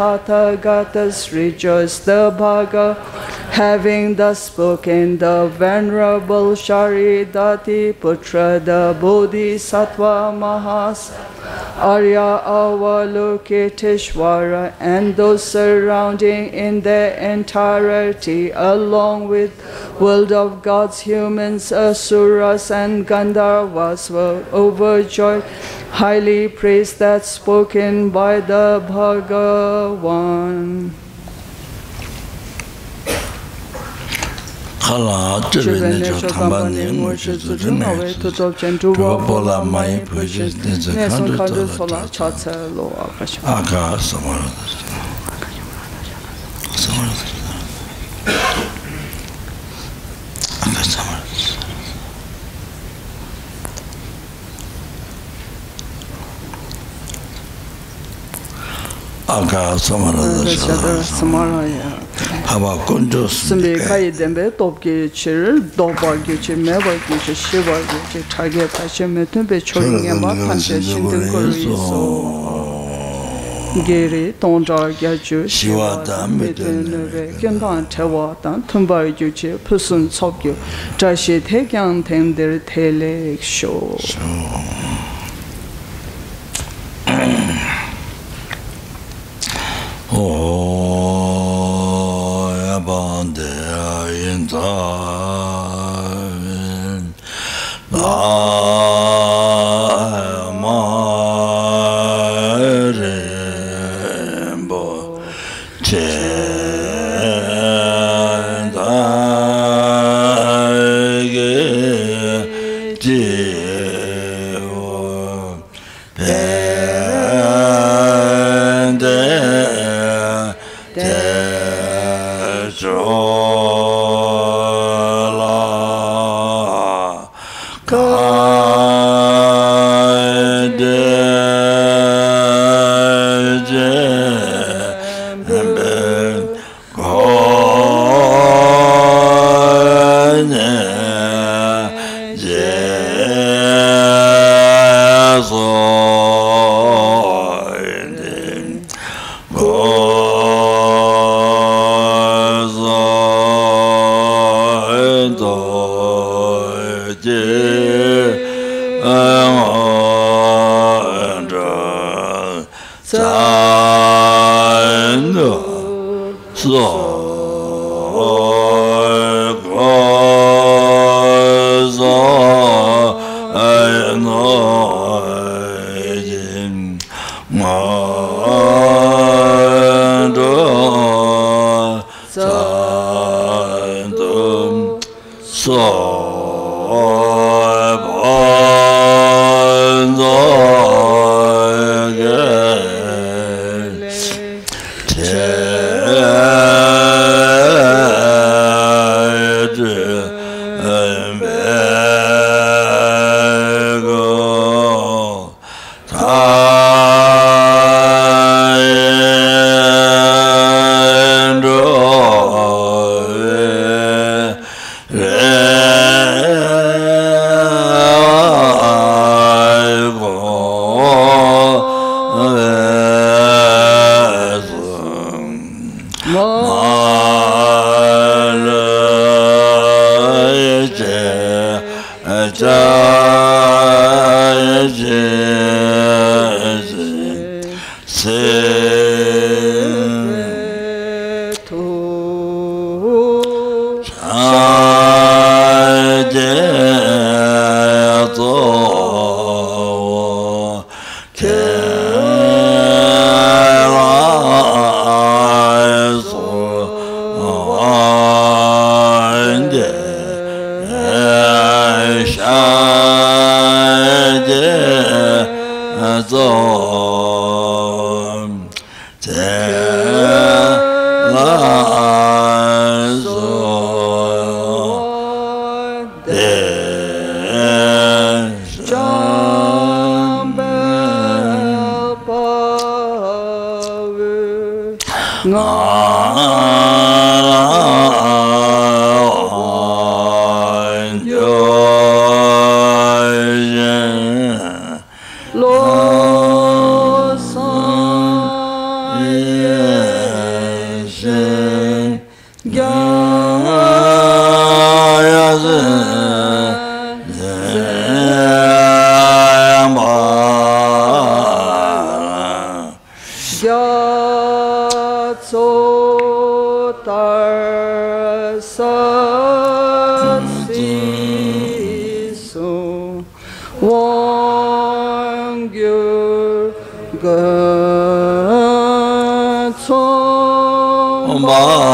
Tathagatas rejoice the Bhaga, having thus spoken the Venerable Sharadvatiputra, the Bodhisattva Mahas, Arya Avalokiteshvara, and those surrounding in their entirety, along with world of gods, humans, asuras, and Gandharvas were overjoyed highly praised that spoken by the Bhagavan. khala chirwe ne jo thamba ne mo che zu zhe ne. to zo chen du wo bo la mai po je ne ze kan du to so la cha cha lo a ka sha. A ka so ma so ma a ka so ma a ka so ma la sha so ma la ya. hava kondos sembe kai dembe top ge chir do ba ge chir me ba ge chir she ba ge chir cha ge pa she me tön be chol ge ma pa she shin den ko ri so. Ge re ton ja ge chu shi wa da me den ne be. ken dan che wa dan tön ba ge chi pu sun chop ge ja she te kyang ten der te le sho. time. Oh. Oh.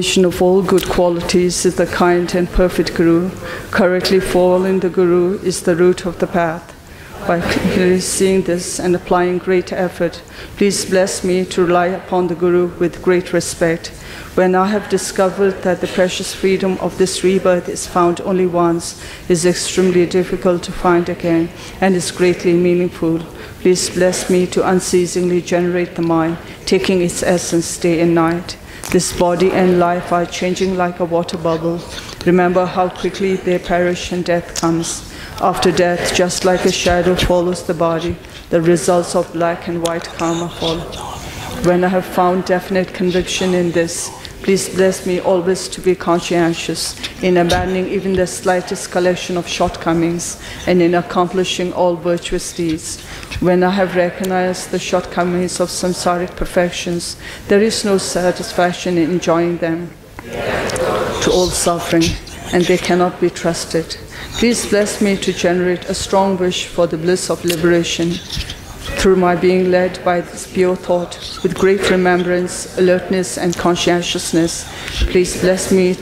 Foundation of all good qualities is the kind and perfect Guru. Correctly following the Guru is the root of the path. By clearly seeing this and applying great effort, please bless me to rely upon the Guru with great respect. When I have discovered that the precious freedom of this rebirth is found only once, is extremely difficult to find again, and is greatly meaningful, please bless me to unceasingly generate the mind, taking its essence day and night. This body and life are changing like a water bubble. Remember how quickly they perish and death comes. After death, just like a shadow follows the body, the results of black and white karma follow. When I have found definite conviction in this, please bless me always to be conscientious in abandoning even the slightest collection of shortcomings and in accomplishing all virtuous deeds. When I have recognized the shortcomings of samsaric perfections, there is no satisfaction in enjoying them to all suffering, and they cannot be trusted. Please bless me to generate a strong wish for the bliss of liberation through my being led by this pure thought with great remembrance, alertness, and conscientiousness. Please bless me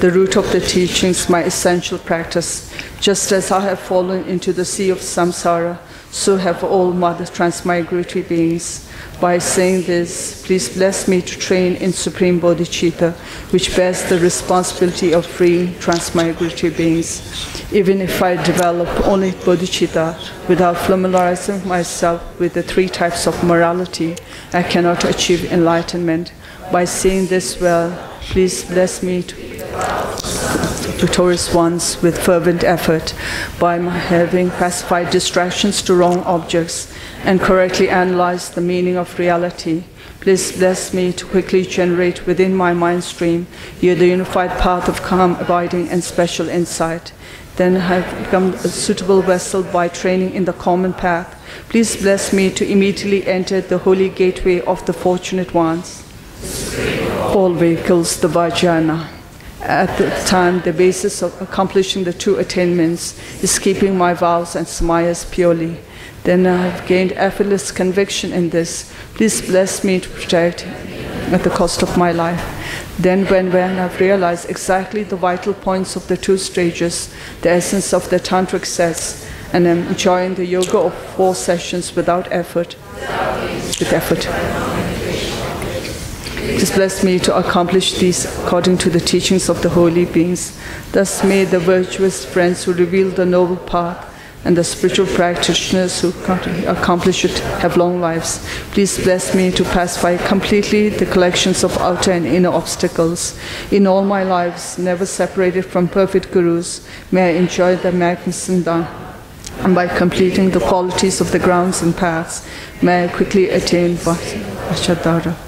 the root of the teachings my essential practice just as I have fallen into the sea of samsara, so have all mother transmigratory beings. By saying this, please bless me to train in Supreme Bodhicitta, which bears the responsibility of freeing transmigratory beings. Even if I develop only Bodhicitta without familiarizing myself with the three types of morality, I cannot achieve enlightenment. By saying this well, please bless me to victorious ones with fervent effort by having pacified distractions to wrong objects and correctly analyzed the meaning of reality. Please bless me to quickly generate within my mind stream the unified path of calm, abiding, and special insight. Then have become a suitable vessel by training in the common path. Please bless me to immediately enter the holy gateway of the fortunate ones. All vehicles, the Vajrayana at the time, the basis of accomplishing the two attainments is keeping my vows and samayas purely. Then I have gained effortless conviction in this. Please bless me to protect at the cost of my life. Then, when, when I've realized exactly the vital points of the two stages, the essence of the tantric sets, and am enjoying the yoga of four sessions without effort. With effort. Please bless me to accomplish these according to the teachings of the holy beings. Thus may the virtuous friends who reveal the noble path and the spiritual practitioners who accomplish it have long lives. Please bless me to pacify completely the collections of outer and inner obstacles. In all my lives, never separated from perfect gurus, may I enjoy the magnificent Dharma. And by completing the qualities of the grounds and paths, may I quickly attain Vajradhara.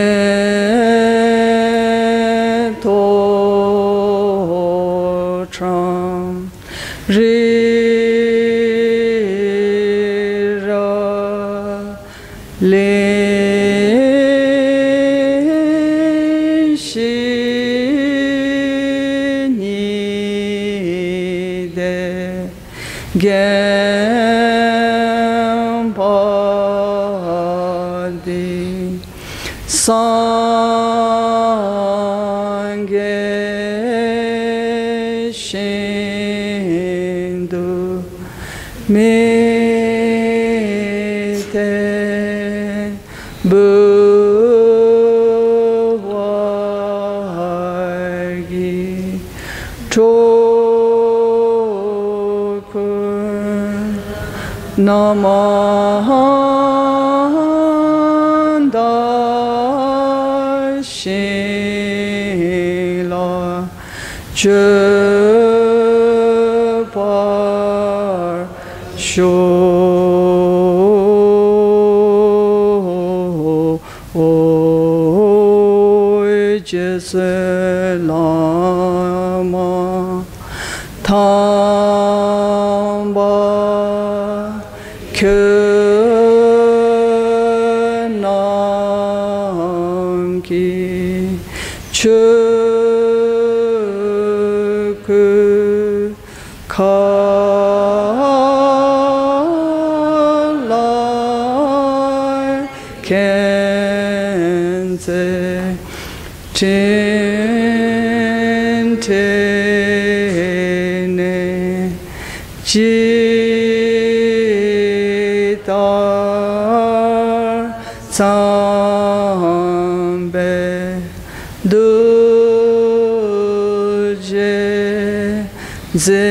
ず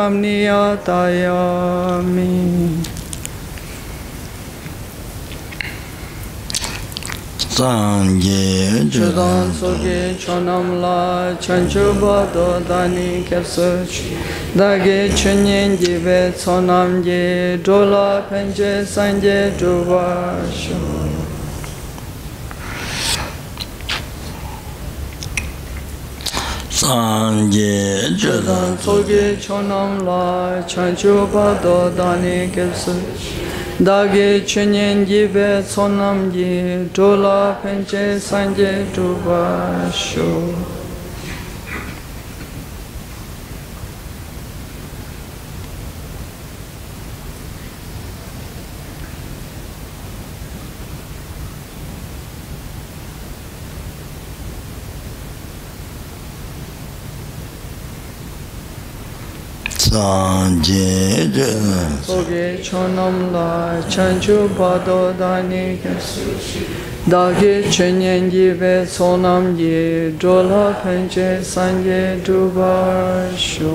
감리하다야미 상게 주단 속에 천암라 천주바도 다니 캡서 다게 천년 집에 천암게 돌아 펜제 산제 주바쇼 penje sanje duvasho sanje 소게 초놈라 천주 바도 다니겠수 다게 천년기베 소남기 졸라 펜체 산제 두바쇼 sanje je soge chonom la chanchu bado dani dage chenyen gi ve sonam gi jola penche sanje dubar sho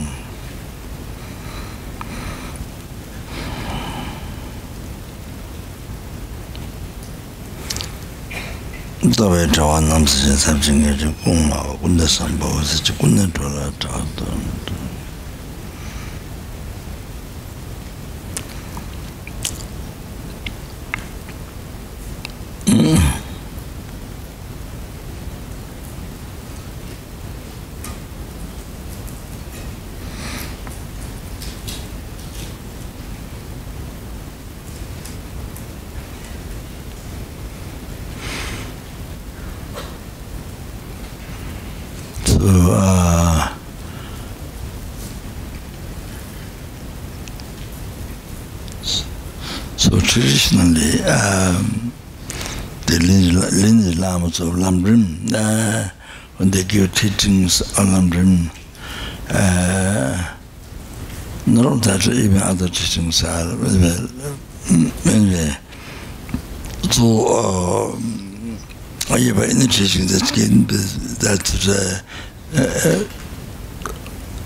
dāwē chāwā nāṃsī chāsāṃ chīngi chī kūngā kundā sāmbā wā sī chī kundā chōlā chātā traditionally um the Lindsay Lamas of Lamrim uh, when they give teachings on Lamrim uh, not that even other teachings are anyway. So uh, I have any teaching that's given that uh, uh,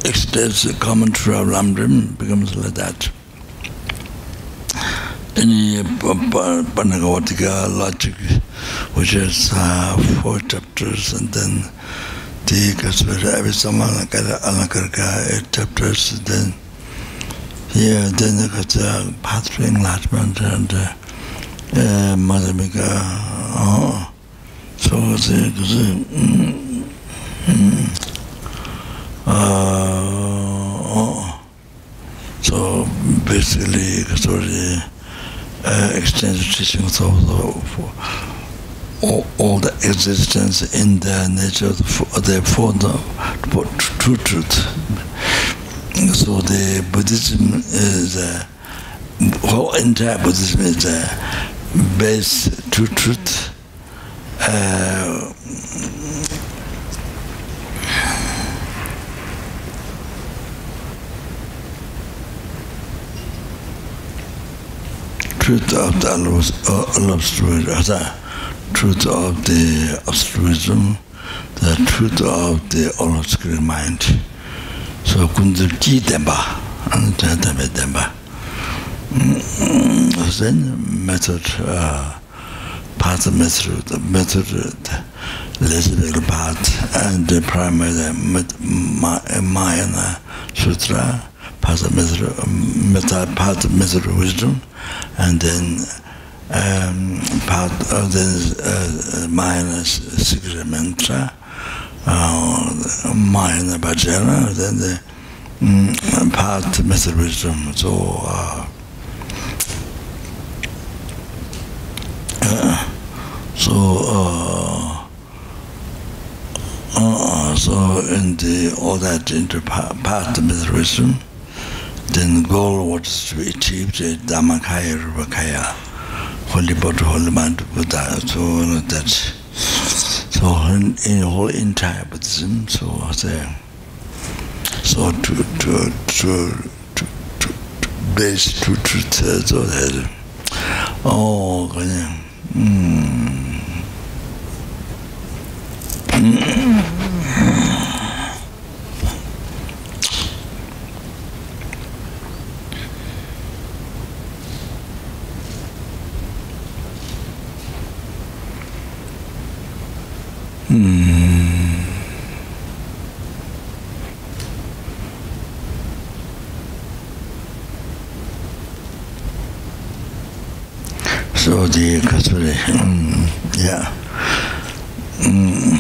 extends the commentary of Lamrim becomes like that Tani Panagavatika logic, which is uh, four chapters, and then the Kasvara Avisamanakara Alakarka, eight chapters, then yeah, then the Kata Pathway Enlargement and uh, uh, Madhamika. Oh, so the a mm, mm, mm, uh, oh. So basically, teachings of the, all, all the existence in their nature therefore the, true truth. So the Buddhism is a whole entire Buddhism is a base to truth. Uh, truth of the uh, absolute, the truth of the absolutism, the truth of the all-obscuring mind. So kundur ki denpa, anita denpa denpa. Then mm, method, uh, part of method, the method, the lesser part, and the primary, the Mayana Sutra, part of method, part of method wisdom, and then um, part of the uh, minus secret mantra, uh, minor bhajana, then the um, part wisdom. So, uh, uh, so, uh, uh, so in the all that into part, part method wisdom, then the goal was to achieve the Dharmakaya Rupakaya, Holy Body, Holy Mind, Buddha, so that. So in, in whole entire Buddhism, so the, so to to to to, to, to base to truth, so that oh 그냥 So the Katsuri, mm, yeah. Mm.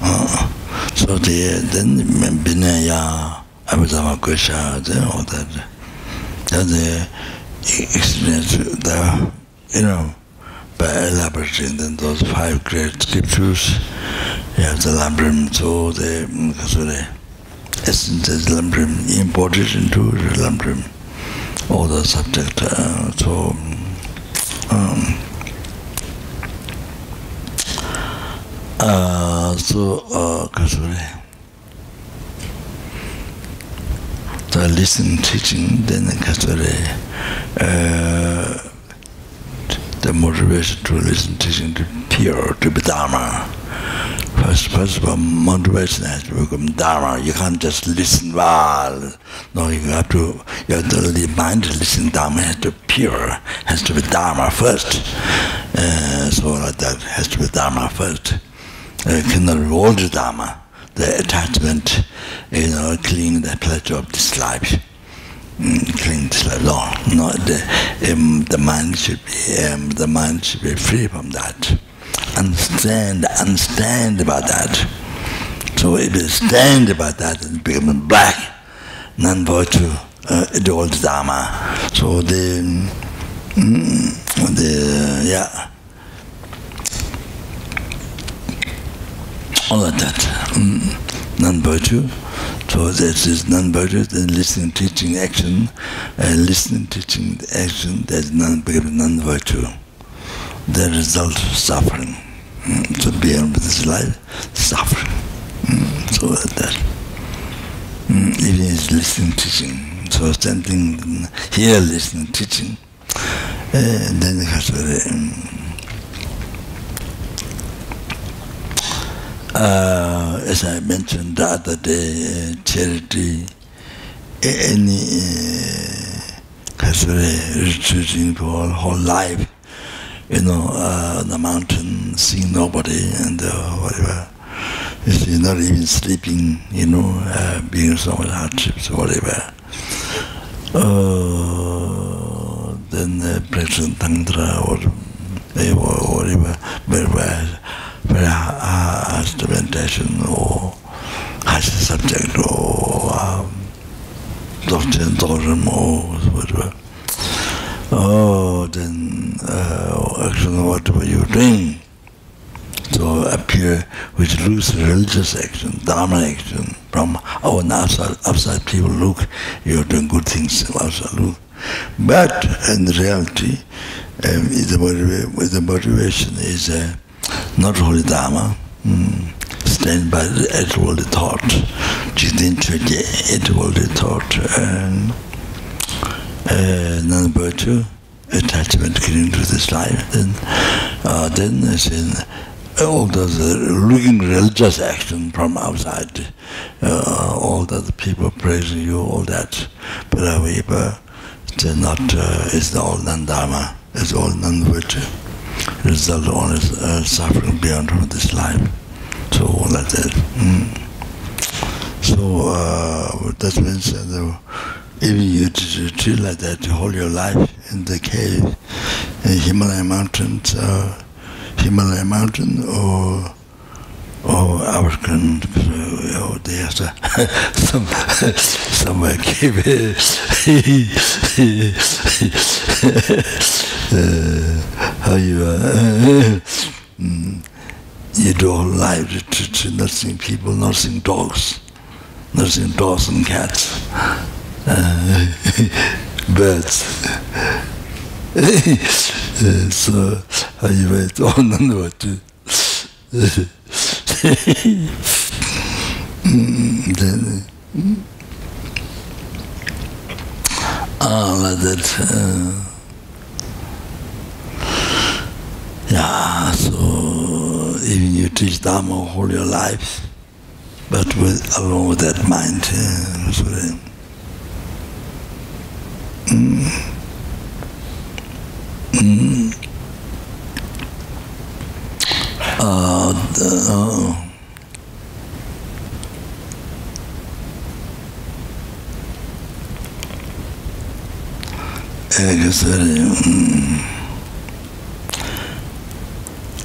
Uh, so the, then Binaya, Abhidhamma Kusha, then all that. That's the experience, the you know, by elaborating then those five great scriptures, you have the Lambrim so the mm, Kasure, essence is Lambrim, imported into Lambrim, all the subject, uh, so, mm, um, uh, so, uh, Kasure, the listen teaching, then Kasure, uh, the motivation to listen, teaching, to pure, to be Dharma. First, first of all, motivation has to become Dharma. You can't just listen well. No, you have to, you have to, the mind to listen Dharma has to be pure, has to be Dharma first. Uh, so like that has to be Dharma first. Uh, cannot all the Dharma. The attachment, you know, clinging the pleasure of this life. Cling to the law. No, the, um, the mind should be um, the mind should be free from that understand, understand about that. So if you stand about that, it becomes black, non-virtue, uh, the old Dharma. So the, mm, the, yeah, all of that, mm, non-virtue. So this is non-virtue, then listening, teaching, action, uh, listening, teaching, action, that's non-virtue. Non-virtue the result suffering. Mm, so beyond this life, suffering. Mm, so that mm, even is listening, teaching. So standing here, listening, teaching, uh, then it has very. Um, uh, as I mentioned the other day, charity, any uh, retreating for whole life you know, uh, the mountain, seeing nobody and uh, whatever. See, not even sleeping, you know, uh, being so much hardships, whatever. Uh, then uh, President Tantra or whatever, very, very, harsh meditation or harsh subject or um, doctrine, dogma or whatever. Oh, then uh, action, what were you doing? So appear which looks religious action, dharma action. From our outside, outside people look, you're doing good things, outside look. But in reality, um, the, the motivation is uh, not holy dharma, mm, stand by the actual thought, jidin choje, actual thought, and uh, non-virtue, attachment getting to this life, then, uh, then as in all those looking religious action from outside, uh, all the people praising you, all that, but however, it's not, uh, it's all non-dharma, it's all non-virtue. Result all is uh, suffering beyond this life. So all that. Mm. So uh, that means uh, if you treat like that hold your life in the cave, in Himalaya mountains, uh, Himalaya mountain or or African, oh, dear, a, some somewhere cave. uh, how you uh, you do all life to, to nursing people, nursing dogs, nursing dogs and cats uh, birds. so anyway, it's all none what to. ah, like that. Uh, yeah, so even you teach Dharma all your life, but with along with that mind. Uh, so, Mm. Mm. Uh, the, uh, um,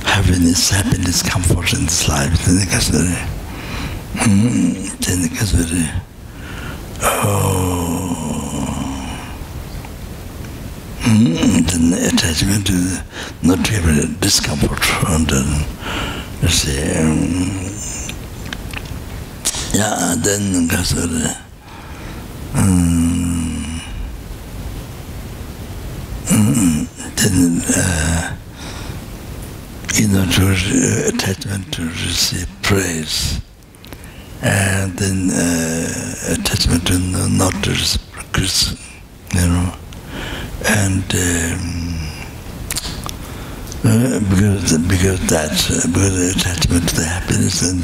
happiness, happiness, comfort in this life. Then mm, oh the attachment to not a discomfort and then you say um, yeah then kasar um, um, then uh, you know to attachment to receive praise and then uh, attachment to not to receive Christian, you know and um, uh, because because that because attachment to the happiness and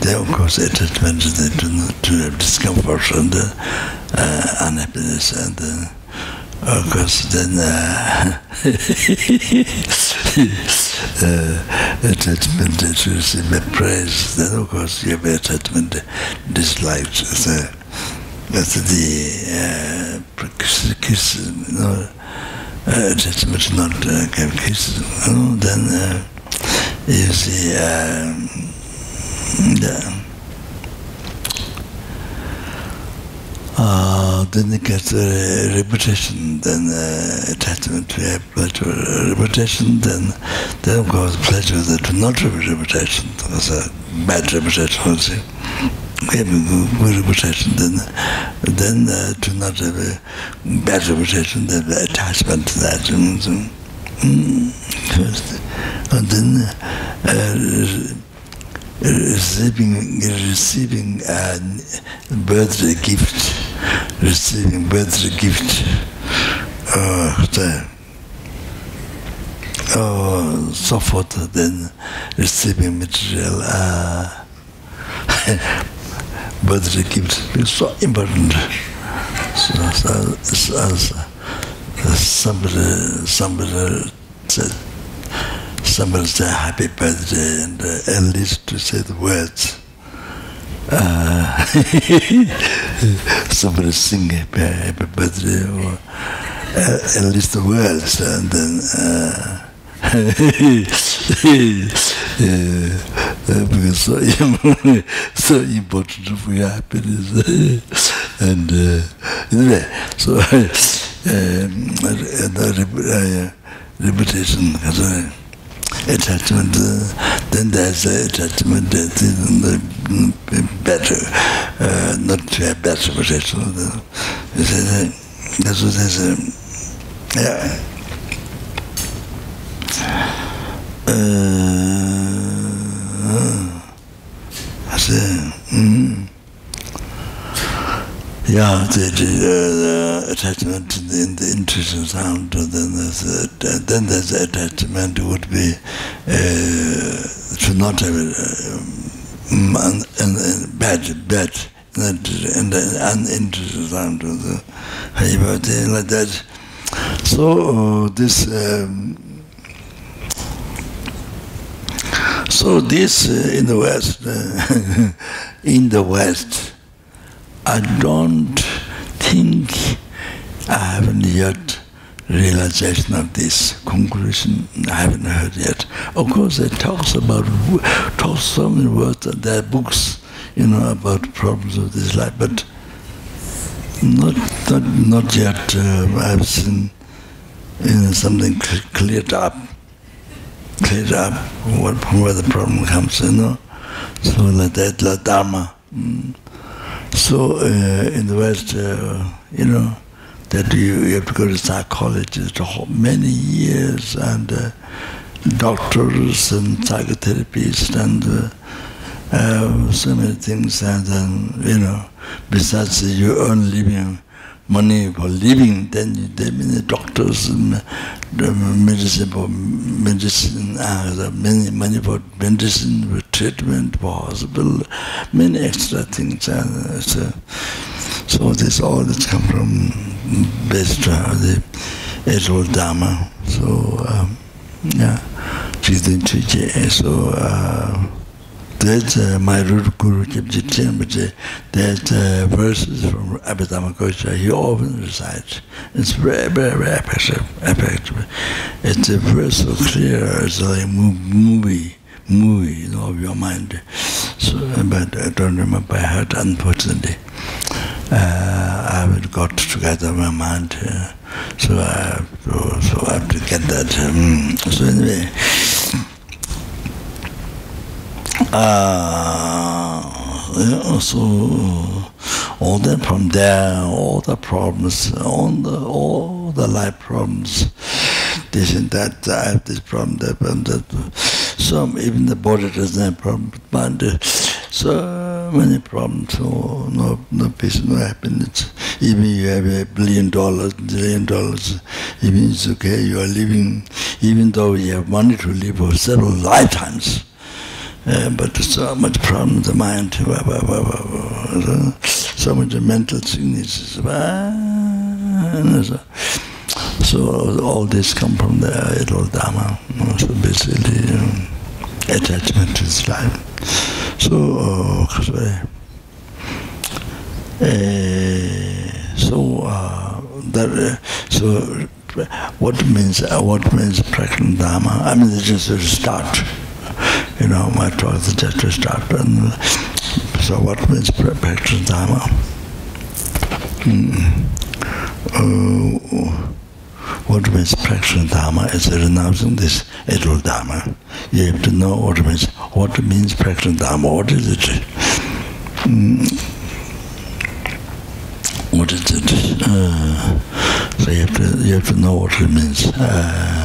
then of course attachment to the to, to discomfort and uh, unhappiness and uh, of course then uh, uh, attachment to praise. Then of course you have attachment dislike so that's the uh, you know, uh, not uh, cases, oh, then uh, you see, um, yeah. Uh, then you get uh, reputation, then uh, attachment to a pleasure, reputation, then, then of course pleasure that not reputation, because a bad reputation, see. Having good reputation, then, then uh, to not have a bad reputation, then the attachment to that. And, so, mm, first. and then uh, receiving, receiving a birthday gift, receiving birthday gift, uh, the, oh, so forth, then receiving material, uh, birthday gift is so important. So, so, so, so somebody, somebody said, somebody said happy birthday and uh, at least to say the words. Uh, somebody sing happy, happy birthday or uh, at least the words and then uh, because so, so important for your happiness and uh, so the uh, reputation uh, attachment uh, then there's uh, attachment that is uh, better uh, not to have better uh, that's what there's um, yeah I said, mm. Yeah, the, the uh, attachment to the, the intrusion sound, then there's, then there's the attachment would be uh, to not have it, uh, and, and bad, bad, and, and unintrusive sound, the, like that. So uh, this um, So this uh, in the West, uh, in the West, I don't think I haven't yet realization of this conclusion. I haven't heard yet. Of course, it talks about talks so many words. There are books, you know, about problems of this life, but not not not yet. Uh, I've seen you know, something cleared up cleared up what, where the problem comes, you know. So that, dharma. Mm. So uh, in the West, uh, you know, that you, you have to go to psychologists for many years and uh, doctors and psychotherapists and uh, uh, so many things and then, you know, besides your own living money for living, then they mean the doctors and the medicine for medicine, uh, many money for medicine, for treatment, for hospital, many extra things. Uh, so, so this all this come from Bestra, the Ezol Dharma. So, um, yeah, she's the teacher. So, uh, there's uh, my root guru Khyentse Rinpoche, there's uh, verses from Abhidharma Kosha, he often recites. It's very, very, very effective. effective. It's a verse so clear, it's like a movie, movie, you know, of your mind. So, but I don't remember, I heard, unfortunately. Uh, I haven't got together my mind, uh, so, I, so, so I have to get that. Um, so anyway, uh, so all that from there, all the problems, all the all the life problems, this and that, I have this problem, that problem, that problem. Some, even the body doesn't have problems, but uh, so many problems, so no, no peace, no happiness. Even you have a billion dollars, billion dollars, even it's okay, you are living, even though you have money to live for several lifetimes, uh, but so much problem in the mind, so much mental sickness. So all this come from the Idol Dharma. So basically, um, attachment to this life. So, uh, uh, so uh, that uh, so what means uh, what means practical dharma? I mean, it's just to start. You know, my talk is just to start. And so, what means practical dharma? Mm. Uh, what means practical dharma is renouncing this idol dharma. You have to know what means what means practical dharma. What is it? Mm. What is it? Uh, so you have to you have to know what it means. Uh,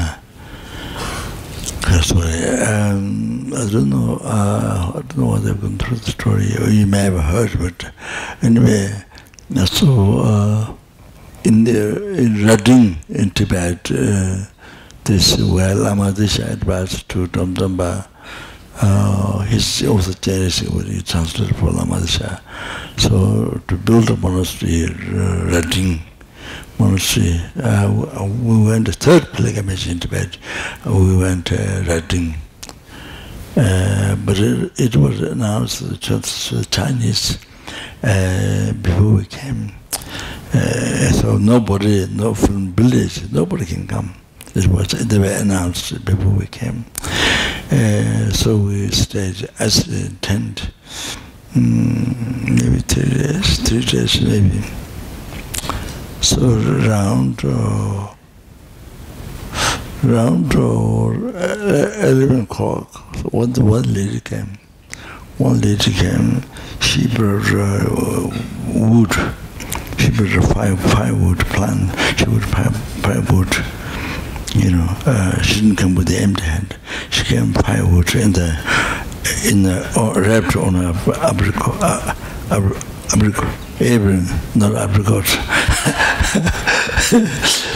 um, I don't know. Uh, I don't know I've gone through the story, you may have heard, but anyway, so. Uh, in the in Reting in Tibet, uh, this well Lama Atisha advised to Dromtonpa. Uh, he's also Chinese, he translated for Lama Atisha. So to build a monastery, uh, Reting monastery, uh, we went the third pilgrimage in Tibet. We went uh, Reting. Uh, but it, it was announced to the Chinese uh, before we came. Uh, so nobody, no from village, nobody can come. It was they were announced before we came. Uh, so we stayed as a tent, mm, maybe three days, three days maybe. So around, uh, around uh, eleven o'clock, one one lady came. One lady came. She brought uh, wood she was a five firewood plant. She would fire, firewood. You know, uh, she didn't come with the empty hand. She came firewood in the in the or wrapped on a apricot, uh, Abrin, not apricot.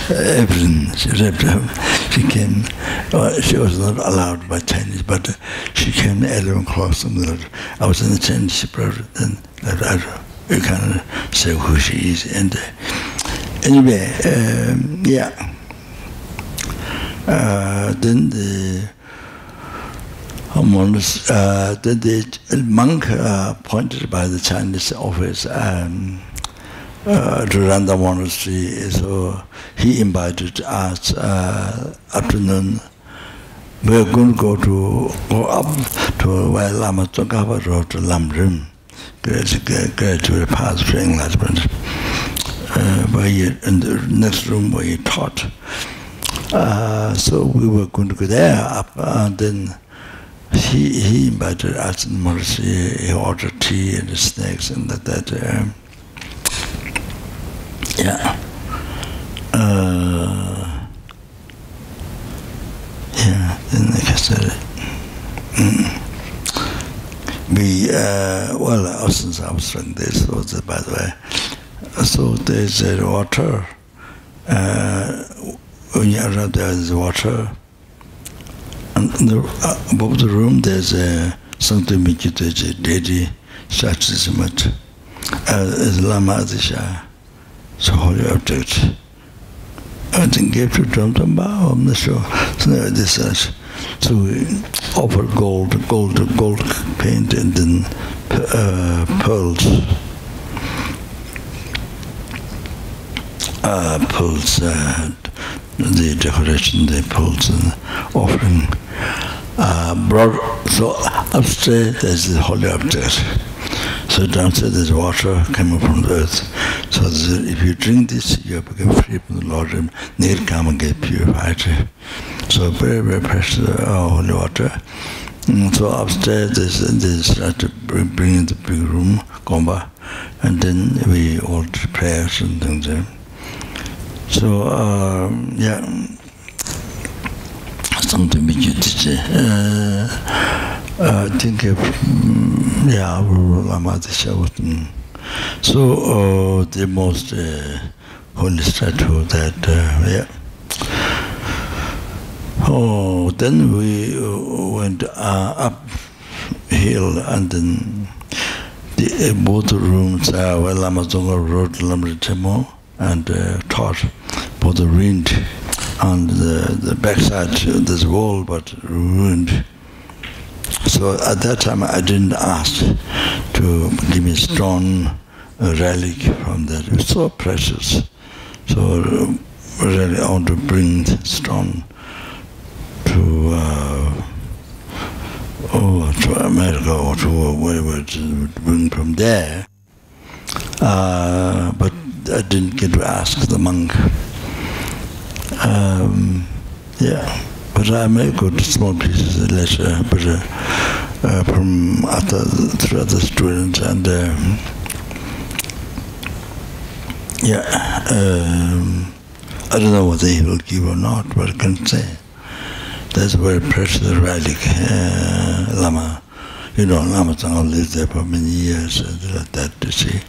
Abrin, she, she came, well, uh, she was not allowed by Chinese, but uh, she came at 11 o'clock, I was in the Chinese She separate, and I, I, you of say who she is. And uh, anyway, um, yeah. Uh, then the monks, uh, then the monk uh, appointed by the Chinese office um, uh, the monastery, so he invited us uh, afternoon. We're going to go to go up to where Lama Tsongkhapa wrote to Lamrim graduate for English, but uh, where he, in the next room where he taught. Uh, so we were going to go there up, and then he he invited us in monastery. He ordered tea and snacks and that. that uh, yeah. Uh, yeah. Then I said. Mm we, uh, well, doing this, was, by the way, so there's water, uh, when you arrive there is water, and the, uh, above the room there's a something which is a deity statue summit, uh, Lama Atisha, a holy object. I think gave to Dromtonpa, I'm not sure, so this is so we gold, gold, gold paint and then uh, pearls. Uh, pearls, uh, the decoration, the pearls and offering. Uh, brought, so upstairs there's the holy object. So downstairs there's water coming from the earth. So if you drink this, you become free from the Lord and near come and get purified. So very, very precious uh, holy water. And mm, so upstairs they, start to bring, bring in the big room, gomba, and then we all prayers and things there. So, uh, yeah, something we can teach. Eh? Uh, I think, if, yeah, we will the show. So, uh, the most uh, holy statue that, uh, yeah. Oh, then we uh, went uh, up hill and then the, uh, both rooms are well, wrote Road, Lamritemo, and uh, taught. Both the wind on the, the backside this wall but ruined. So at that time I didn't ask to give me stone a relic from that. It was so precious. So really I want to bring stone to uh, oh, to America or to wherever to bring from there. Uh, but I didn't get to ask the monk. Um, yeah, but I make good small pieces of letter, but uh, uh, from other through other students and um, yeah, um, I don't know whether he will give or not, but I can say that's very precious relic, uh, Lama. You know, Lama Tsang lived there for many years, and like that, you see.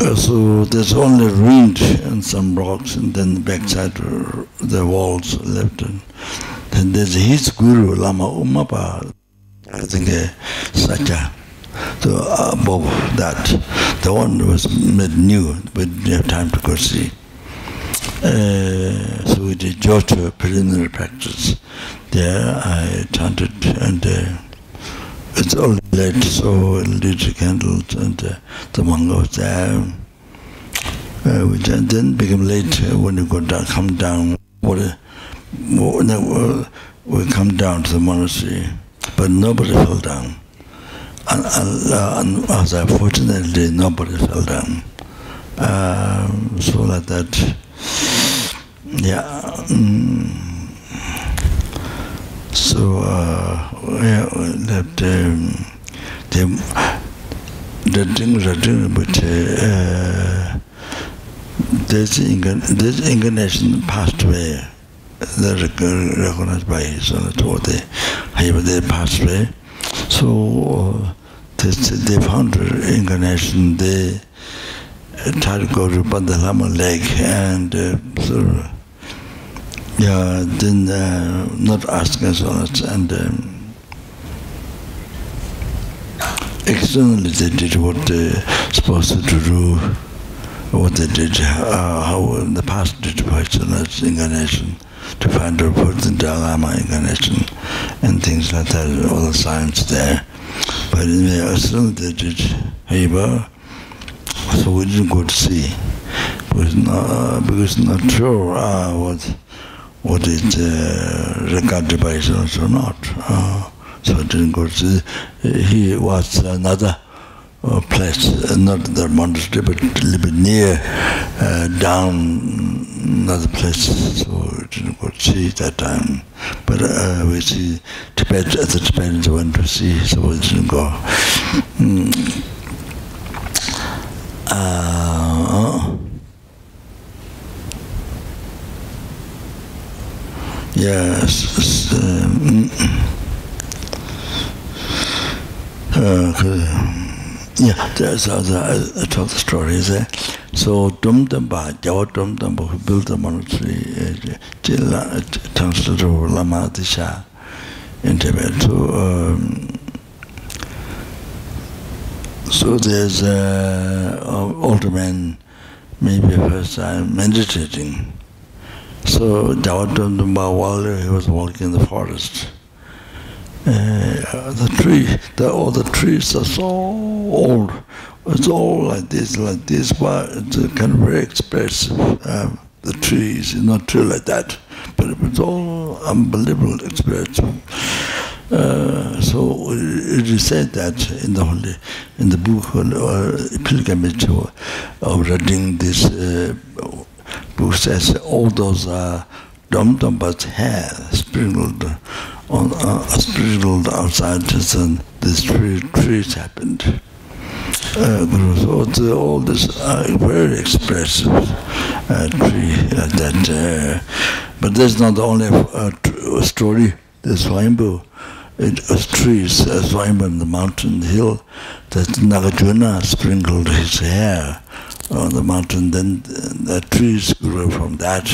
Uh, so there's only ruined and some rocks, and then the backside the walls left. And then there's his guru, Lama Umapa, I think uh, Satya. So above that, the one was made new, but didn't have time to go see. Uh, so we did Jyoto preliminary practice. There I chanted and uh, it's all late, so lit candles and uh, the monk was there. Uh, we then became late when we go down, come down. What, what, uh, we come down to the monastery, but nobody fell down. And, and, uh, as fortunately, nobody fell down. Um, so like that, yeah. Mm, so uh, yeah, that um, the the things are doing but uh, this, this incarnation passed away. That recognized by his own authority however they passed away. So uh, this, they found incarnation they tried to go to Bandhalama lake and uh, sort of yeah, then uh, not asking us honest and um, externally they did what they're supposed to do, what they did, uh, how in the past did Sunnah's incarnation to find out report the Dalai Lama incarnation and things like that, all the science there. But in the externally they did Heba, so we didn't go to see. Because not, because not sure uh, what what is uh, regarded by us or not. Uh, so Rinpoche, he was another uh, place, uh, not the monastery, but a little bit near, uh, down another place. So Rinpoche that time. But uh, we see Tibet, uh, the Tibetans went to see, so we didn't go. Mm. Uh, yes uh, yeah there's other I told the uh, stories eh? so dum dum ba jaw dum dum ba build uh, the monastery till transfer to lama disha in Tibet so um, so there's uh, older man maybe first time meditating. So Jawadundumba, while he was walking in the forest, uh, the tree, the, all the trees are so old. It's all like this, like this, but it's kind of very expressive. Um, the trees, it's not true like that, but it's all unbelievable expressive. Uh, so it is said that in the holy, in the book or pilgrimage of Reting this uh, says all those uh, dum dumba's hair sprinkled on uh, sprinkled outside and this tree trees happened. Uh, the, all this uh, very expressive uh, tree uh, that uh, But that's not the only story. There's Swayambhu. It was trees, uh, Swayambhu on the mountain hill, that Nagarjuna sprinkled his hair on the mountain, then the trees grew from that.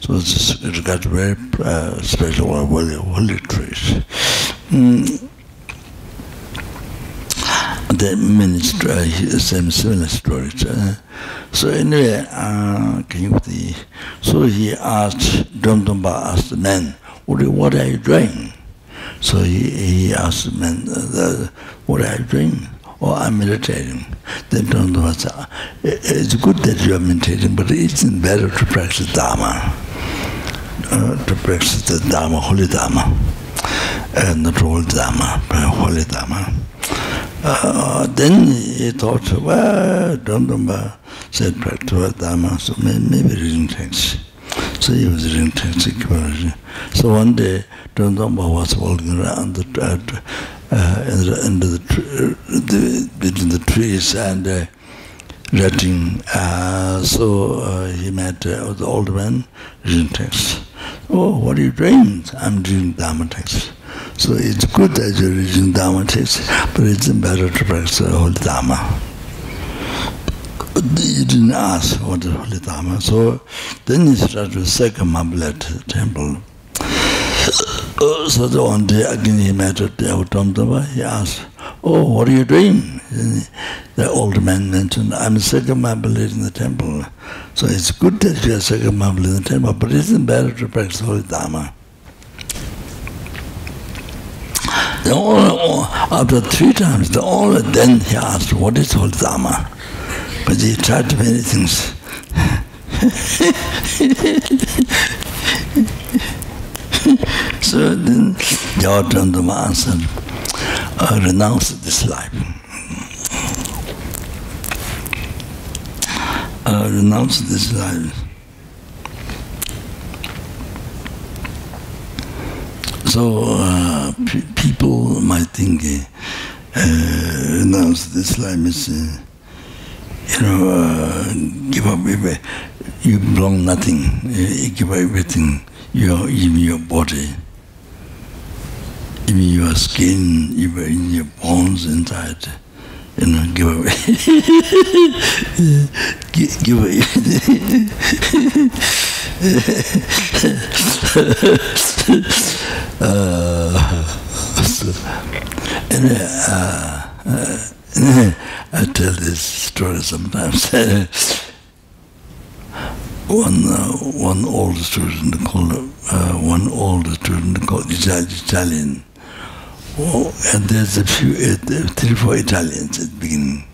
So it got very uh, special, holy, holy trees. Mm. The many uh, same similar stories. Uh, so anyway, uh, you the so he asked Dromtonpa asked the man, what, what are you doing? So he, he asked the man, uh, what are you doing? or I'm military. Then don't know what's It's good that you are meditating but it's better to practice Dharma. Uh, to practice the Dharma, holy Dharma. And not all Dharma, but holy Dharma. Uh, then he thought, well, don't remember, said practice Dharma, so maybe reason things. So he was doing toxic version. So one day, Dondamba was walking around the, uh, uh, in the, under the, the, between the trees and uh, writing. Uh, so uh, he met uh, the old man reading text. Oh, what are you doing? I'm doing Dharma text. So it's good that you're reading Dharma text, but it's better to practice the whole Dharma. You didn't ask what is Holy Dharma. So then he started to circumambulate the temple. Uh, so the one day again he met at the Automdava, he asked, Oh, what are you doing? And the old man mentioned, I'm circumambulating in the temple. So it's good that you are circumambulating in the temple, but isn't better to practice Holy Dharma. The only, after three times, the only then he asked, what is Holy Dharma? But he tried many things. so then Yavatandama answered, uh, renounce this life. Uh, renounce this life. So uh, people might think uh, renounce this life is, uh, you know, uh, give up everything. You belong nothing. You give up everything your in your body, in your skin, even your bones inside. You know, give away. give, give away. uh, so, and, uh, uh, I tell this story sometimes. one uh, one old student called uh, one old student called Italian. Oh, and there's a few uh, three four Italians at the beginning.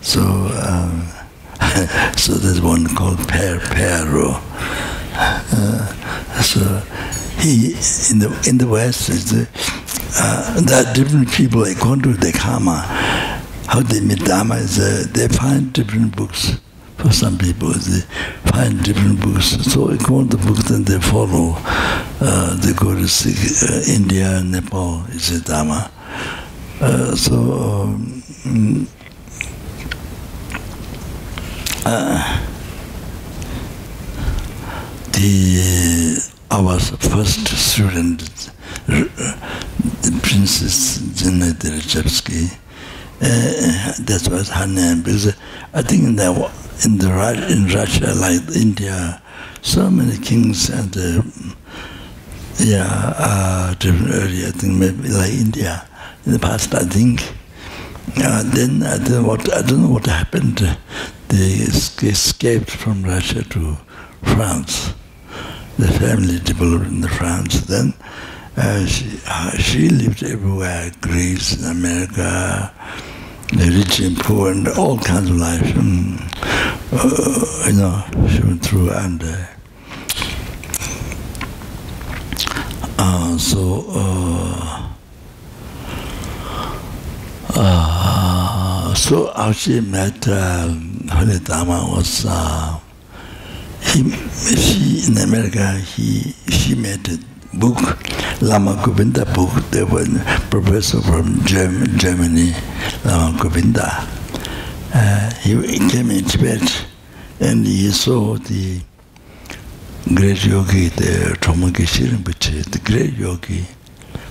So uh, so there's one called Per Pero. Uh, so he in the in the West is the, uh, there are different people according to the karma. How they meet Dharma is they find different books for some people, they find different books. So according to the books then they follow. Uh, they go to see, uh, India, Nepal, is Dharma. Uh, so um, uh, the our first student, the Princess Zina Derechevsky, uh, was her name because I think in the in the in Russia, like India, so many kings and uh, yeah, uh, different area. I think maybe like India in the past. I think. Uh, then I don't know what I don't know what happened. They escaped from Russia to France. The family developed in the France. Then uh, she, uh, she lived everywhere: Greece, America, the rich and poor, and all kinds of life. Mm. Uh, you know, she went through, and uh, uh, so uh, uh, so how she met Holy Dharma was uh, he she in America he she met book, Lama Govinda book, they were professor from Germ Germany, Lama Govinda. Uh, he came in Tibet and he saw the great yogi, the Tomaki Shirinbuchi, the great yogi,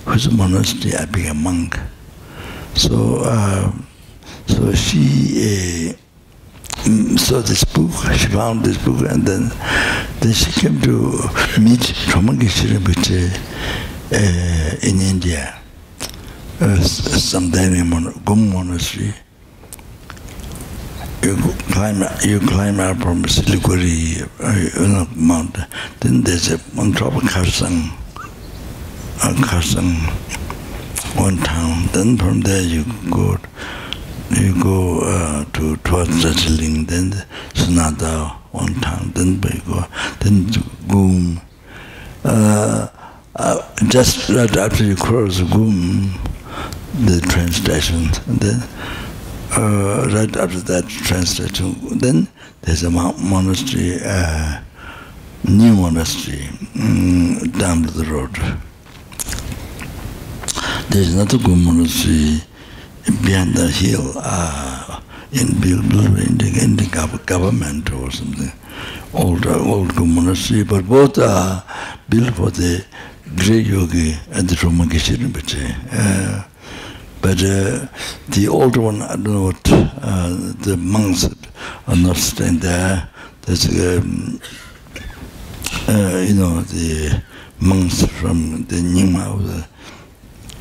whose monastery I became a monk. So, uh, so she uh, saw this book, she found this book, and then then she came to meet Ramana Rinpoche uh, eh, in India, uh, sometime in Mon Gum Monastery. You climb, you climb up from Siliguri, eh, uh, Mount, then there's a, on top of Karsang, uh, Kharsang, one town, then from there you go you go uh, to towards the ceiling then it's another one time then we go then Goom. uh, uh, just right after you cross goom the train station. then uh, right after that train station. then there's a monastery uh, new monastery um, down the road. There's another good monastery. behind the hill uh, in in the, in the government or something, old, old community, but both ah, are built for the great yogi and the Roman Kishirinpati. Uh, but uh, the old one, I don't know what, uh, the monks are not staying there. There's, um, uh, you know, the monks from the Nyingma, the,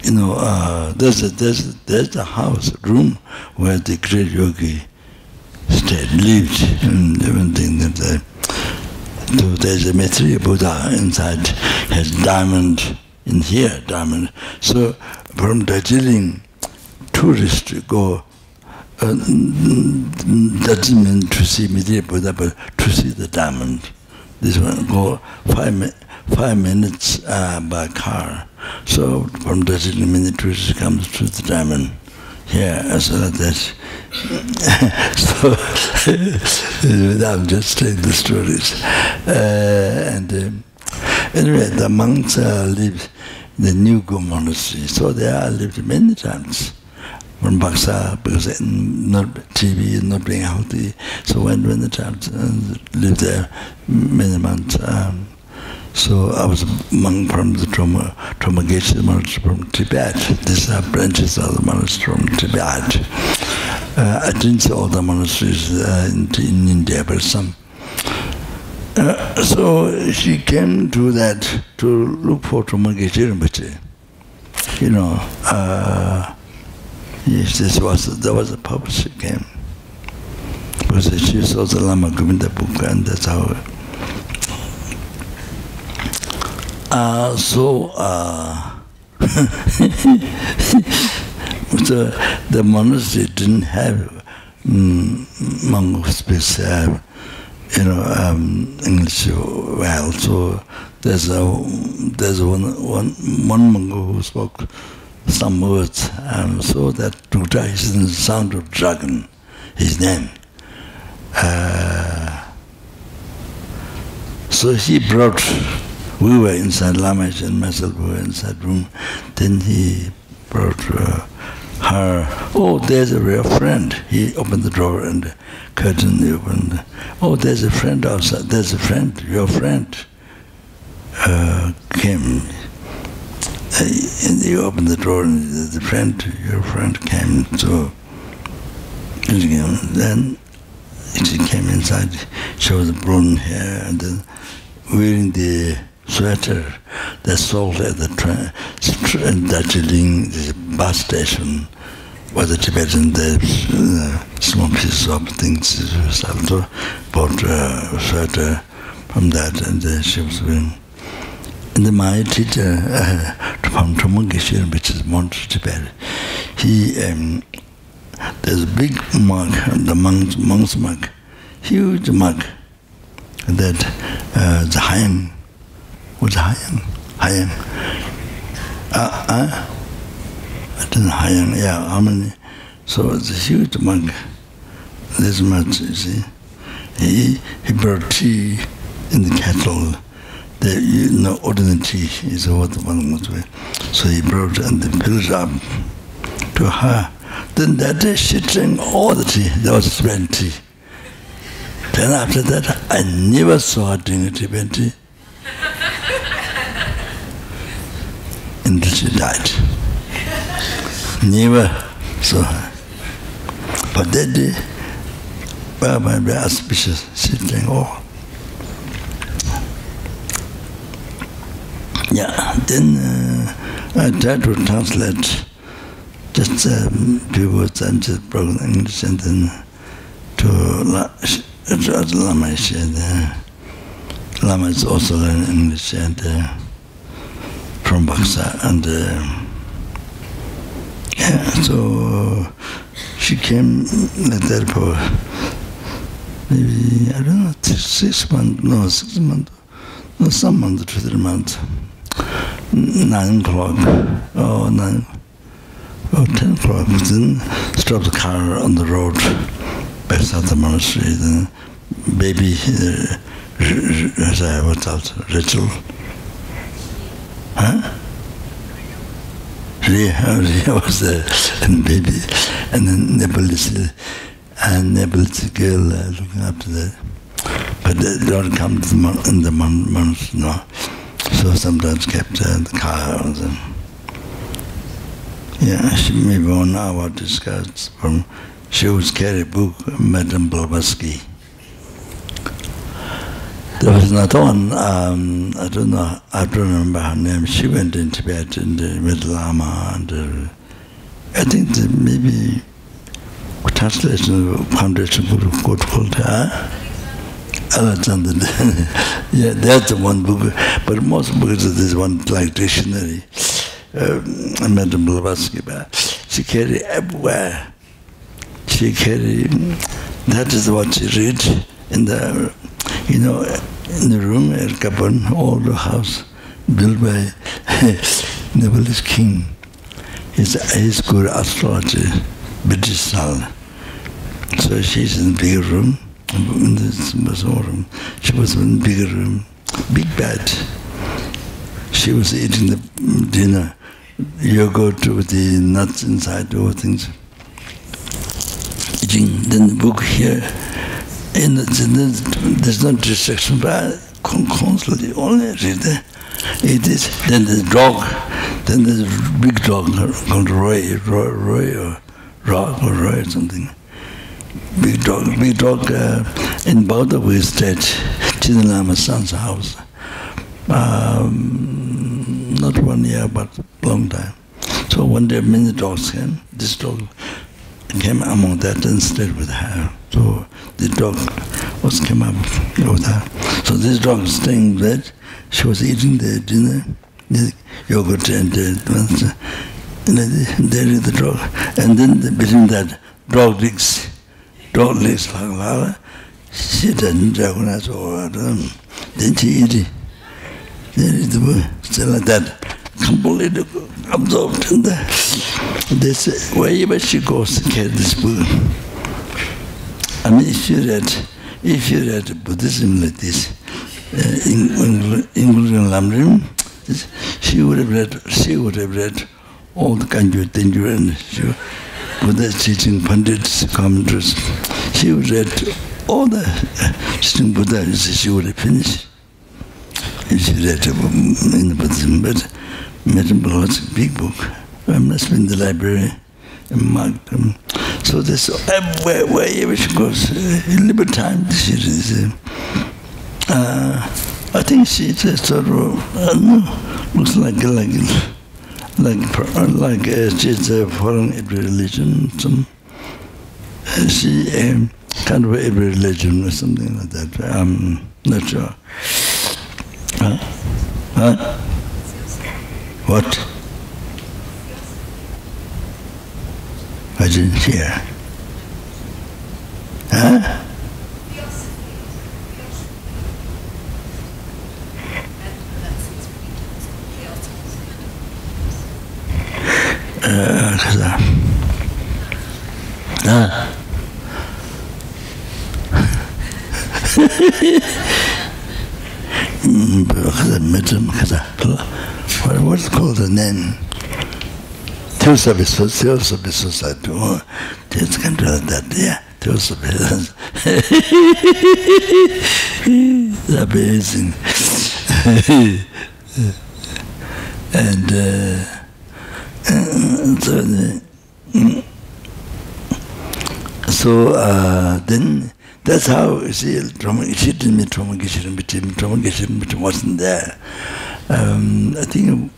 you know, uh, there's, a, there's, a, there's a house, room where the great yogi stayed, lived, and everything that they, so there's a Maitreya Buddha inside, has diamond in here, diamond. So from Darjeeling, tourists go uh, doesn't mean to see Maitreya Buddha, but to see the diamond. This one go five, five minutes uh, by car. So from Darjeeling, many tourists come to the diamond here, so that so I'm just telling the stories. Uh, and uh, anyway, the monks uh, live in the new Go monastery, so they are lived many times from Baksa because not TV not being healthy. So when when the child uh, lived there many months. Um, So I was a monk from the Troma, Troma Geshe monastery from Tibet. These are branches of the monastery from Tibet. Uh, I didn't see all the monasteries uh, in, in India, but some. Uh, so she came to that to look for Troma Geshe Rinpoche. You know, uh, yes, this was, there was a purpose she came. Because she saw the Lama Govinda book and that's how Uh, so, uh, so the monastery didn't have um, monk speaks have you know um, English well. So there's a there's one one one monk who spoke some words, and so that Dutta is in the sound of dragon, his name. Uh, so he brought we were inside Lama Yeshe and myself were inside room. Then he brought uh, her, oh, there's a real friend. He opened the door and curtain opened. Oh, there's a friend outside. There's a friend, your friend uh, came. And you opened the door and the friend, your friend came. So then she came inside. She was brown hair and then wearing the sweater that sold at the train, in Darjeeling, the bus station, where the Tibetan they uh, small pieces of things so bought a sweater from that and uh, she was wearing. And then my teacher uh, from Tromongeshir, which is Mount Tibet, he um, there's a big mug, the monk's, monk's mug, huge mug, that uh, the 우자 하양 하양 아아 어떤 하양 야 아무니 so it's a huge amount this much you see. He, he brought tea in the kettle. The you know ordinary tea is what the one was with. So he brought and the pillars up to her. Then that day she drank all the tea. There was spent tea then after that I never saw her drink tea and she died. Never so. But that day, Baba was auspicious, sitting, oh. Yeah, then uh, I tried to translate just um, few words and just broken English and then to La, to Lama, she, uh, Lama is also learning English and uh, from Baksa and uh, yeah, so she came later for maybe, I don't know, six months, no, six months, no, some months, month, three months, nine o'clock, oh, nine, oh, ten o'clock, then stopped the car on the road, passed out the monastery, then baby, uh, what's out, Rachel, huh? Ria, Ria was a baby, and then Nepalese, and Nepalese girl uh, looking after that. But they don't come to the mon- in the mon- months, no. So sometimes kept uh, the car. And then. Yeah, she maybe one hour discussed from, she was carry book, Madame Blavatsky. There was not one, um, I don't know, I don't remember her name. She went in Tibet in the Middle Lama and uh, I think that maybe translation of Foundation Guru quote called her. Alexander. yeah, that's the one book. But most books are this one like dictionary. Um, I met Madam Blavatsky, but she carried everywhere. She carried, that is what she read in the you know, in the room at Kopan, old house built by Nepalese king. His, his good astrologer, British son. So she's in the bigger room, in the small room. She was in the bigger room, big bed. She was eating the dinner, yogurt with the nuts inside, all things. Eating, then the book here, and there's no distraction, but constantly only read it. Is, then the dog, then a big dog called Roy, Roy, Roy or Rock or Roy or something. Big dog, big dog uh, in Bauta we stayed, Chidanama's son's house. Um, not one year, but long time. So one day many dogs came. This dog came among that and stayed with her. So the dog was came up with her. So this dog was staying there. She was eating the dinner, the yogurt and the, and there is the dog. And then the, between that, dog licks, dog licks like Lala. She doesn't recognize all them. Then she eat it. There is the boy, still like that, completely absorbed in there. They say, wherever she goes, carry this book. I mean, if you read, if you read Buddhism like this, uh, including Lamrim, she would have read, she would have read all the Kangyur, Tenju, and she, Buddha's teaching, Pandit's commentaries. She would read all the uh, teaching Buddha, she would have finished. She read in the Buddhism, but Madam Blavatsky big book. I must be in the library and marked them. So this everywhere wherever she goes, uh, in little time she is. Uh, I think she just sort of I know, looks like like like like uh, she's uh, following every religion. Some uh, she um, kind of every religion or something like that. I'm not sure. Huh? Huh? What? I didn't hear. Huh? Uh, كذا متر كذا what what's called the name two Theosophy Society oh this can do that yeah Theosophy that's amazing And uh, uh, so, mm, so uh, then that's how you see trauma she didn't me trauma geshirin bitim trauma geshirin bitim wasn't there um, I think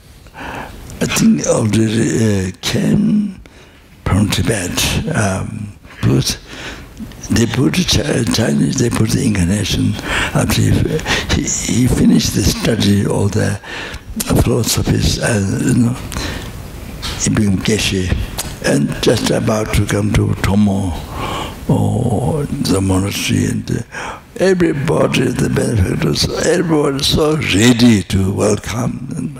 I think already uh, came from Tibet um, they put Chinese, they put the incarnation. After he, he, he finished the study, all the philosophies, and you know, he became Geshe, and just about to come to Tomo, or the monastery, and everybody, the benefactors, everyone was so ready to welcome. And,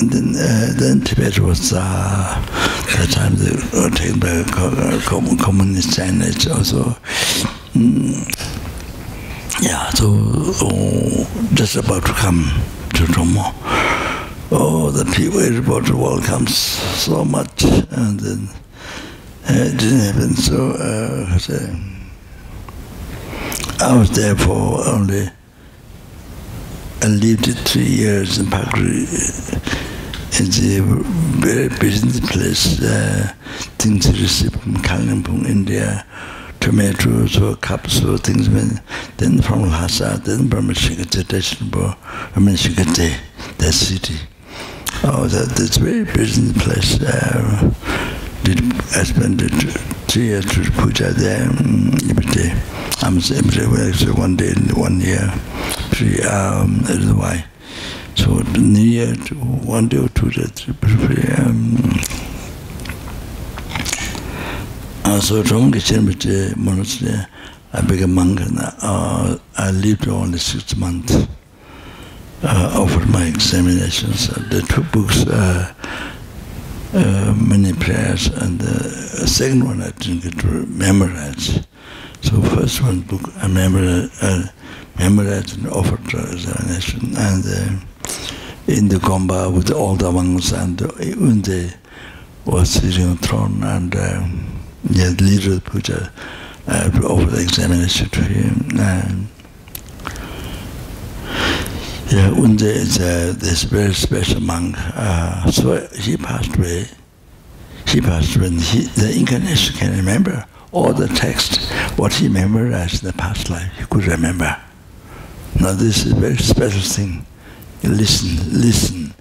and then, uh, then Tibet was uh, that time they were taken by uh, communist China. It's also mm, yeah. So oh, just about to come to Tomo. Oh, the people, everybody welcomes so much, and then uh, it didn't happen. So uh, I was there for only. I lived three years in Pakri it's a very business place, uh, things received from Kalimpong, India, tomatoes or cups or things. Then from Lhasa, then from Shigatse, that city. Oh, that, that's very business place. uh, did, I spent three years to puja there mm, every day. I'm every so one day, in one year, three, um, that's why. So near to one day or two that um, uh, so from Kichen uh, monastery I became monk and uh, I lived only six months. Uh, over my examinations. Uh, the two books, uh, uh, many prayers, and the second one I didn't get to memorize. So first one book I memorized, uh, memorized and offered examination, and uh, in the Gomba with all the monks and even they was sitting on throne and um, the leader of the puja uh, the examination to him. And, yeah, Unde is uh, this very special monk. Uh, so he passed away. He passed away. He, the incarnation can remember all the text, what he memorized in the past life, he could remember. Now this is a very special thing listen, listen.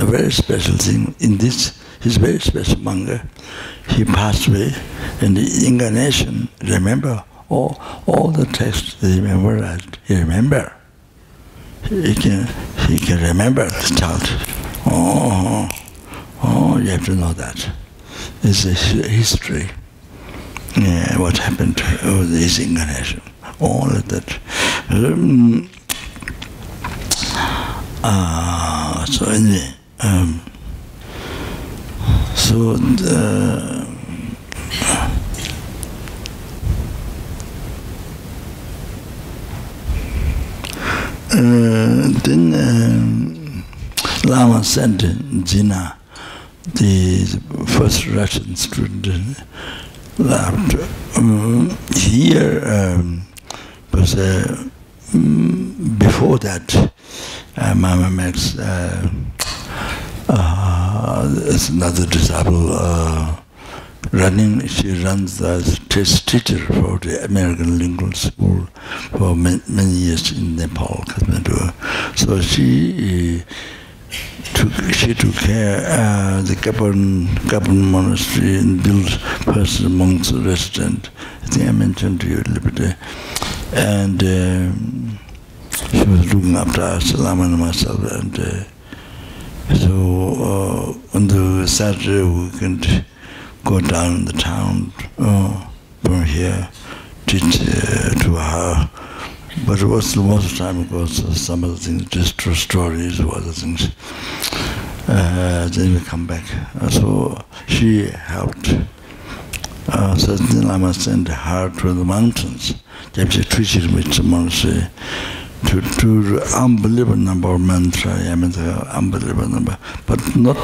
A very special thing in this, his very special manga, he passed away, and the incarnation, remember all, all the texts that he memorized, he remember. He can, he can remember the child. Oh, oh, you have to know that. It's a history. Yeah, what happened to his incarnation. All of that. Um, uh, so anyway, um, so the, then um, Lama sent Jina, the first Russian student, left. Um, here um, was uh, um, before that uh, Mama Max uh, uh, another disciple uh, running, she runs as test teacher for the American Lingual School for many, many years in Nepal, Kathmandu. So she eh, took, she took care uh, the Kapan, Kapan Monastery and built first monks resident. I think I mentioned to you a little bit. Eh, and um, she was looking after Salam and myself and uh, so uh, on the Saturday weekend, go down the town uh, from here uh, to, uh, to her. But it was most of the time, of course, uh, some of the things, just true stories or other things. Uh, then we come back. Uh, so she helped. Uh, so then I must send her to the mountains. They treated with the monastery. To, to unbelievable number of mantra, I mean, unbelievable number, but not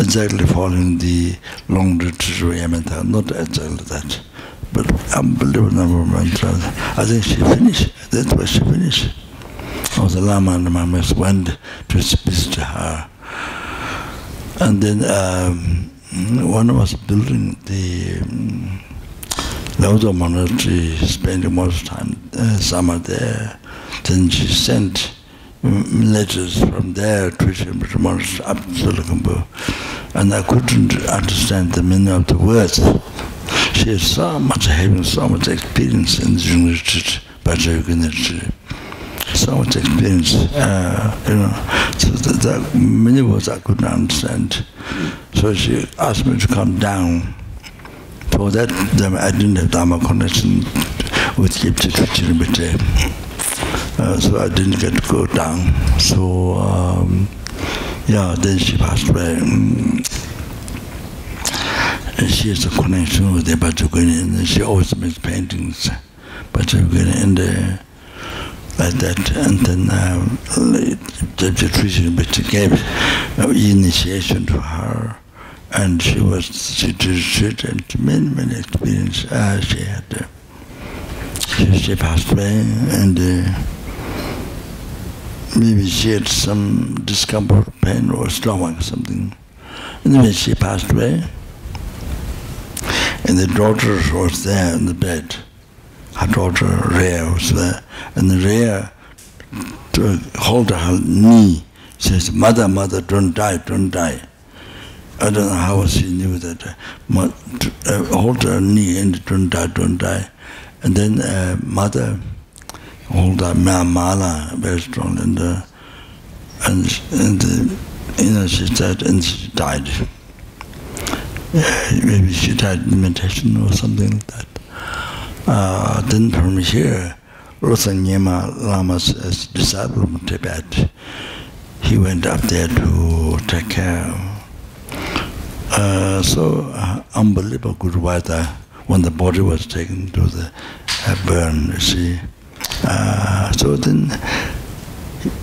exactly following the long literature, I mean, not exactly that, but unbelievable number of mantras. I think she finished, that's why she finished. or the Lama and the Mamas went to visit her. And then um, one was building the um, Lawudo monastery, spending most time uh, summer there. Then she sent um, letters from there to monastery up to Solu Khumbu. And I couldn't understand the meaning of the words. She had so much, having so much experience in the university, Bajayogana so much experience, uh, you know, so that, that many words I couldn't understand. So she asked me to come down. For that, I didn't have Dharma connection with Gypsy Trichirimite. uh, so I didn't get to go down. So um, yeah, then she passed away. And she has a connection with the Bachogunian. She always makes paintings, Bachogunian, and uh, like that. And then uh, the tradition which gave uh, initiation to her. And she was, she did, she did many, many experiences uh, she had. Uh, she, passed away and uh, maybe she had some discomfort pain or stomach something and then she passed away and the daughter was there in the bed her daughter Rhea was there and the Rhea to hold her knee says mother mother don't die don't die I don't know how she knew that. Uh, hold her knee and don't die, don't die. And then uh, mother, all that ma mala very strong and uh, and and uh, you know she said and she died. Uh, maybe she died in meditation or something like that. Uh, then from here, Rosan Nyema Lama's uh, disciple from Tibet, he went up there to take care. Uh, so uh, unbelievable good weather. when the body was taken to the uh, burn, you see. Uh, so then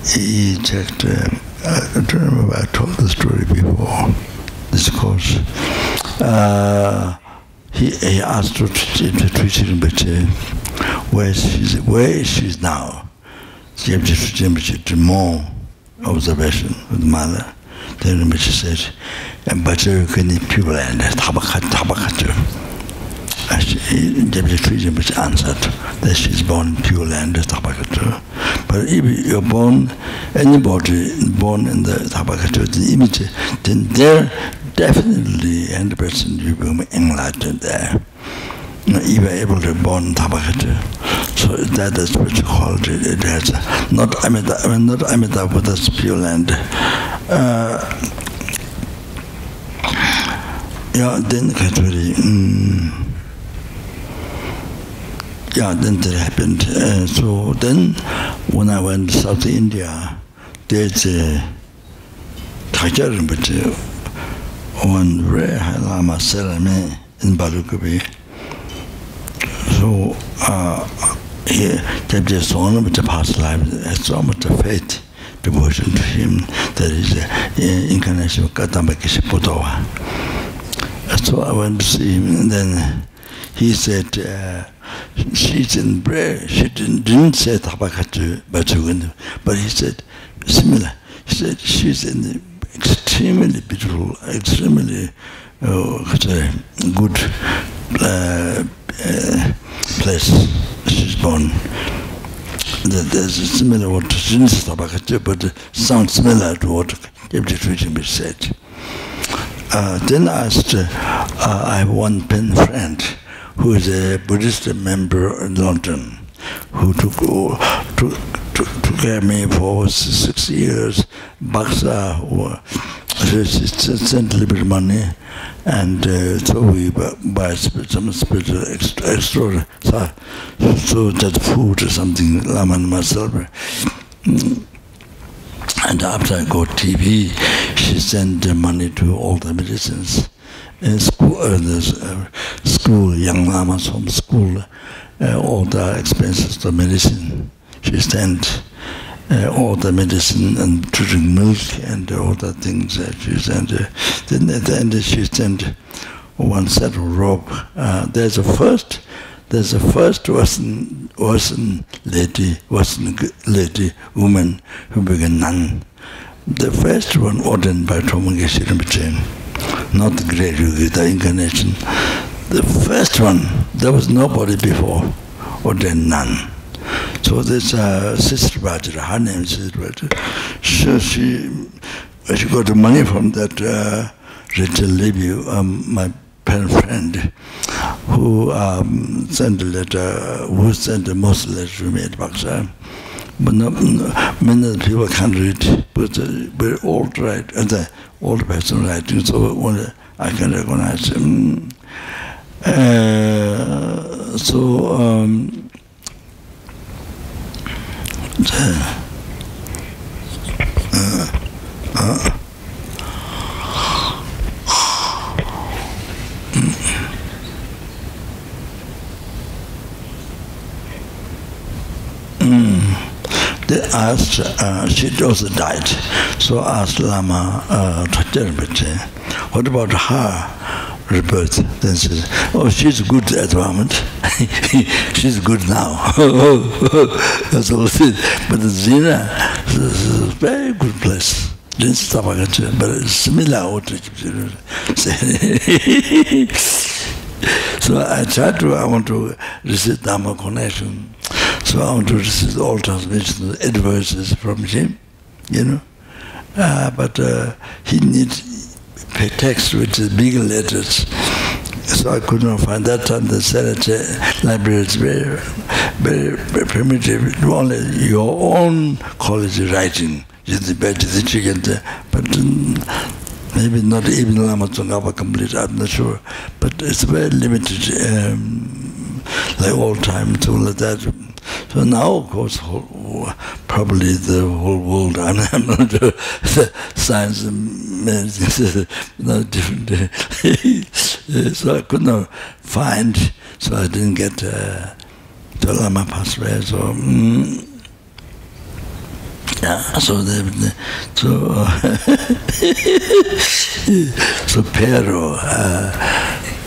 he checked, uh, I don't remember, I told the story before this course. Uh, he, he asked to, to treat him, but where, she's, where is she now, she had to to more observation with the mother. Then she said, and but you can people and tabakatu. Japanese tradition which answered that she's born in pure land, Tabakatu. But if you're born, anybody born in the Tabakatu, the image, then there definitely 100% you become enlightened there. If you're able to born in Tabakatu, so that is what you call it. It has not Amitabha, I mean, not Amitabha, but that's pure land. Uh, yeah, then, actually, mm, yeah, then that happened. Uh, so then, when I went to South India, there's a Thajar Rinpoche, uh, one very high Lama Selame in Barukabi. So, uh, he kept his own with the past life, had so much of faith, devotion to him, that is the uh, incarnation of Gautama Bodhava. So I went to see him, and then he said, uh, she didn't pray, she didn't, didn't say Tabakatu Bachugundu, but he said, similar, he said, she's in the extremely beautiful, extremely uh, good uh, uh, place she's born. There's a similar what she didn't say Tabakatu, but it sounds similar to what Kepti Trujimbi said. Uh, then I asked, uh, I have one pen friend, who is a Buddhist member in London, who took, took, took, took care of me for six years. Baksa, who sent a little bit of money, and uh, so we buy some spiritual extra, extra so, so that food or something, Lama and myself. And after I got TV, she sent the money to all the medicines. In school, uh, the uh, school, young lamas from school, uh, all the expenses, the medicine. She sent uh, all the medicine and drinking milk and all the things that she sent. then at the end she sent one set of robe. Uh, there's a first, there's a first Western, Western lady, Western lady, woman who became nun. The first one ordained by Chomangeshe Rinpoche, not the great Yogi, the incarnation. The first one, there was nobody before ordained none. So this uh, Sister Bajra, her name is Sister Bajra, so she, she got the money from that uh, Rachel Levy, um, my parent friend, who um, sent a letter, who sent the most letter to me at Baksa. But no, no, many people can't read, but very old right, and the old person writing, so only I can recognize him. Uh, so, um, the, uh, uh, they asked, uh, she also died, so asked Lama uh, what about her rebirth? Then she said, oh, she's good at the moment. she's good now. That's all. But Zina is a very good place. Didn't stop but it's similar So I tried to, I want to receive Dhamma connection. So I want to receive all transmissions, advices from him, you know. Uh, but uh, he needs a text is bigger letters. So I could not find that time the sanitary library is very, very, very primitive. Only your own college writing is the best but um, maybe not even Lama Tsongkhapa complete, I'm not sure. But it's very limited, um, like all time, so like that. So now, of course, probably the whole world, I'm, not sure, science and medicine no different. so I could not find, so I didn't get uh, the Lama passed. So, mm, yeah, so they, so uh, so Pero, uh,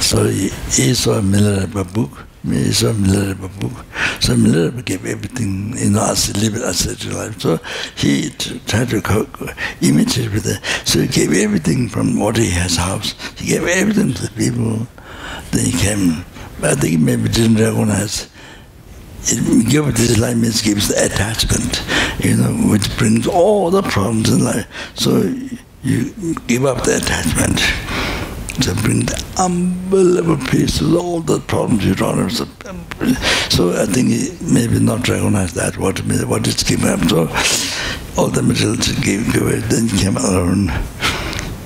so he, he saw a Milarepa book me so book. So Milarepa gave everything, you know, as live as life. So he tried to imitate with it. So he gave everything from what he has house. He gave everything to the people. Then he came. But I think maybe didn't recognize it give this life means gives the attachment, you know, which brings all the problems in life. So you give up the attachment to bring the unbelievable peace with all the problems you run into. So I think he maybe not recognize that, what, what is giving up. So all the materials gave away, then he came alone.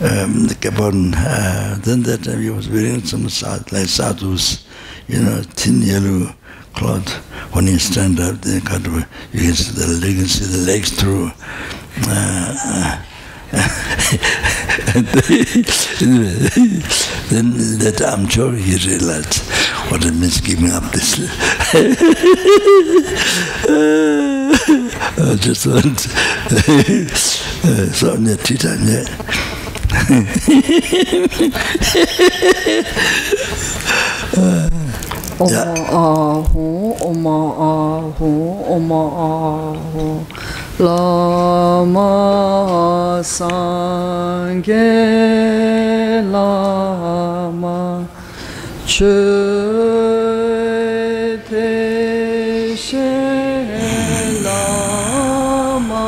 Um, the Gabon, uh, then that time he was wearing some like sadhus, you know, thin yellow cloth. When he stand up, they of, you can see the legs, see the legs through. Uh, uh, then that I'm sure he realized what it means giving up this. I just want so ne tita ne. Oma ahu, oma ahu, oma ahu. lama sangye lama chö te she lama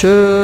çöl.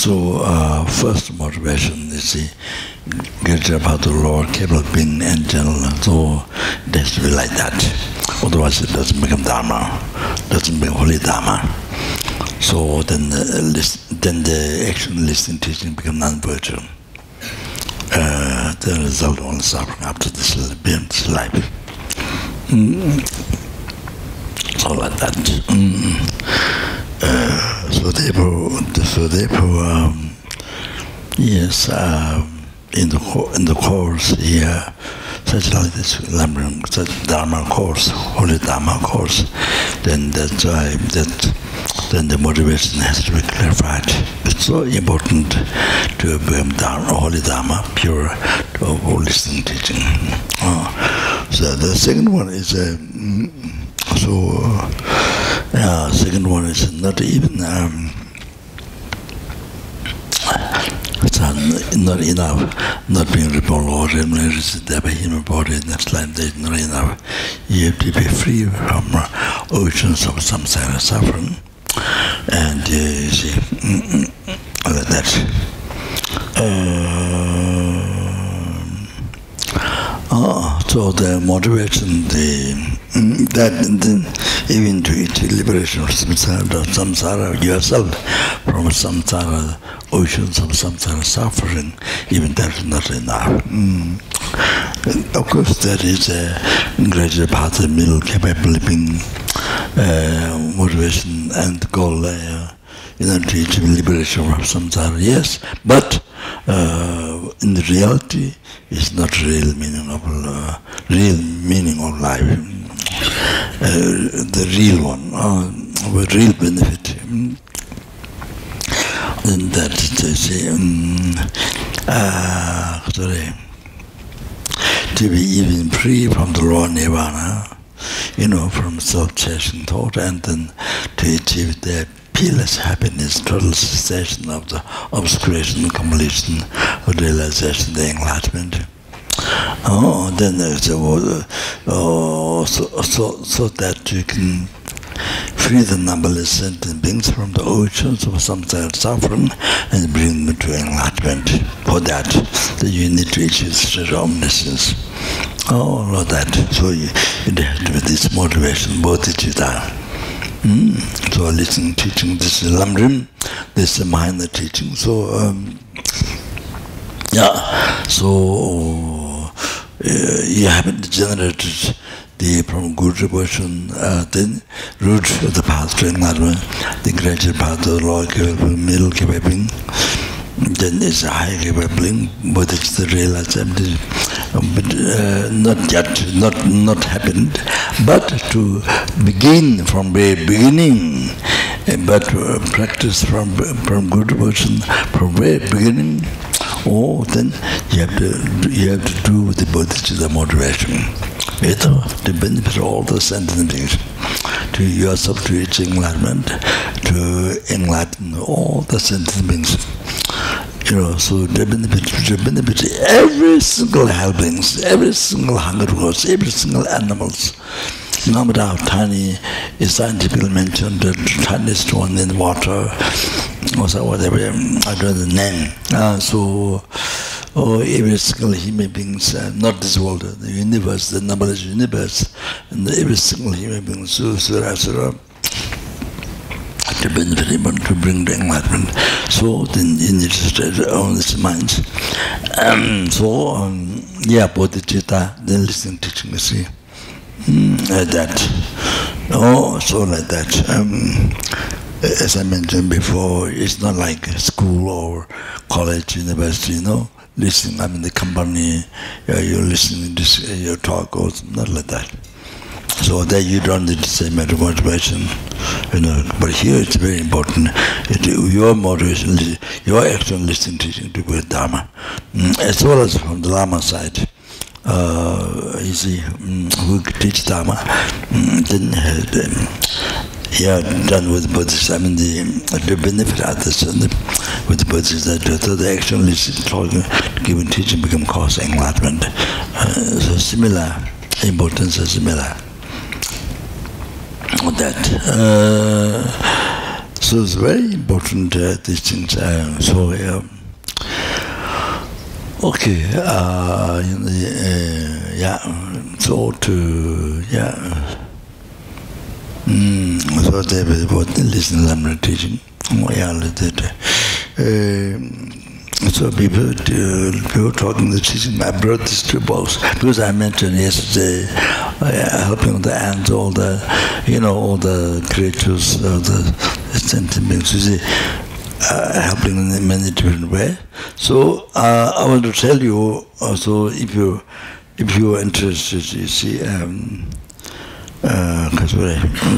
So, uh, first motivation is the the Lord, capable of being angel, so it has to be like that. Otherwise, it doesn't become Dharma, doesn't become holy Dharma. So then the, list, then the action, listening, teaching become non-virtual. Uh, the result only suffering after this, this life. Mm so like that. Mm. So therefore, so therefore, um, yes, um, in the in the course here, such like this such Dharma course, holy Dharma course, then that's why that then the motivation has to be clarified. It's so important to become Dharma, holy Dharma, pure, to listening teaching. Uh, so the second one is. Uh, so, uh, second one is not even um, it's not enough, not being reborn or remunerated by human body in next life, there's not enough. You have to be free from oceans of samsara suffering. And uh, you see, mm, mm, mm, that. Uh, oh, so the motivation, the that then even to achieve liberation of samsara, samsara yourself from samsara, oceans of samsara suffering, even that is not enough. Mm. Of course, there is a gradual path, a middle capable living uh, motivation and goal, uh, you know, to achieve liberation from samsara, yes, but uh, in the reality, it's not real meaning of uh, real meaning of life. Uh, the real one, uh, real benefit. Then that say, um, uh, sorry, to be even free from the raw nirvana, you know, from self-cherishing thought, and then to achieve the peerless happiness, total cessation of the obscuration, completion, of realization, the enlightenment. Oh, then there's a oh, so, so, so that you can free the numberless sentient beings from the oceans of samsara suffering and bring them to enlightenment. For that, that you need to achieve omniscience. Oh, all of that. So you, you have to be this motivation, bodhicitta. Mm. So listening, teaching, this is Lamrim, this is minor teaching. So, um, yeah, so uh, you haven't generated the from good devotion, uh, then root of the path to enlightenment, the gradual path of the lower capable, middle capable, then it's a high capable, but it's the realization, but uh, not yet, not not happened, but to begin from the beginning, but uh, practice from from good devotion, from very beginning, Oh, then you have to you have to do with the bodhicitta moderation. You know, to benefit all the sentient beings, to yourself to reach enlightenment, to enlighten all the sentient beings. You know, so to benefit, to benefit every single helpings, every single hunger force, every single animals matter how tiny is scientifically mentioned, the tiniest one in the water, or whatever, I don't know the name. Uh, so, or every single human being, uh, not this world, the universe, the numberless universe, and every single human being, so, so, to benefit him to bring the enlightenment. So then need to own this mind. Um, so, um, yeah, bodhicitta, then listen teaching, you see. Mm, like that. Oh, so like that. Um, as I mentioned before, it's not like school or college, university, you know. Listening, I'm in the company, you're listening to this, your talk, or not like that. So there you don't need the same motivation, you know. But here it's very important. It, your motivation, your action, listening, to good Dharma, mm, as well as from the Lama side uh, see, um, who Dharma, um, didn't have, um, yeah, done with Buddhists, I mean, the, the benefit others, and the, with the Bodhisattva, so the action is talking, giving teaching become cause enlightenment. Uh, so similar importance is similar. That uh, so it's very important uh, these things. Uh, so uh, okay, uh, yeah. So to yeah. Mm, so were listening to the teaching. Yeah, that. Uh, so people, uh, people talking the teaching. I brought these two books because I mentioned yesterday uh, helping the ants, all the, you know, all the creatures, all the sentient beings. You see, uh, helping in many different ways. So uh, I want to tell you also if you if you are interested, you see. Um, uh,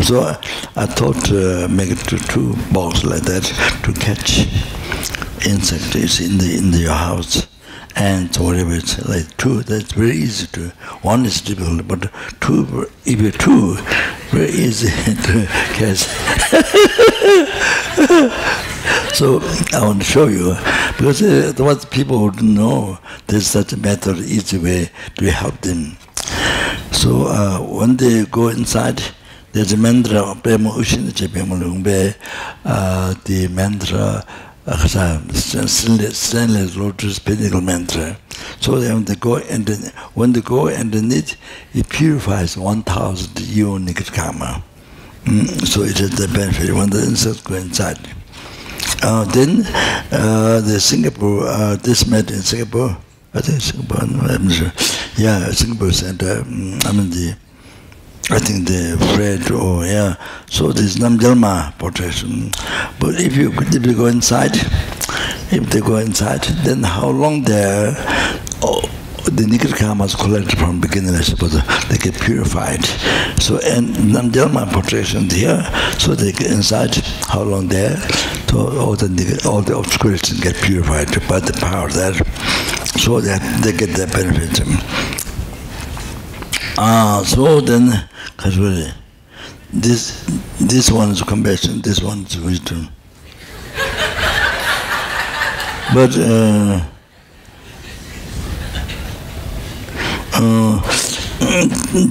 so I thought uh, make it to two balls like that to catch insects in the in the, your house and whatever it's like two that's very easy to one is difficult but two if you two very easy to catch so I want to show you because uh, what people would know there's such a method easy way to help them so uh, when they go inside, there's a mantra, Prema Ushin Chepema Lungbe, uh, the mantra, uh, stainless lotus pinnacle mantra. So when they go and when they go underneath, it purifies 1,000 unique karma. Mm, so it is the benefit when the insects go inside. Uh, then uh, the Singapore, uh, this met in Singapore, I think Singapore, I'm not sure. Yeah, Singapore Center. Um, I mean the, I think the Fred or yeah. So this Namgyalma portrait. But if you if you go inside, if they go inside, then how long there? Oh, the naked karmas collected from beginning, I suppose, they get purified. So, and Namgyalma protection here, so they get inside, how long there, so all the, all the obscurities get purified by the power there so that they get the benefit. Ah, so then, this, this one is compassion, this one is wisdom. but, uh, uh,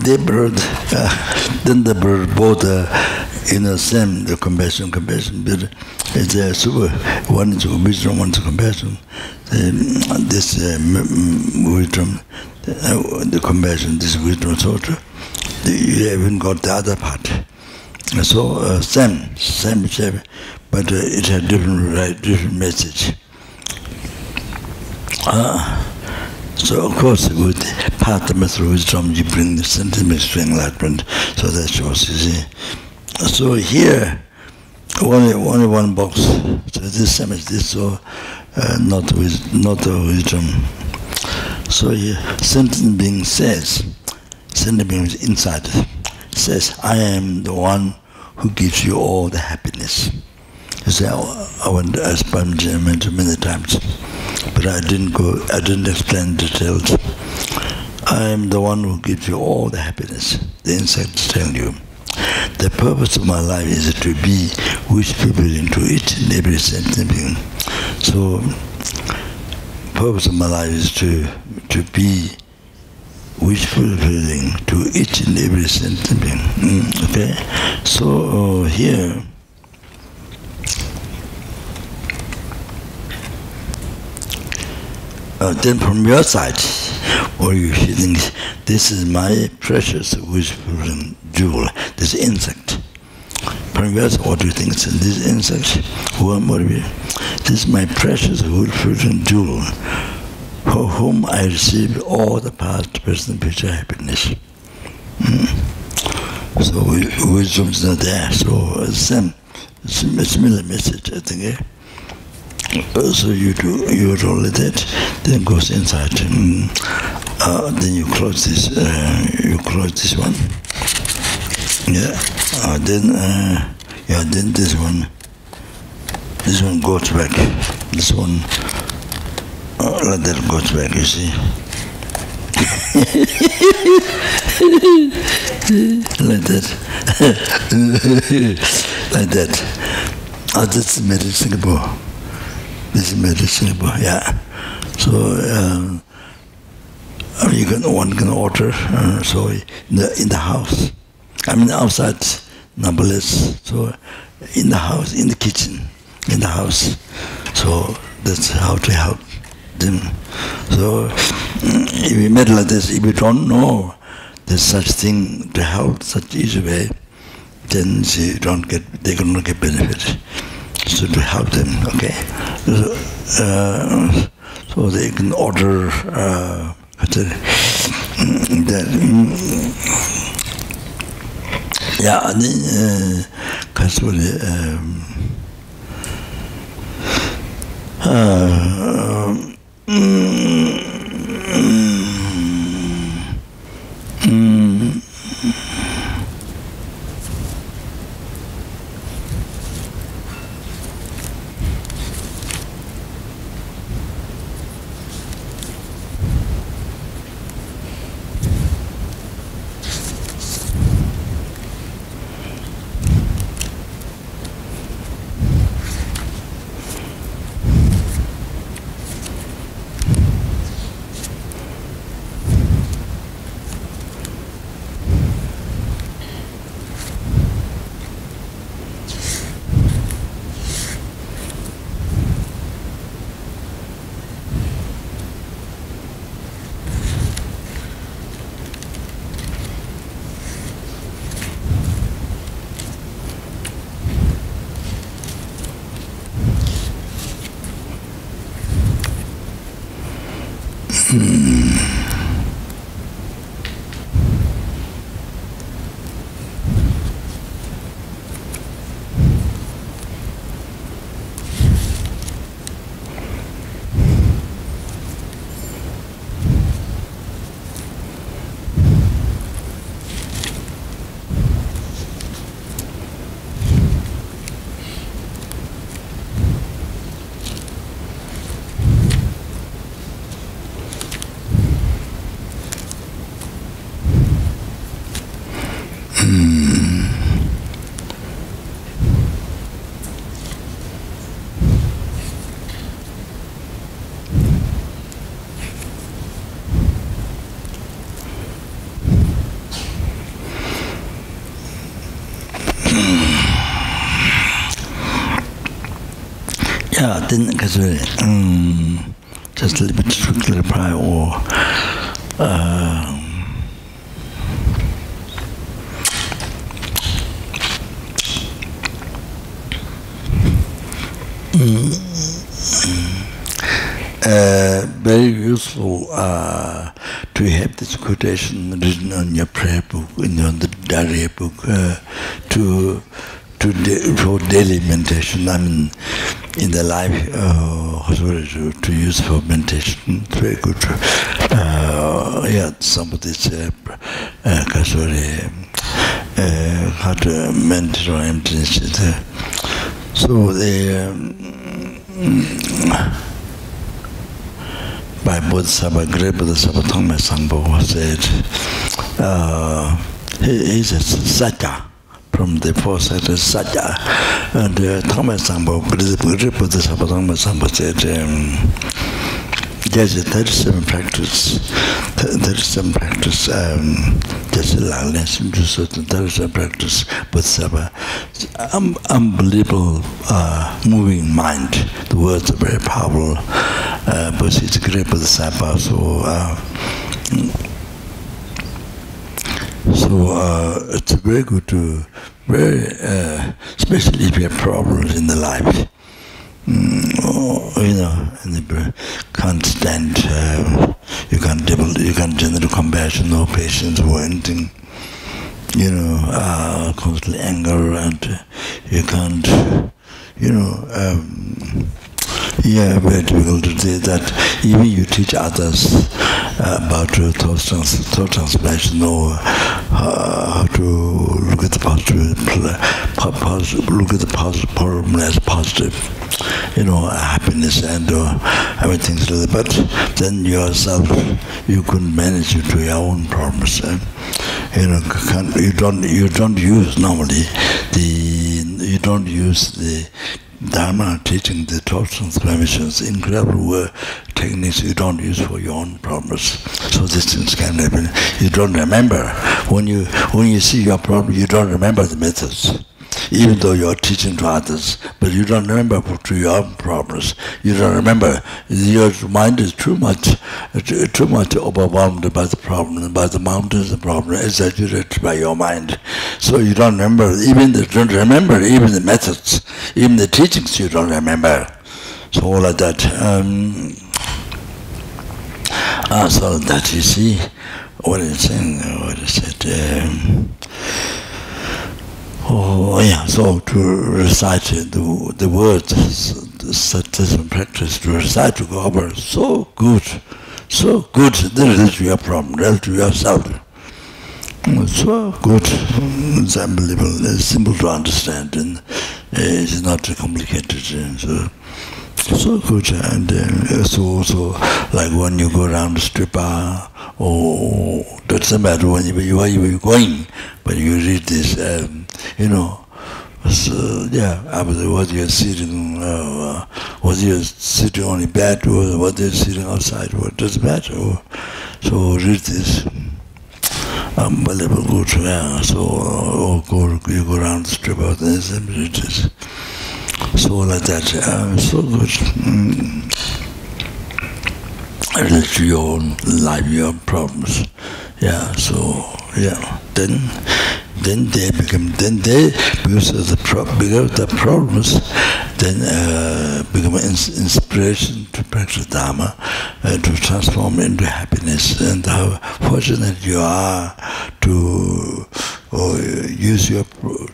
they brought, uh, then they brought both, uh, in the same, the compassion, compassion, but it's a super, one is wisdom, one is compassion. Um, this uh, wisdom, uh, the compassion, this wisdom sort, you haven't got the other part. So uh, same, same shape, but uh, it had different right, different message. Uh, so of course, with part of method wisdom, you bring the sentiment to enlightenment. So that shows, you see. So here, only only one box. So this image, this so uh, not with not a wisdom. So here, sentient being says, sentient being is inside says, I am the one who gives you all the happiness. You say, I want to ask mentioned many times, but I didn't go, I didn't explain details. I am the one who gives you all the happiness. The insects tell you. The purpose of my life is to be which people into each and every sentient being. So, purpose of my life is to to be which fulfilling to each and every sentient being. Mm, okay, so uh, here. Uh, then from your side, or you think this is my precious wishful jewel, this insect. From your side, what do you think? This insect, who what this is my precious wishful jewel, for whom I receive all the past, present, future happiness. Hmm. So wisdom is not there. So same, similar message, I think. Eh? So you do you roll it then goes inside. And uh, then you close this uh, you close this one. Yeah uh, then uh, yeah then this one. This one goes back. This one uh, like that goes back you see. Like that. Like that. Oh, that's the medicine Singapore this is medicine, yeah. So um, you can one can order. Uh, so in the in the house, I mean outside, numberless. So in the house, in the kitchen, in the house. So that's how to help them. So if you met like this, if you don't know there's such thing to help, such easy way, then you don't get, they cannot get benefit. so to help them okay. So, uh, so they can order uh, the, the 야 아니 가슴에 아 Yeah, then because um, just a little bit to clarify or very useful uh, to have this quotation written on your prayer book, in your diary book, uh, to to for daily meditation. I mean, in the life uh, to, to use for meditation. It's very good. Uh, yeah, somebody said, uh, Kasuri, uh, how to meditate on emptiness. So they. Um, by Bodhisattva, great Bodhisattva Thongme Sangpo said, uh, he, he's a satya from the force at Saja and uh, the Thamma Sangbo please grip the Sabang Sangbo said um, yes there is some practice. There is some practice um just a lesson to certain there is a practice but Sabha um, unbelievable uh, moving mind. The words are very powerful. Uh, but it's grip of the Sabha so uh, so uh, it's very good to, very, uh, especially if you have problems in the life. Mm, you know, and they can't stand, uh, you can't develop, you can't generate compassion or patience or anything, you know, uh, constantly anger and you can't, you know, um, yeah, very difficult to say that even you teach others uh, about uh, thought, trans thought transformation or uh, how to look at the positive, positive look at the positive problem as positive, you know, happiness and uh, everything's like. But then yourself, you couldn't manage it to your own problems. Eh? You know, you don't you don't use normally the you don't use the Dharma teaching the thought transformations, incredible word, techniques you don't use for your own problems. So these things can happen. You don't remember. When you when you see your problem, you don't remember the methods even though you're teaching to others, but you don't remember to your own problems. You don't remember. Your mind is too much, too much overwhelmed by the problem, by the mountains of problem, exaggerated by your mind. So you don't remember, even the, don't remember even the methods, even the teachings you don't remember. So all of that. Um, uh, so that you see, what is saying, what is it? Um, Oh, yeah, so to recite the, the words, such as in practice, to recite to God, so good, so good, this is your problem, tell to yourself. So good, it's unbelievable, it's simple to understand and it's not complicated. So, so good, and uh, so also like when you go around the stupa, or doesn't matter when you, you are going, but you read this. Um, you know, so, yeah, after what you're sitting, uh, what you're sitting on the bed or what they're sitting outside, what doesn't matter. So read this. Unbelievable good, yeah. So or go, you go around the stupa out there and read this. So like that, uh, so good. Mm. Relate to your own life, your problems. Yeah, so, yeah. Then then they become, then they, because of the, pro, because the problems, then uh, become an inspiration to practice Dharma, uh, to transform into happiness. And how fortunate you are to uh, use your,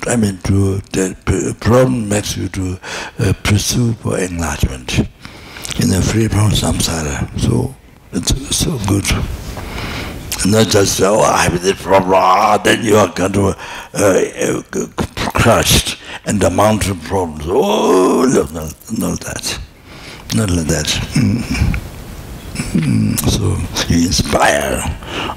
I mean, to, the problem makes you to uh, pursue for enlightenment in the free from samsara. So, it's so good not just, oh, I have this problem, then you are going to uh, crushed and the mountain problems. Oh, no, no, not that. Not like that. Mm. Mm. So you inspire.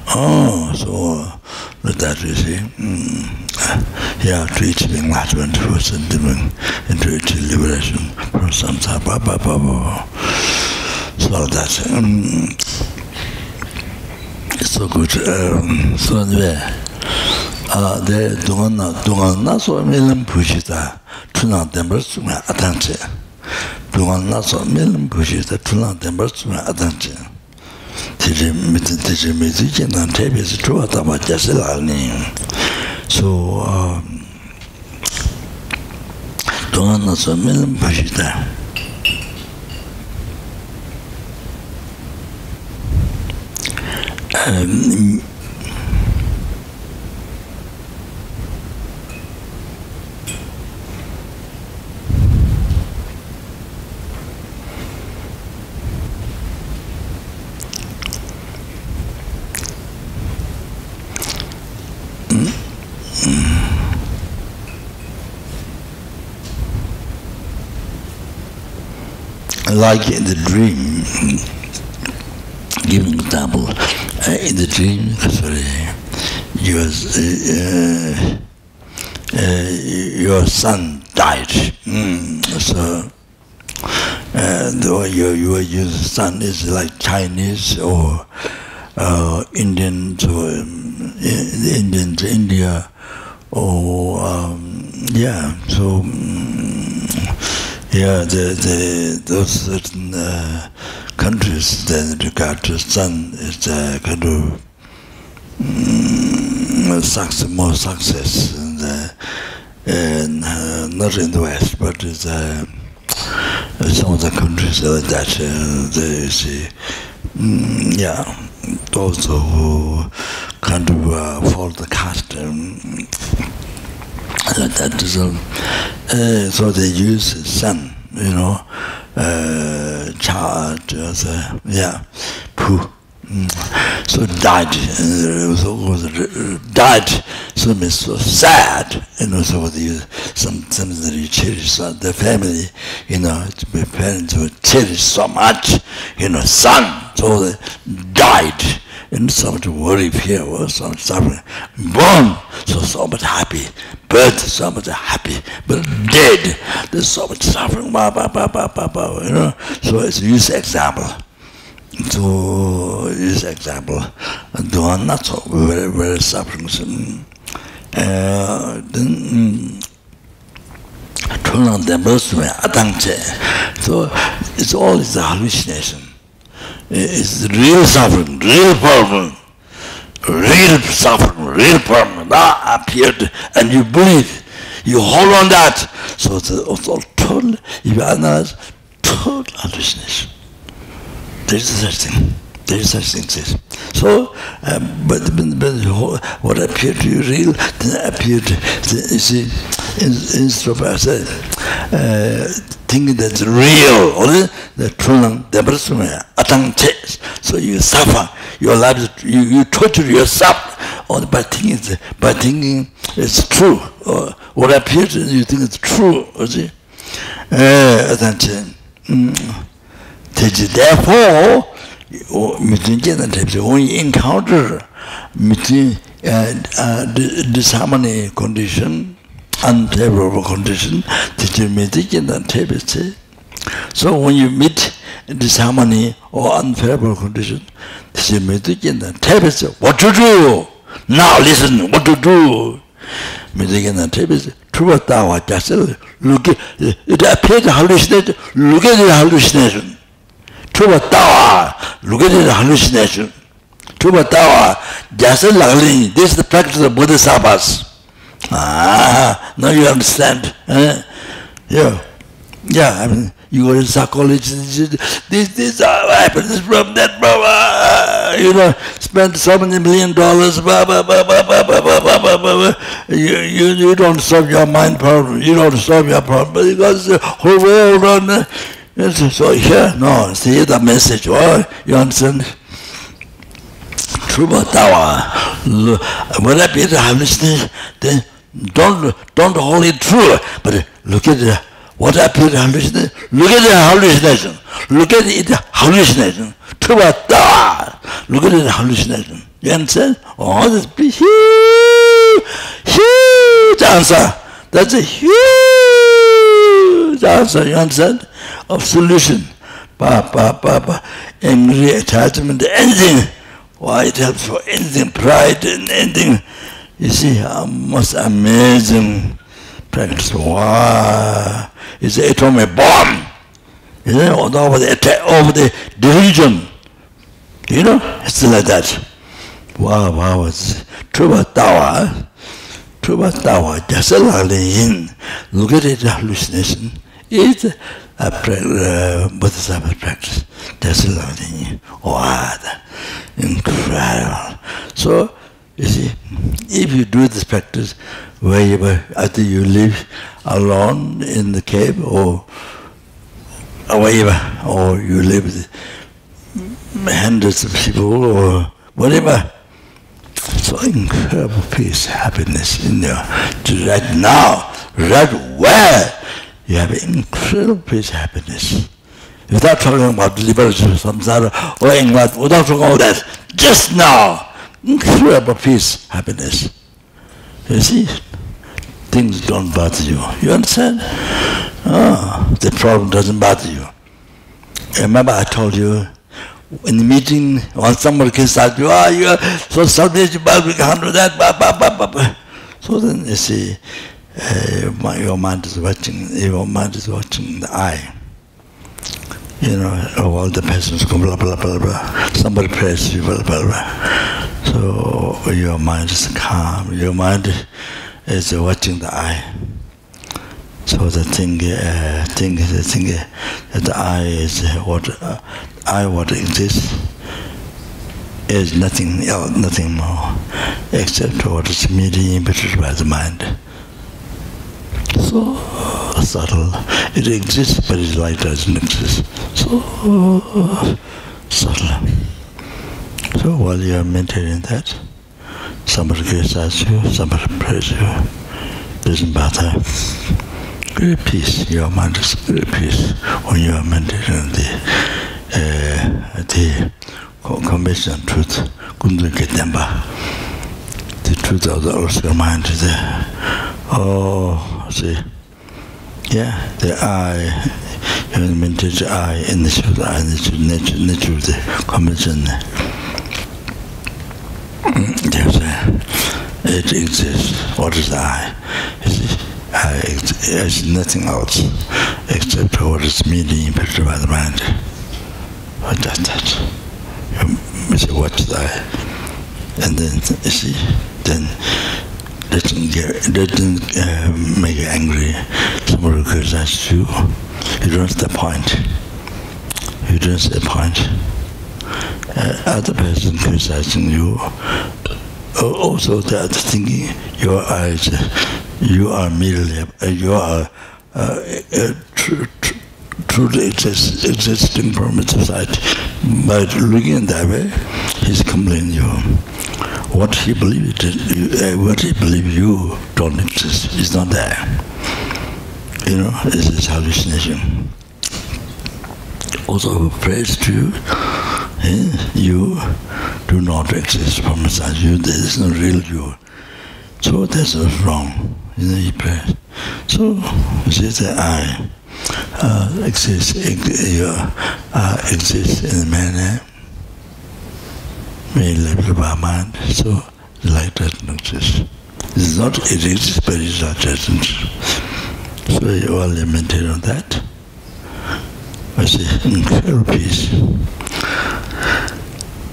Oh, so like that you see. Mm. Yeah, to achieve enlightenment for sentiment and to achieve liberation from samsara. So that. Mm. so good um so the ah de dongan na dongan na so melim puji da tuna dembar suma atanche dongan na so melim puji da tuna dembar suma atanche tiji mitin tiji mitin ki nam tebi si tuwa taba jasi lani so dongan na so melim puji da um, like in the dream, giving example, uh, in the dream, sorry, your, uh, uh, your son died. Mm. So, uh, your, your, your son is like Chinese or uh, Indian to um, Indian to India or um, yeah so um, yeah the, the those certain uh, countries that regard to sun is a kind of um, success, more success in the, in, uh, not in the West, but in the, uh, some of the countries like that, uh, they see, um, yeah, those who kind of uh, follow the custom, like that. So, uh, so they use sun, you know, uh, charge, uh, yeah, poo. So died, uh, so was died. So means so sad, you know. So the some things that you cherish, so the family, you know, parents would cherish so much, you know, son. So they died, and so much worry, fear, or so much suffering. Born, so so much happy. Birth, so much happy. But dead, there's so much suffering. Bah, bah, bah, bah, bah, bah, you know. So it's use example. To use example, do not so very very suffering. Uh, then. Tulang Dembosme, Atangche. So it's all is a hallucination. It's real suffering, real problem, real suffering, real problem that appeared and you believe, you hold on that. So it's, all total, if you analyze, total hallucination. There is such thing. There is such things. Yes. So, um, but, but, but what appeared to you real then appeared, you see, instead of us uh, thinking that's real, or the true the person, atang So you suffer, your life, you, you torture yourself oh, or by thinking, by thinking it's true, or what appears you think it's true, you see. Uh, mm. therefore, mitinje dan tepsi, when you encounter mitin, uh, uh, disharmony condition, unfavorable condition, tiji mitinje dan tepsi. So when you meet disharmony or unfavorable condition, tiji mitinje dan tepsi, what to do? Now listen, what to do? Mitinje dan tepsi, truva tawa jasel, look, at, it appears hallucination, look at the hallucination. True Tawa, look at the hallucination. True Tawa, just like this is the practice of Bodhisattvas. Ah, now you understand. Eh? Yeah. Yeah, I mean, you are in psychology, this, this uh, happens from that, blah, blah, you know, spend so many million dollars, blah, blah, blah, blah, blah, blah, blah, blah, blah, blah. You, you, you don't solve your mind problem, you don't solve your problem, because the whole world on, uh, so here, no, see the message, oh, you understand? True Tawa, when I be the hallucination, then don't don't hold it true but look at the, what appears hallucination look at the hallucination look at the hallucination to what look at the hallucination. You understand oh this big huge huge answer. That's a huge answer you understand of solution pa pa pa pa angry attachment anything why it helps for anything pride and anything You see how most amazing practice. Wow! It's an atomic bomb. You know, over the attack, over the division. You know, it's like that. Wow, wow, it's true tawa. True tawa, just like in. Look at it, hallucination. It's Uh, bodhisattva practice. Just like Wow, incredible. So, You see, if you do this practice wherever, either you live alone in the cave or wherever, or you live with hundreds of people or whatever, so incredible peace, happiness in there. Right now, right where, you have incredible peace, happiness. Without talking about liberation, samsara, or England, without talking about that, just now, incredible peace, happiness. You see, things don't bother you. You understand? Oh, the problem doesn't bother you. Remember I told you, in the meeting, when somebody can start you, ah, you are so selfish, you can't do that, blah, blah, blah, blah. So then you see, uh, your mind is watching, your mind is watching the eye. You know, all the persons go blah, blah, blah, blah. Somebody prays you, blah, blah, blah. So your mind is calm, your mind is watching the eye. So the thing, uh, thing, the thing, uh, the eye is what, uh, what exists is nothing else, nothing more, except what is merely imputed by the mind. so subtle. It exists, but its light doesn't exist. So subtle. So while you are maintaining that, somebody criticizes you, somebody praises you. Doesn't matter. Great peace. Your mind is great peace when you are maintaining the uh, the conviction truth. Kundu Ketemba. The truth of the earth's mind is there. Oh, see. Yeah, the eye, even vintage eye, in the should eye, the nature, nature of the combination. Mm, yes, uh, it exists. What is the eye? Is it? Eye is nothing else except what is merely impacted by the mind. What does that? You say, what's the eye? And then, you see, then doesn't get, doesn't uh, make you angry. Somebody criticizes you. You don't the point. You don't the point. Uh, other person criticizing you. Uh, also, the other thinking your eyes, you are merely, uh, you are uh, uh, tr- tr- truly exist, existing from side. By looking in that way, he's complaining you what he believed, uh, what he believed you don't exist is not there. You know, this is hallucination. Also, praise to you, eh? you do not exist from inside you. There is no real you. So that's what's wrong. You know, he prays. So, you see that I uh, exist, ex- uh, exist in the manner may level mind, so light doesn't exist. It's not, it exists, but it's not present. So you all meditate on that. I say, incredible peace.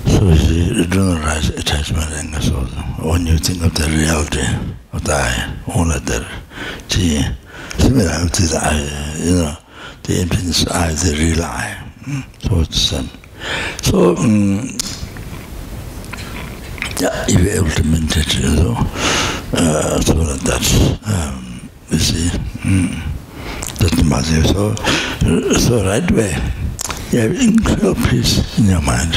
So you do not rise attachment anger so when you think of the reality of the I, all of that, see, similar to the I, you know, the emptiness I, the real I. So it's the same. So, um, able to meditate, you uh, so that, um, you see, mm, that's the matter. So, so right way, you have incredible peace in your mind.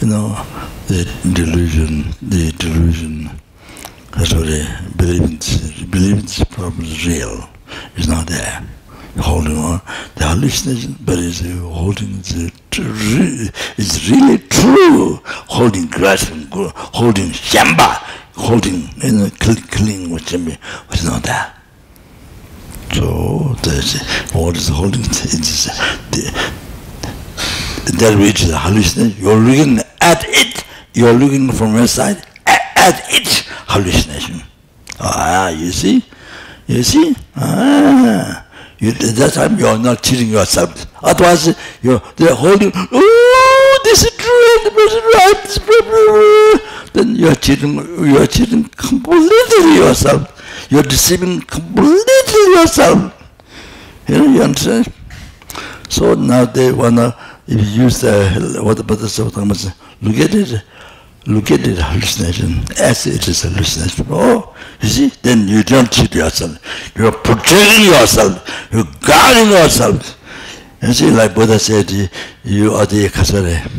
You know, the delusion, the delusion, sorry, believing this problem is real, is not there. You're holding on, the hallucination, but it's holding the it's really true. Holding grasping, holding shamba, holding, you know, cling with shamba, it's not that. So what is holding it's the that which is hallucination. You're looking at it. You're looking from your side at, at its hallucination. Ah, you see, you see. Ah. You, that time you are not cheating yourself. Otherwise, you're they're holding. Oh, this is true. Then you are cheating. You are cheating completely yourself. You are deceiving completely yourself. You know, you understand? So now they wanna if you use the what the Buddha said, look at it look at the hallucination as it is hallucination. Oh, you see, then you don't cheat yourself. You're protecting yourself. You're guarding yourself. You see, like Buddha said, you are the kasare.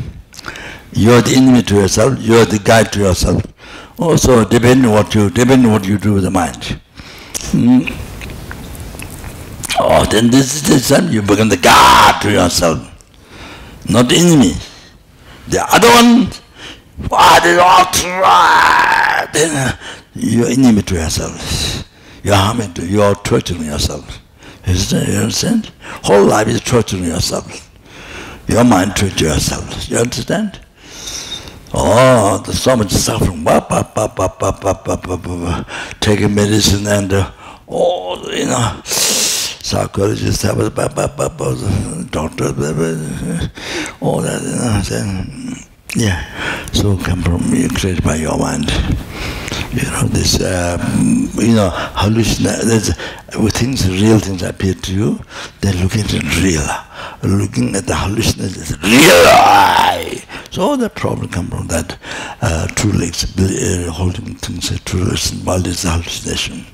You are the enemy to yourself. You are the guide to yourself. Also, depending what you depending what you do with the mind. Mm. Oh, then this is the time you become the guard to yourself, not the enemy. The other one what is all right? Then you're enemy to yourself. You're harming to, you're torturing yourself. You understand? Whole life is torturing yourself. Your mind tortures yourself. You understand? Oh, there's so much suffering. Bah, bah, bah, bah, bah, bah, bah, bah, bah. Taking medicine and, uh, oh, you know, psychologists bah, bah, bah, all that, you know, saying, yeah, so come from created by your mind. You know this. Um, you know hallucination. When things, real things appear to you, then look at it real. Looking at the hallucination, real. So the problem comes from that uh, true legs, uh, holding things as true legs, while this hallucination.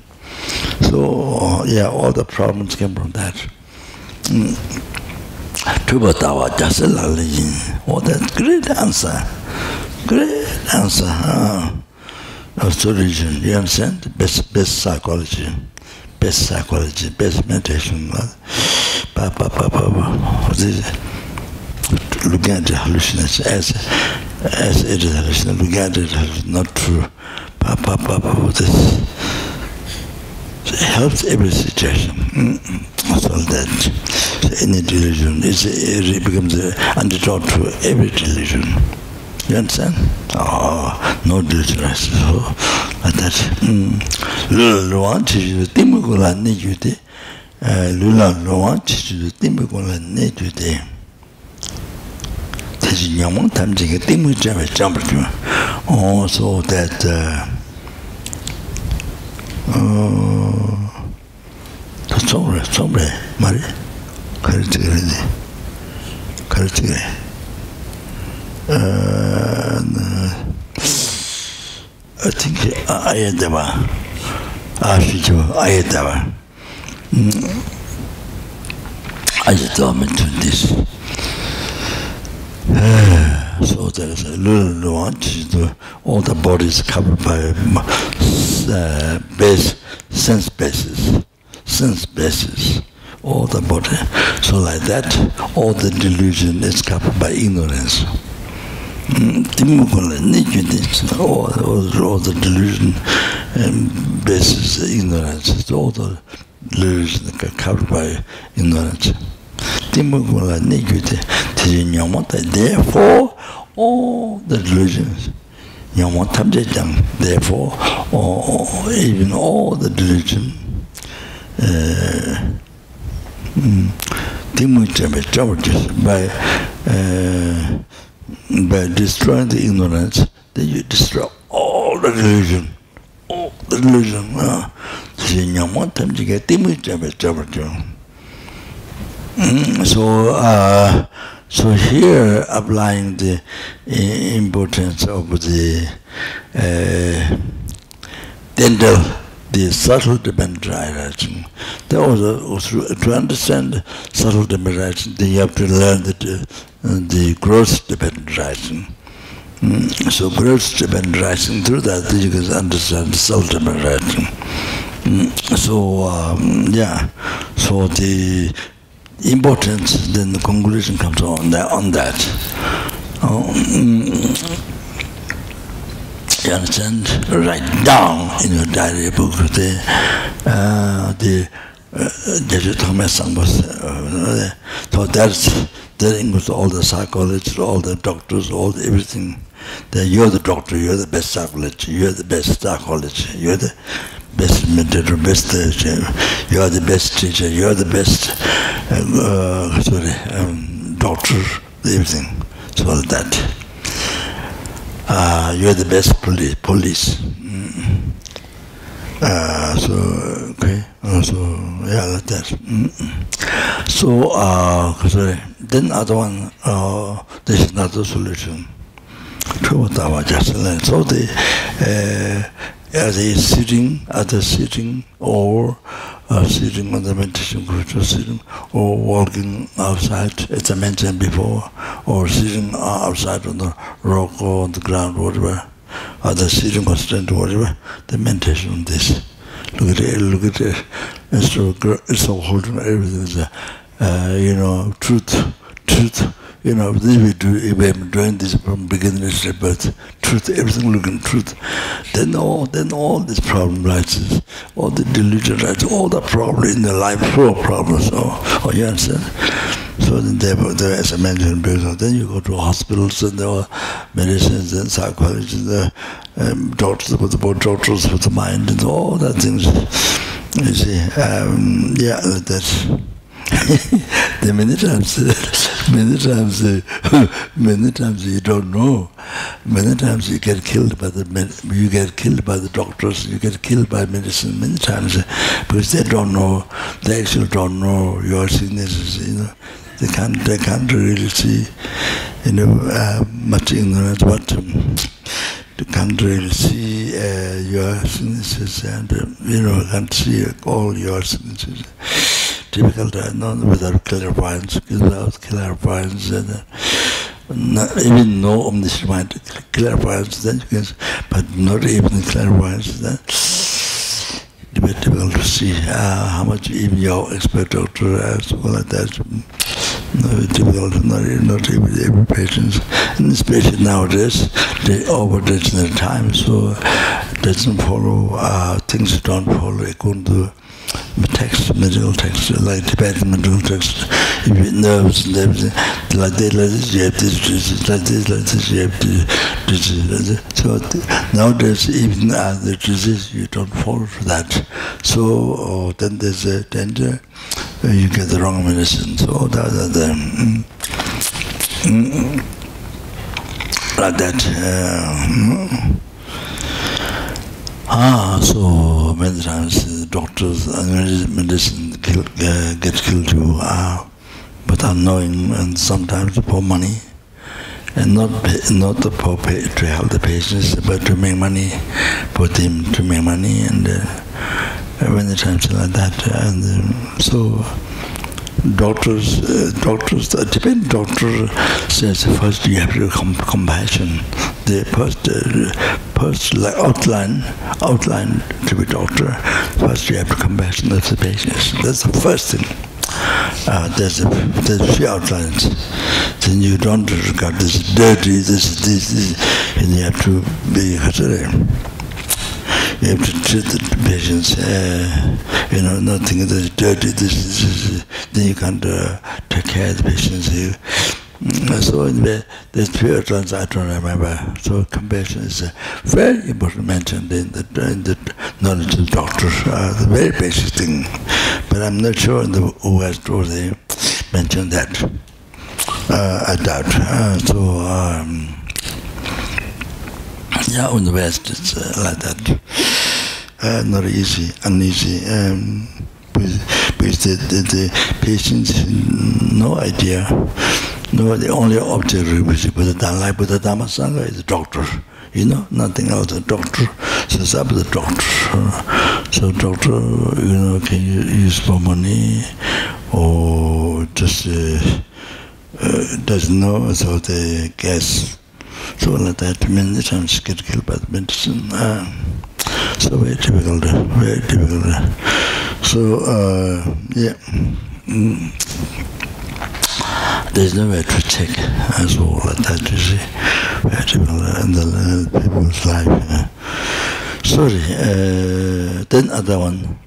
So yeah, all the problems came from that. Mm. Tuba tawa jasa lala yin. Oh, that's great answer. Great answer. huh? of religion, you understand? Best, best psychology, best psychology, best meditation. Pa, pa, pa, pa, pa. What? Looking at the hallucination as, as it is hallucination, looking at it not true. Pa, pa, pa, pa, this. It helps every situation. Mm -mm. so that. any religion. It's, it becomes an antidote to every religion. You understand? Oh, no delusionless. So, like that. Hmm. Lula chichidu uh, timbu kula ne jude. Lula luwa chichidu timbu kula ne jude. Tachi nyamang tamchiga timbu chamba chamba chamba. Oh, so that... Uh, uh, sombre, sombre, Marie. 帰ってくれね帰ってくれああちんけあやだわあしちょあやだわうんあやだわめっちゃですそうです。ルールは、all the bodies covered by、uh, base, sense bases, sense bases. all the body. So like that, all the delusion is covered by ignorance. Hmm, all, all, all the delusion um, bases the ignorance. All the delusion covered by ignorance. Therefore, all the delusions nyamo tabje jang therefore all, even all the delusion uh, by, uh, by destroying the ignorance, then you destroy all the delusion. All the delusion. Uh, Mm, so, uh, so here applying the importance of the uh, dental, the subtle dimension. There was to understand subtle dimension, you have to learn the, uh, the gross dimension. Mm, so gross dimension, through that you can understand subtle dimension. Mm, so, um, yeah, so the importance, then the conclusion comes on that. On that. Um, you understand? Write down in your diary book uh, the, uh, the, Deji Thome Sambas, so uh, that's, uh, that includes all the psychologists, all the doctors, all the, everything. That you're the doctor, you're the best psychologist, you're the best psychologist, you're the best mentor, best teacher, you're the best teacher, you're the best, um, uh, sorry, um, doctor, everything. So that. Uh, you are the best police. police. Mm. Uh, so, okay, uh, so, yeah, like that. Mm. So, uh, sorry, then other one, uh, this is not the solution. So the, uh, are they sitting, are they sitting, or uh, sitting on the meditation or sitting, or walking outside, as I mentioned before, or sitting outside on the rock or on the ground, whatever, or the sitting or standing, whatever, the meditation on this. Look at it, look at it, it's so, it's so holding everything, uh, you know, truth, truth, you know, this we do, if I'm doing this from beginning to birth, truth, everything looking truth, then all, then all this problem rises, all the delusion rises, all the problem in the life, full of problems, oh, oh, you understand? So then there, there, as I mentioned before, then you go to hospitals and there are medicines and psychology, and the um, doctors with the doctors with the mind and all that things, you see, um, yeah, that's, the many times, many times, many times you don't know. Many times you get killed by the you get killed by the doctors. You get killed by medicine many times because they don't know. They actually don't know your sicknesses. You know, they can't. They can't really see. You know, uh, much ignorance, but. Um, can't really see uh, your sicknesses and, uh, you know, can't see all your sicknesses difficult to know without clairvoyance, without clairvoyance, and uh, not even no omniscient mind, then you can, but not even clairvoyance, then difficult to see uh, how much even your expert doctor and so like that. No, difficult, not, not every, every patient, and especially nowadays, they overdid their time, so doesn't follow, uh, things don't follow according to text, medical text, like Tibetan medical text, if it nerves and everything, like this, like this, you have this disease, like this, like this, you have this disease. Like this. So nowadays, even uh, the disease, you don't fall for that. So uh, then there's a danger, uh, you get the wrong medicine. So that, that, that mm, mm, like that. Uh, mm. Ah, so many times doctors and medicine kill, uh, get killed you uh, without knowing, and sometimes for money, and not not for pay, to help the patients, but to make money for them to make money, and uh, many times like that, and um, so doctors, uh, doctors, uh, depend doctor says first you have to com- compassion. The first, uh, first outline, outline to be doctor. First you have to compassion of the patients. That's the first thing. Uh, there's a, there's few outlines. Then you don't regard this dirty, this, this, this, and you have to be considerate to treat the patients, uh, you know, nothing it's dirty, this, this, this, then you can't uh, take care of the patients. You, mm, so anyway, the few times I don't remember. So compassion is a very important mentioned in the, in the knowledge of doctors, uh, the very basic thing. But I'm not sure in the West where they mention that. Uh, I doubt. Uh, so, um, yeah, in the West it's uh, like that. Uh, not easy, uneasy. Um, because the, the, the patients no idea. No, the only object which Buddha Dharma, Buddha Dharma Sangha is the doctor. You know, nothing else. A doctor says up the doctor. So doctor, you know, can use for money or just uh, uh, doesn't know, so they guess Ah, so la ta pimin ni sam skir by the medicine Uh, so very typical very typical so uh yeah mm. there's no way to check as all well, that you see where people are in the uh, people's life uh. sorry uh, then other one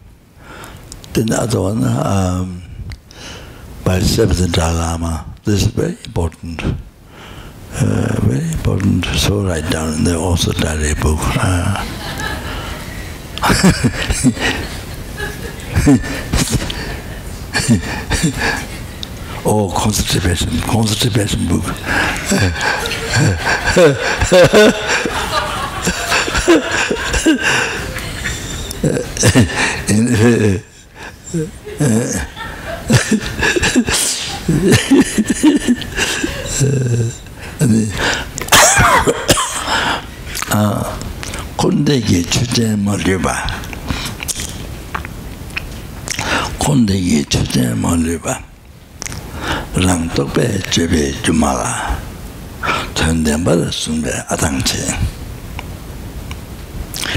then the other one um by Seventh Dalai Lama. this is very important Uh, very important. So write down in the diary book. Uh, oh, constipation, constipation book. in, uh, 아니 아 콘데게 주제 말려봐 콘데게 주제 말려봐 랑떡배 제베 주마라 전대바를 숨배 아당체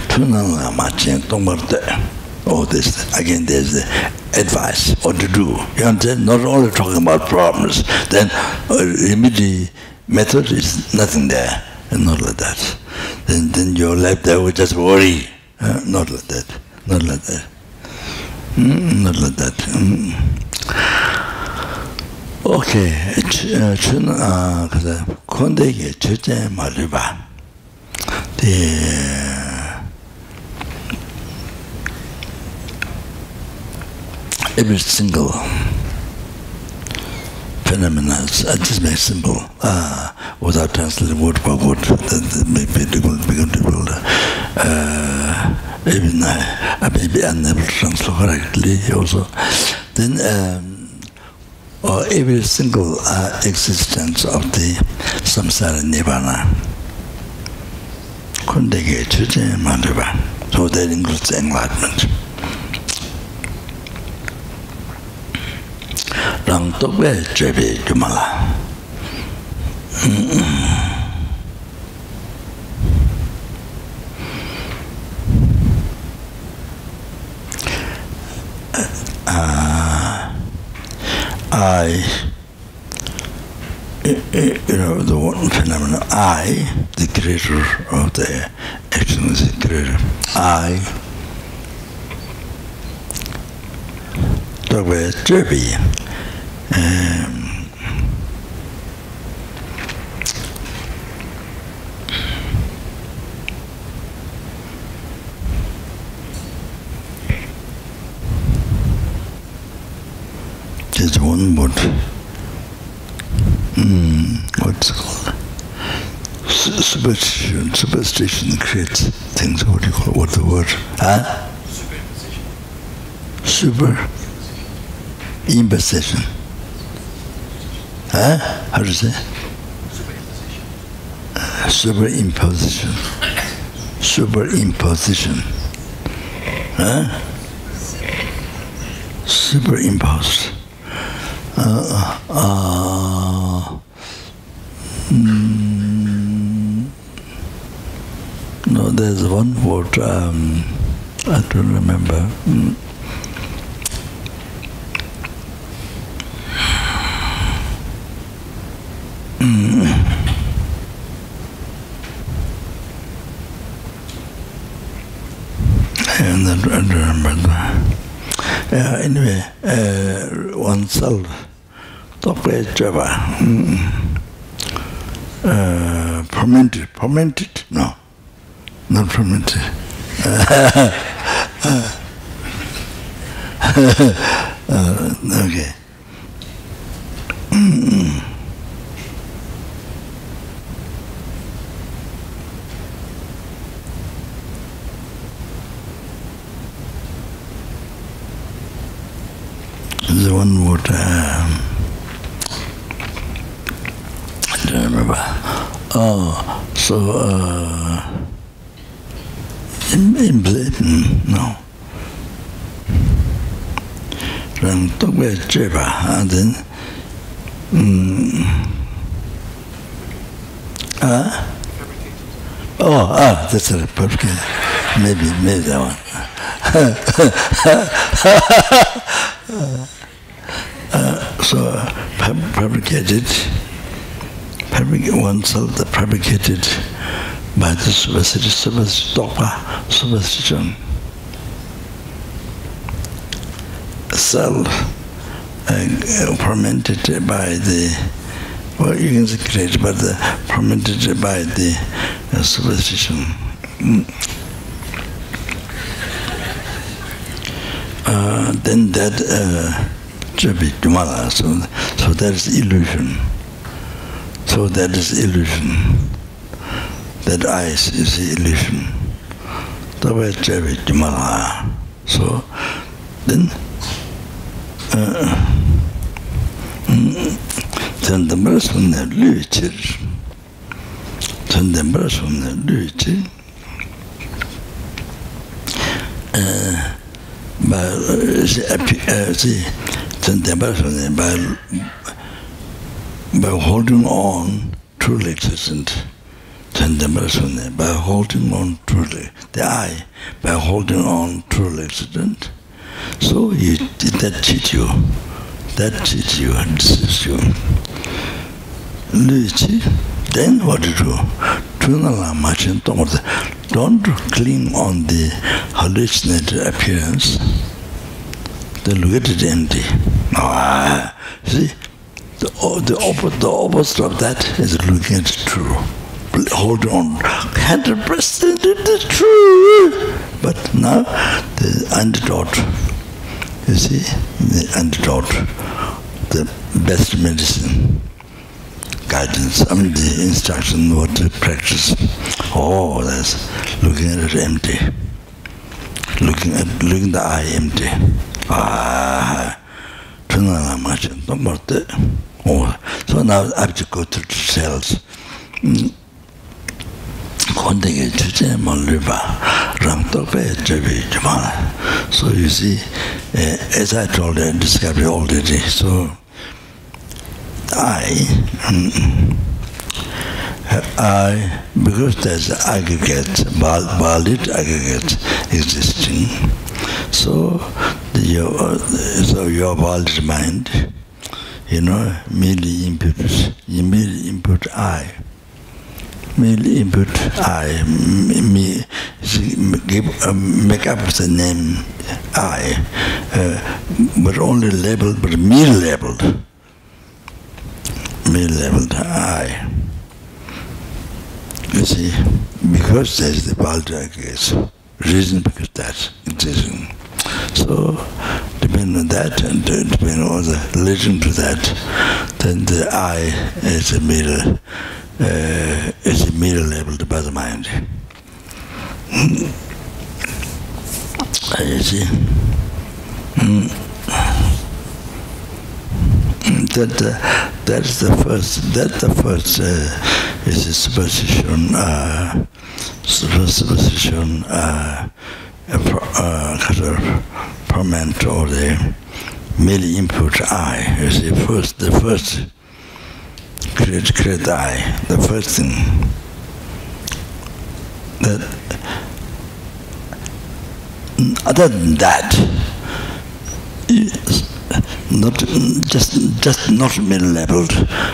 투나나 마치 동버때 oh this again there's the advice what to do you understand not only talking about problems then uh, immediately method is nothing there and not like that. Then then your life there will just worry uh, not like that not like that. Mm, not like that. Mm. okay uh, chun uh, ah kaza konde ge chuje malu ba de every single phenomena. I just make simple. Uh, ah, without translating word by word, that, that may be difficult, become difficult. Uh, even I, I may be unable to translate correctly also. Then, um, or every single uh, existence of the samsara nirvana. Kundage chuje mandava. So that includes enlightenment. Chēbē kyumālā. Uh, I you know, the one phenomenon, I, the creator of the the creator. I, talk about Derby. Um, there's one word mm, what's it called? Superstition. Superstition creates things. What do you call it? What's the word? Huh? Super imposition. Huh? How do you say? Uh, superimposition. Superimposition. Huh? Superimposed. Uh, uh, mm, no, there's one word, um, I don't remember. Mm. and I remember that. Yeah, anyway, uh, one cell, talk with Java. Mm. Uh, fermented, fermented, no, not fermented. Uh, uh, okay. One um, I don't remember. Oh, so uh, in, in Britain, no. Rang tokwe cheba, and then mm, uh, Oh, ah, that's a perfect. Maybe, maybe that one. so, uh, fabricated, fabricate oneself, the fabricated by the superstition, superstition. Self uh, fermented by the well, you can say created, but the, fermented by the uh, superstition. Uh, then that uh, Jabi Jumala. So, so that is illusion. So that is illusion. That eyes is illusion. That was Jabi Jumala. So then uh, then the person that loses then the person that loses uh, but uh, see, uh, see September, by, by holding on truly existent. September, by holding on truly, the I, by holding on truly existent. So he did that cheat you, that cheat you and deceives you. Luigi, then what do you do? Tunala Machin Don't cling on the hallucinated appearance. Then look at it empty. Ah, see, the, the, opposite, the opposite of that is looking at it true. Hold on, hundred percent it is true. But now the antidote, you see, the antidote, the best medicine guidance, I mean the instruction what to practice. Oh, that's looking at it empty. Looking at looking the eye empty. 아 그나마 맞은 또 뭐때 어 소나 아직고 셀스 건데게 주제 말르바 람토페 제비 주마 so you. see as i told and discovery already so i um, I, because there's aggregate, valid aggregate existing, so the, your, so your valid mind you know, merely input, merely input I. Merely input I, me, give, uh, make up the name I, uh, but only labeled, but mere labeled. Mere labeled I. You see, because there's the Baltic case, reason because that's existing. So, depending on that, and depending on the relation to that, then the I is a middle, uh, is a middle level by the mind. Mm. You see? Mm. That uh, that's the first. That's the first uh, is a superstition. Uh, superstition. Uh, uh, kind of permanent or the merely input I is the first, the first create, create I, the first thing that other than that, not just just not middle level.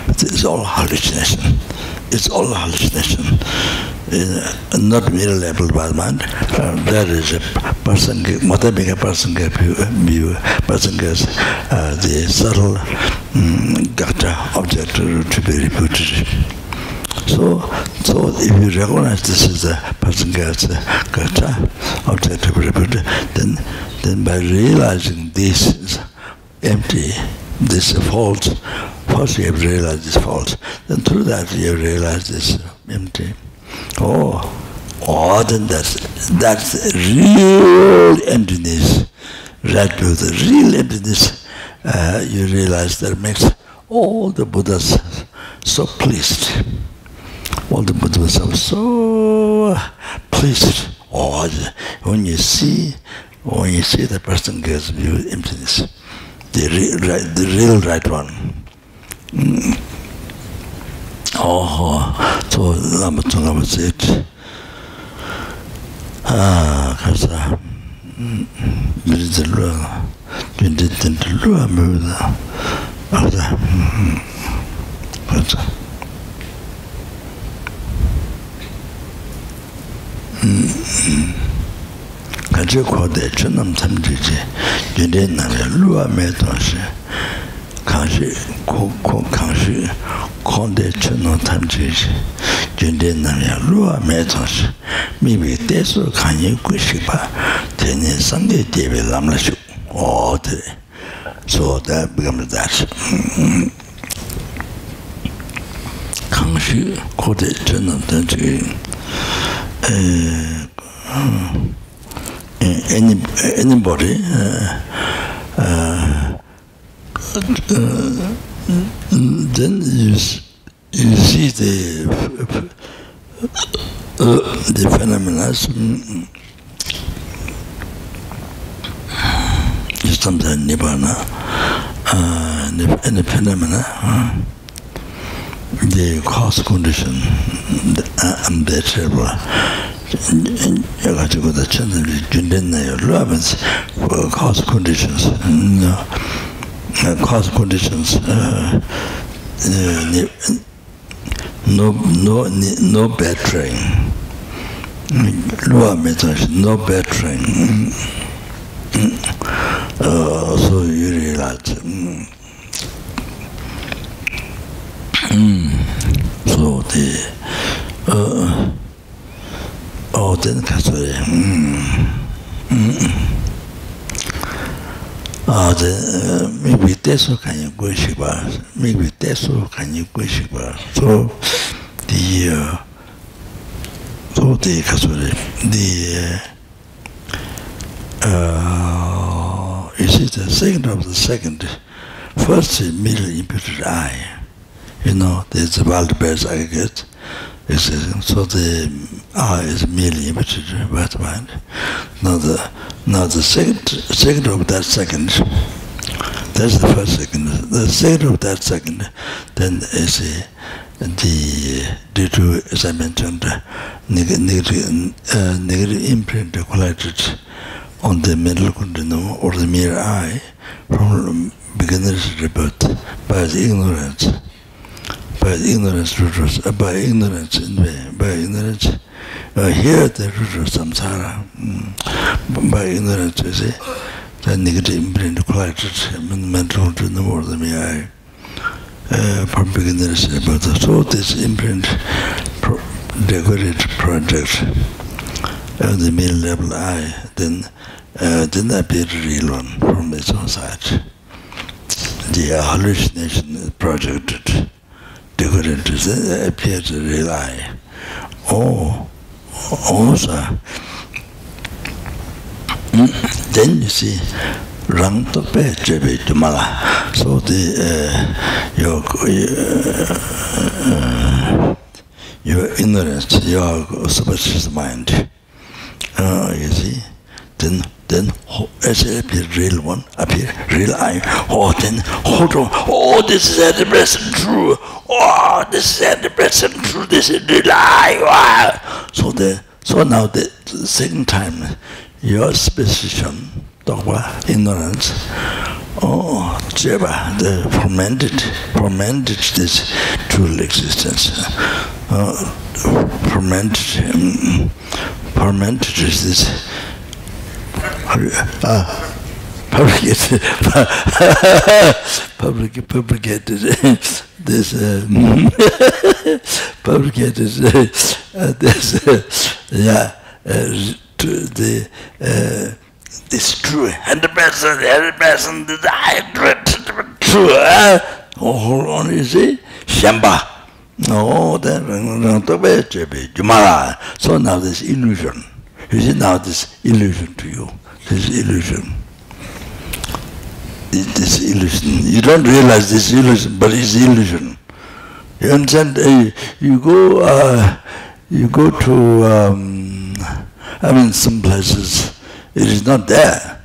It's all hallucination. It's all hallucination. Uh, not middle level but man. Uh, that is a person mother being a person view person gets uh, the subtle um, gata object to be reputed So, so if you recognize this is a person gets a gata object to be reputed, then, then by realizing this is empty, this is false, first you have to realize this false, then through that you realize this empty. Oh, oh, then that's, that's real emptiness, right to the real emptiness, uh, you realize that makes all the Buddhas so pleased. All the Buddhas are so pleased. Oh, when you see, when you see the person gets view emptiness, the real right, the real right one. Mm. oh so i'm talking about it. Ah kasa. Bizilwa tindilwa mbuda kasa. Kasa. Mm-hmm. 가지 코데 전남 참지지. 근데 나면 루아 메토시. 가시 코코 가시 콘데 전남 참지지. 근데 나면 루아 메토시. 미미 대수 간이 꾸시바 되네 상대 대비 남라슈 어데 소다 비감다시. 강시 코데 전남 참지지. 에 uh, uh, then you, you see the uh, the phenomena sometimes nibbana uh, and the phenomena uh, the cause condition the unbearable 가지고 다 천을 준댔나요? 러브스 cause conditions. No. cause conditions uh, uh, no no no bettering lower methods no bettering uh, so you realize mm, so the uh, oh then that's mm, mm, 아, 저 미비 때서 가냐 고시 봐. 미비 때서 가냐 고시 봐. 소 디어 소디 가서래. 디 uh, is it the second of the second? First, the middle imputed eye. You know, there's a Waldberg's aggregate. So the eye is merely imputed by the mind. Now the now the second second of that second, that's the first second. The second of that second, then is uh, the due to as I mentioned, negative uh, negative imprint collected on the middle continuum or the mere eye from beginner's rebirth by the ignorance, by ignorance rudras, uh, by ignorance in vain, by ignorance. Uh, here the rudra samsara, mm, by ignorance, you see, the negative imprint qualities, mental to the more than me, I, uh, from beginners, but so this imprint pro decorated project of the middle level I, then uh, then appear the real one from its own side. The hallucination is projected. different to appears to rely. Oh, oh also, then you see, rang to pe chebe tumala. So the, uh, your, uh, eh, your ignorance, your subconscious mind, uh, ah, you see, then then as it appear real one appear real I oh then hold on. Oh this is at the present true. Oh this is at the present true. This is real I wow. so the so now the second time your suspicion dogma ignorance. Oh jeba the fermented fermented this true existence. Uh, fermented um, fermented is this uh, publicated, public, publicated this, um, publicated uh, this, uh, yeah, uh, to the, uh, this true, hundred percent, hundred percent, the hundred true, uh, oh, hold on, you see, Shamba. No, then, so now this illusion, you see now this illusion to you this illusion. This illusion. You don't realize this illusion, but it's illusion. You understand? Uh, you go, uh, you go to, um, I mean, some places, it is not there.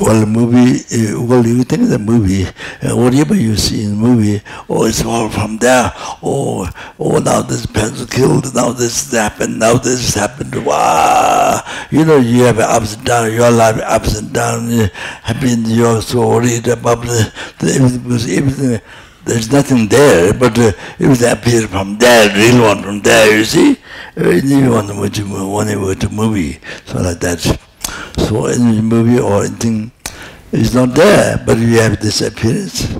Well, movie, uh, well, you think the movie, uh, whatever you see in the movie, oh, it's all from there. Oh, oh, now this person killed, now this happened, now this happened. Wow! You know, you have ups and downs, your life ups and downs, happy, you're so worried about the, the everything. There's nothing there, but uh, it was appeared from there, real one from there, you see? Uh, you want to watch a movie, so like that. So in the movie or anything it's not there, but you have this appearance.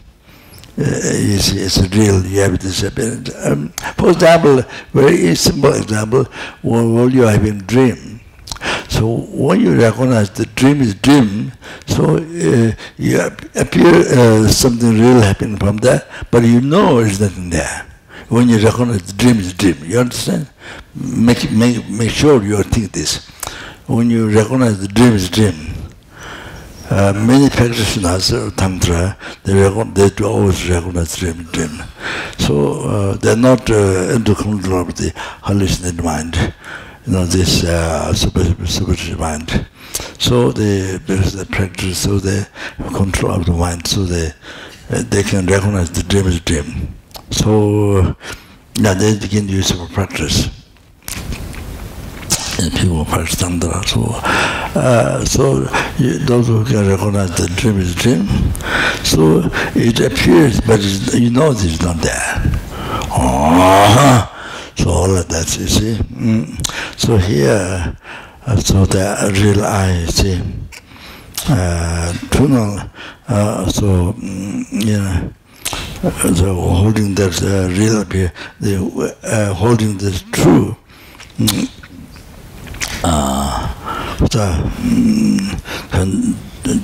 Uh, see, it's real, you have this appearance. Um, for example, very simple example, when you are having dream, so when you recognize the dream is dream, so uh, you appear uh, something real happening from there, but you know there's nothing there. When you recognize the dream is dream, you understand? Make, make, make sure you think this when you recognize the dream is dream, uh, many practitioners of Tantra, they, they do always recognize the dream dream. So uh, they're not uh, into control of the hallucinated mind, you know, this uh, super, super mind. So they, because they practice, so they control of the mind, so they, uh, they can recognize the dream is dream. So, yeah, they begin to use practice and people understand that. So, uh, so those who can recognize the dream is dream, so it appears, but you know it's not there. Oh, so all of that, you see. Mm. So here, uh, so the real eye you see. Uh, tunnel, uh, so, mm, you know, so holding that uh, real, the, uh, holding this true, mm, 자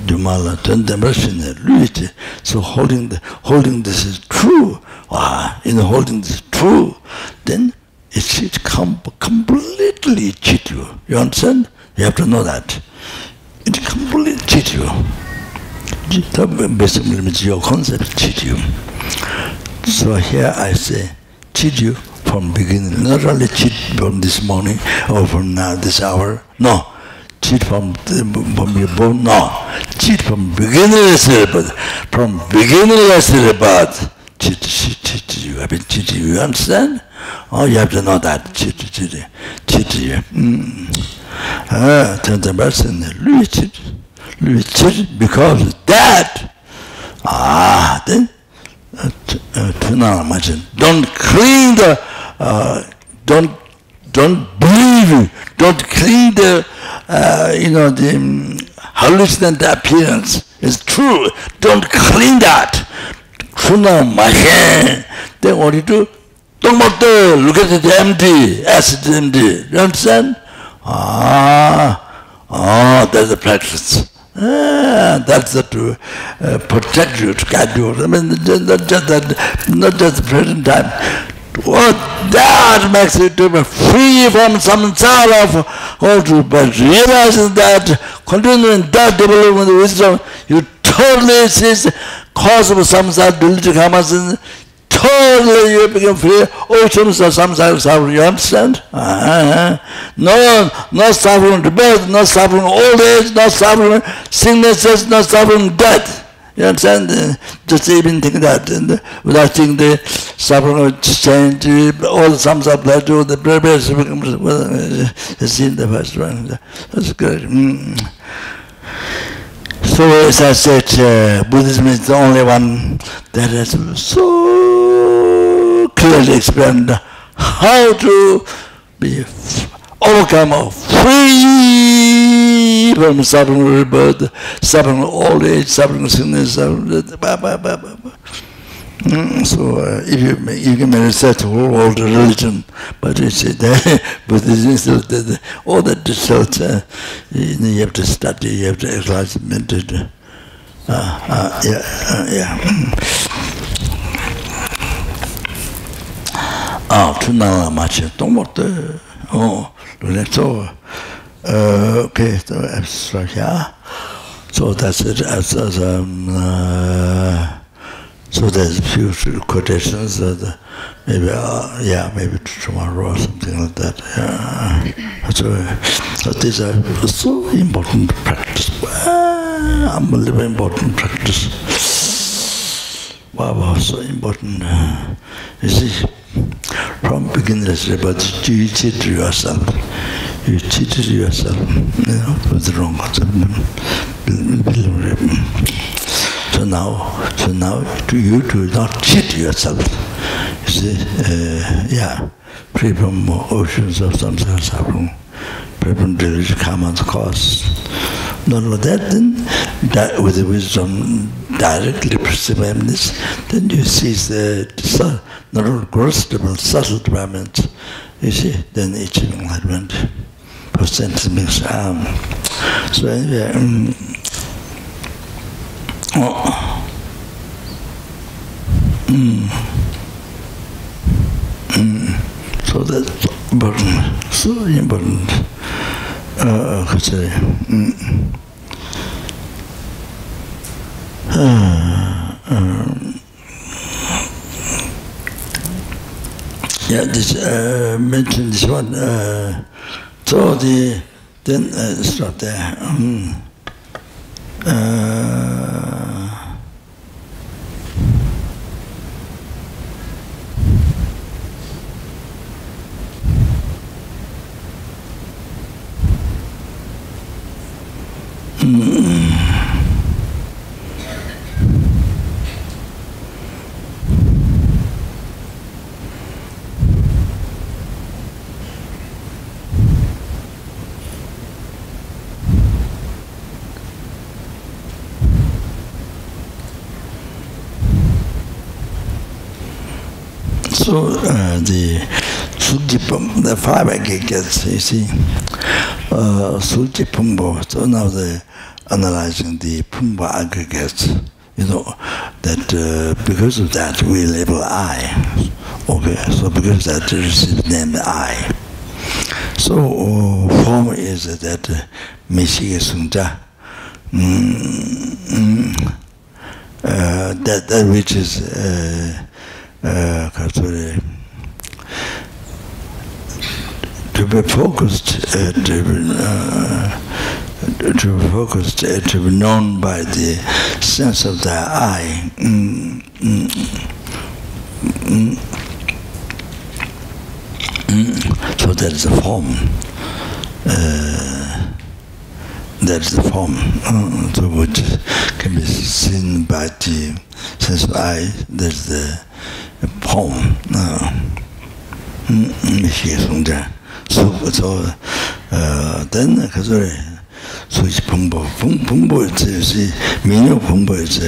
dumala then the version luite so holding the holding this is true. ah in holding this true. Then it should come completely cheat you. You understand you have to know that. It completely cheat you. that basically means your concept cheat you. So here i say cheat you from beginning, not only cheat from this morning or from now, this hour, no. Cheat from, from your born, no. Cheat from beginning, but from beginning, but cheat, cheat, cheat, you have been cheating, you understand? Oh, you have to know that, cheat, cheat, cheat, you. Mm. Ah, then the person, cheat, lui cheat because that, Ah, then uh, uh, don't cling the uh, don't don't believe don't cling the uh, you know the um, hallucinant appearance. Is true. Don't cling that. Tuna mahen then what you do? Don't look at the empty acid empty you understand? Ah ah that's the practice. Ah, that's the to uh, protect you, to guide you. I mean, not just that, not just the present time. What that makes you to be free from samsara of all to but realizing that, continuing that development of wisdom, you totally cease cause of samsara, duality, karmas, totally you become free, oceans of samsara suffering, you understand? Uh-huh. No, no suffering birth, no suffering old age, no suffering sicknesses, no suffering death. You understand? Just even think that, and without the suffering of change, all the sums of pleasure, the preparation becomes, well, see the first one. That's good. Mm. So as I said, uh, Buddhism is the only one that has so clearly explained how to be overcome free from suffering rebirth, suffering old age, suffering sickness, suffering blah, blah, blah, blah, blah. Mm, so uh, if you you can manifest the whole world religion, but it's uh, Buddhism so the, uh, all the results uh, you, you have to study, you have to exercise, meditate. Uh, uh, yeah, uh, yeah. Ah, tu n'as pas marché, ton mort. Oh, do that so. Uh, okay, so abstract, yeah. So that's it as, as um, uh, so there's future quotations that uh, maybe, uh, yeah, maybe tomorrow or something like that. Yeah. So, but these are so important practice. Ah, unbelievable important practice. Wow, wow, so important. You see, from beginners about you cheat yourself. You cheated yourself. You know was wrong? So now so now to you to not cheat yourself? You see uh, yeah free from oceans of samsara suffering from delicious karma's cause. Not only that, then, that with the wisdom directly perceiving this, then you see the not only gross but subtle development. You see, then achieving enlightenment, percent makes um, So anyway, um, Oh. Mm. Mm. So that's important so important uh khase yeah this uh mentioned this one uh so the then uh, stop there um, uh 500 gigahertz, you see. Uh, Sulji Pumbo, so now they're analyzing the Pumbo aggregates. You know, that uh, because of that we label I. Okay, so because that receives the name I. So uh, form is that uh, Mishige Sunta, mm, mm, uh, that, that which is uh, uh, to be focused, uh, to, be, uh, to be focused, uh, to be known by the sense of the eye. Mm, mm, mm, mm. so that is a form. Uh, that's the form uh, so which can be seen by the sense of eye there's the form uh, 미시 성자 so so uh, then because so it's pumbo pumbo is many pumbo is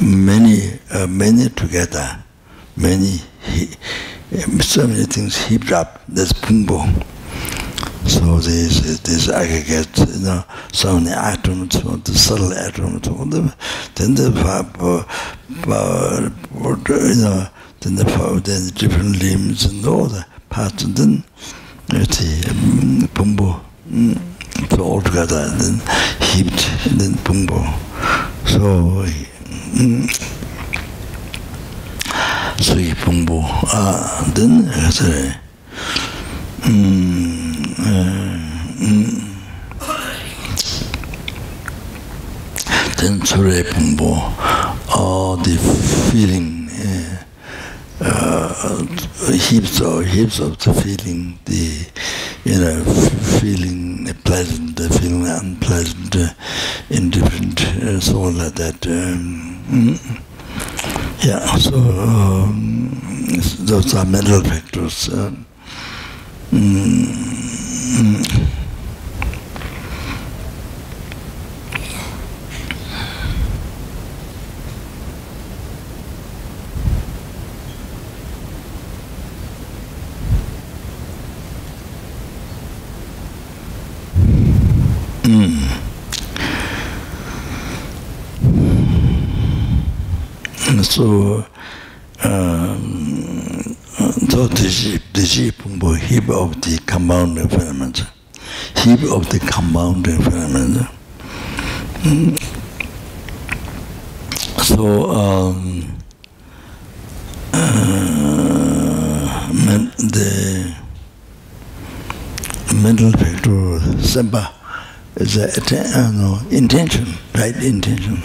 many uh, many together many so many things heaped up that's pumbo so this this aggregate you know so many atoms so the subtle atoms so the then the you know then the then the different limbs and all the parts and then the bumbo so all together and then heaped and then bumbo so so bumbo ah then um then sore pumbo all the feeling uh, heaps of heaps of the feeling the you know feeling pleasant feeling unpleasant uh, indifferent uh, so like that um, yeah so um, those are mental factors uh, mm, so um so this this heap of the compound phenomena heap of the compound phenomena so um uh, the mental factor semba a uh, no, intention, right intention.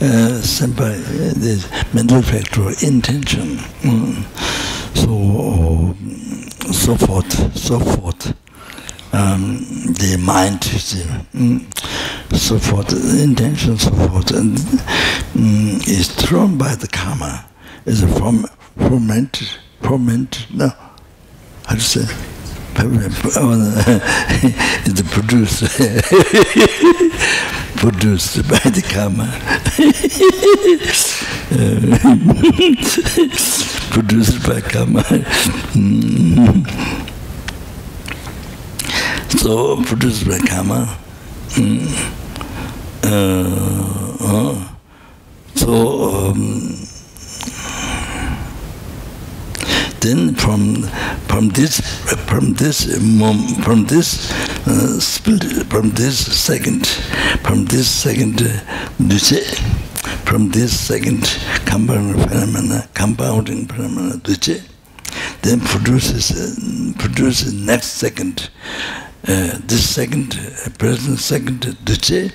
Uh, simple, this mental factor, intention. Mm. So, so forth, so forth. Um, the mind is mm, so forth, intention, so forth, and mm, is thrown by the karma, is a form, fermented, no, how to say? Is producer. produced by the karma produced by karma so produced by karma uh, uh, so um, then from from this from this from this uh, split from this second from this second uh, from this second compound phenomena compounding phenomena duce then produces uh, produces next second uh, this second uh, present second duce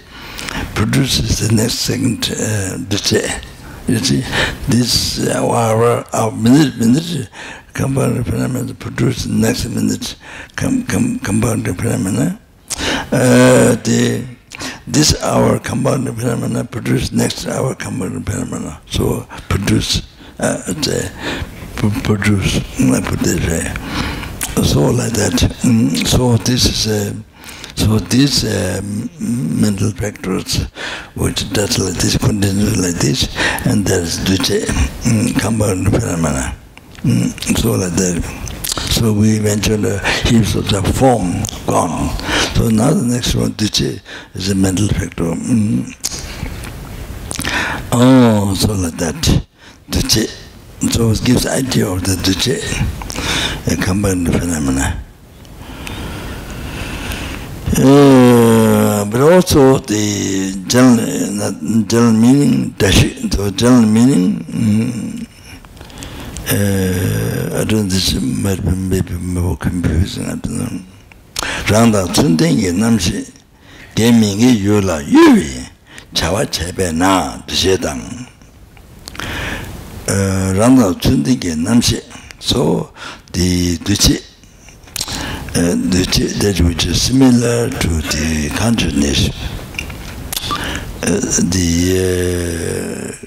produces the next second uh, duce you see this uh, our our minute minute compound phenomena produce next minute come come compound phenomena uh the this our compound phenomena produce next our compound phenomena so produce uh the produce I put this way so like that. Mm, so this is a So these uh, mental factors, which does like this, continues like this, and is duce, mm, compound phenomena. Mm, so like that. So we mentioned uh, heaps of the form gone. So now the next one, duce, is a mental factor. Mm. Oh, so like that. Duce. So it gives idea of the duce, a compound phenomena. Uh, but also the general, not general meaning, the general meaning, mm, uh, I don't know, this might be maybe more confusing, I don't know. Rāndā tsundengi namshī, dēmīngi yūla yuwi, chāwa chēpē nā duṣē tāng. Rāndā tsundengi namshī, so the duṣē, and that which is similar to the consciousness uh, the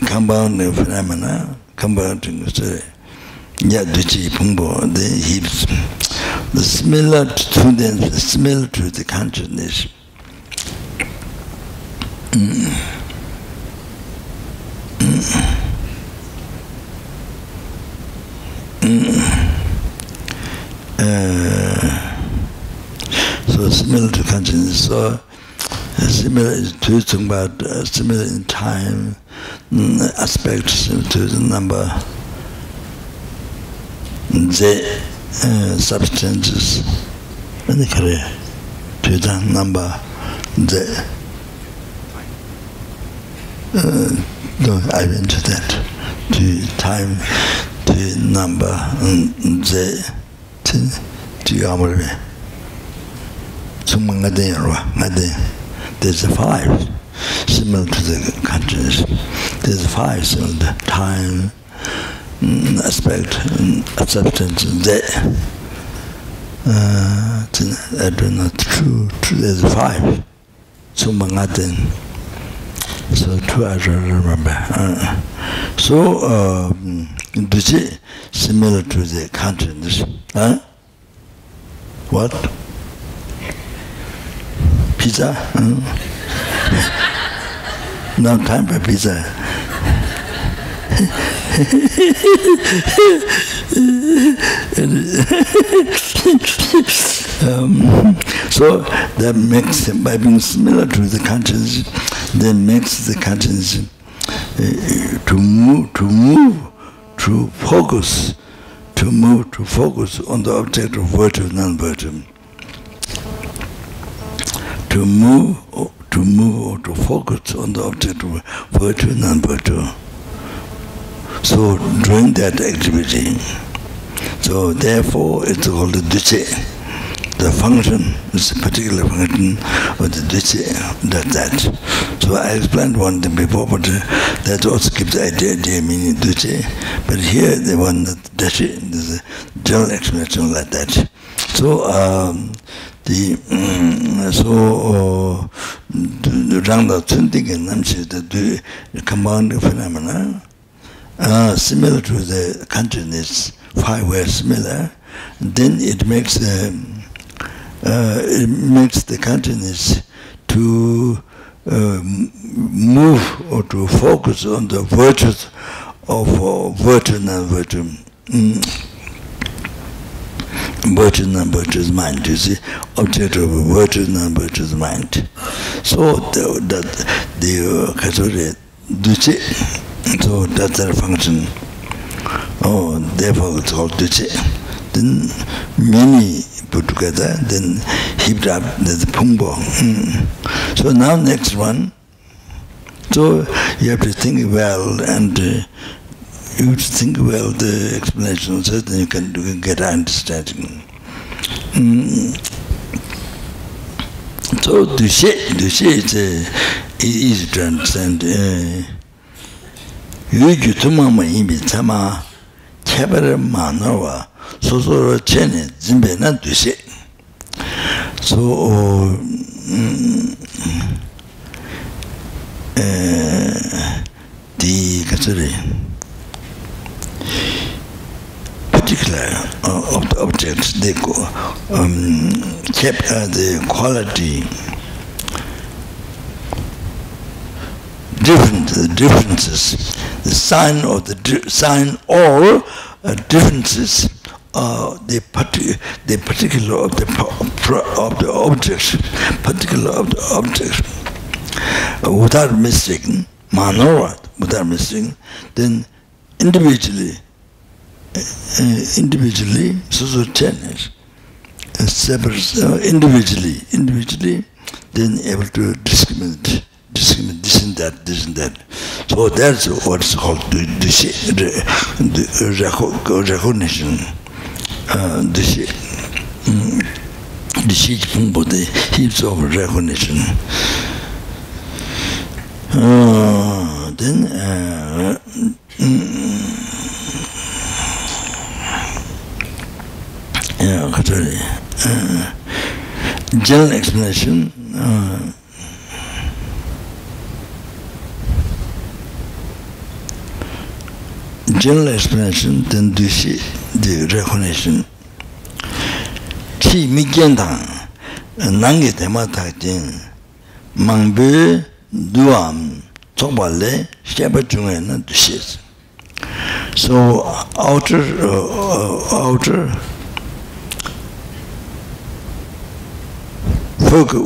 uh, compound phenomena compounding sorry yeah uh, the chi pumbo the hips the similar to the similar to the consciousness mm. Mm. Mm. uh, so similar to consciousness so similar to talking about uh, similar in time mm, aspects to the number the uh, substances in the career to the number the uh, no, I went to that to time to number and the to yamare summa ngade yarwa ngade there's a five similar to the consciousness there's a five similar to time aspect acceptance the uh that is not true true there's five. Summa ngade so two I remember uh, so um busy similar to the consciousness. huh what pizza hmm? no time for pizza um, so that makes them by being similar to the consciousness, then makes the consciousness uh, uh, to move to move to focus to move to focus on the object of virtue non-virtue. To move to move or to focus on the object of virtue non-virtue. So during that activity so therefore it's called the duce the function is a particular function of the duce that that. So i explained one thing before but uh, that also gives the idea, idea meaning duce but here the one that duce there's a general explanation like that. So um the um, so uh, the rang da chun de gen nam the command phenomena? Uh, similar to the consciousness five were similar. Then it makes uh, it makes the consciousness to uh, move or to focus on the virtues of uh, virtue and virtue mm. virtue and virtue's mind you see. Object of virtue and virtue's mind. So the the uh, duce so that's their function. Oh therefore it's called duce then many put together then heaped up the pumbo mm. so now next one so you have to think well and uh, you to think well the explanation so then you can, you can get understanding mm. so the shit the shit is uh, easy to understand uh, yuju tumama imi tama kebara manawa 소소로 체네 진배는 되시 소 에디 가서리. Particular uh, of the objects they go um kept uh, the quality. Different the differences. The sign of the sign or uh, differences. Uh, the, parti the particular of the of the objects particular of the objects uh, without mistaking manora without mistaking then individually uh, individually so so tennis uh, separate uh, individually individually then able to discriminate discriminate this and that this and that. So that's what's called the, the, the recognition dhishi dhishi pungpo dhe heaps of recognition then uh, yeah, khatari uh, general explanation uh, general explanation then dhishi the recognition. Chi mi gen dang nang ge tema ta jin mang be duam chokpa le shepa chungay na du dushis so outer uh, uh outer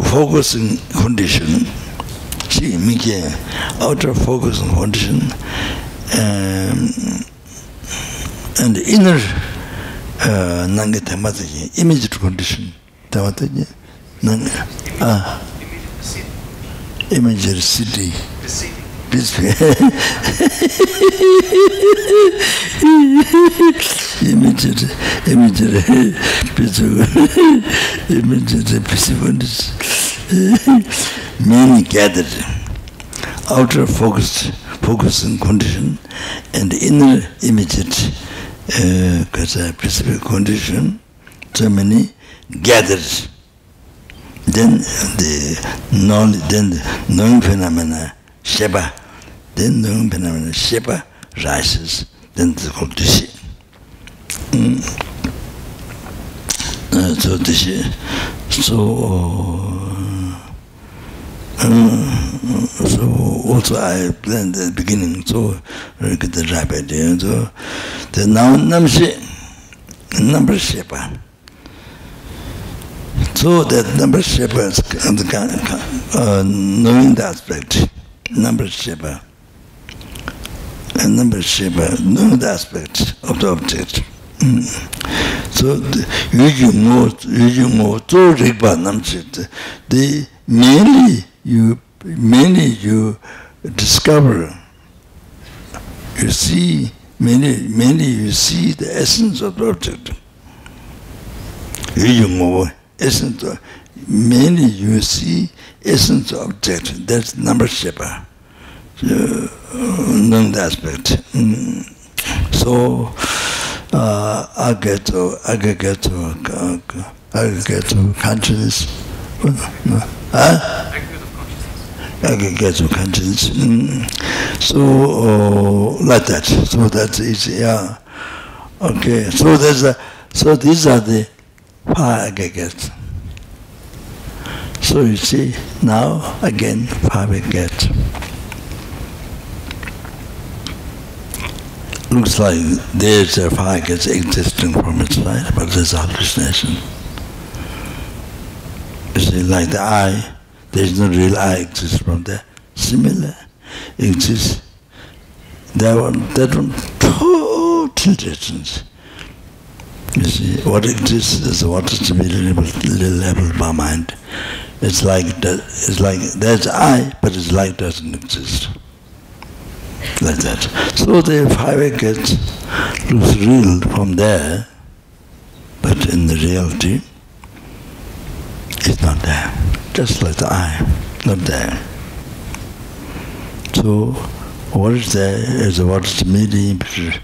focusing condition chi mi gen outer focusing condition um, and the inner uh nanga tema the image condition tema the nanga ah image city this image image pisu image pisu many gathered outer focused focusing condition and inner immediate uh, specific condition, so many gathers. Then the knowledge, then the knowing phenomena, Sheba, then knowing phenomena, Sheba rises, then it's called Dishi. Mm. Uh, so Dishi, so so also I planned the beginning so I get the rabbit and so the now namshi number shepa ah. so that number shepa is the uh, knowing the aspect number shepa ah. and number shepa ah, knowing the aspect of the object. Mm. so you you know you you know to rigba namchi the merely you many you discover you see many many you see the essence of object you know essence of, many you see essence of object that's number shepa so, non aspect. Mm. so uh, uh, I get to consciousness. Huh? Aggregate consciousness. Mm. So, uh, like that. So that is, yeah. Okay, so there's a, so these are the five aggregates. So you see, now again, five aggregates. Looks like there's a five aggregates existing from its side, but there's hallucination. You see, like the eye, there is no real I exists from there. Similar exists. That one, that one, total distance. You see, what exists is what is to be labeled by mind. It's like it's like there's I, but it's like doesn't exist. Like that. So the five gets looks real from there, but in the reality, it's not there just like the eye, not there. So what is there is what is immediately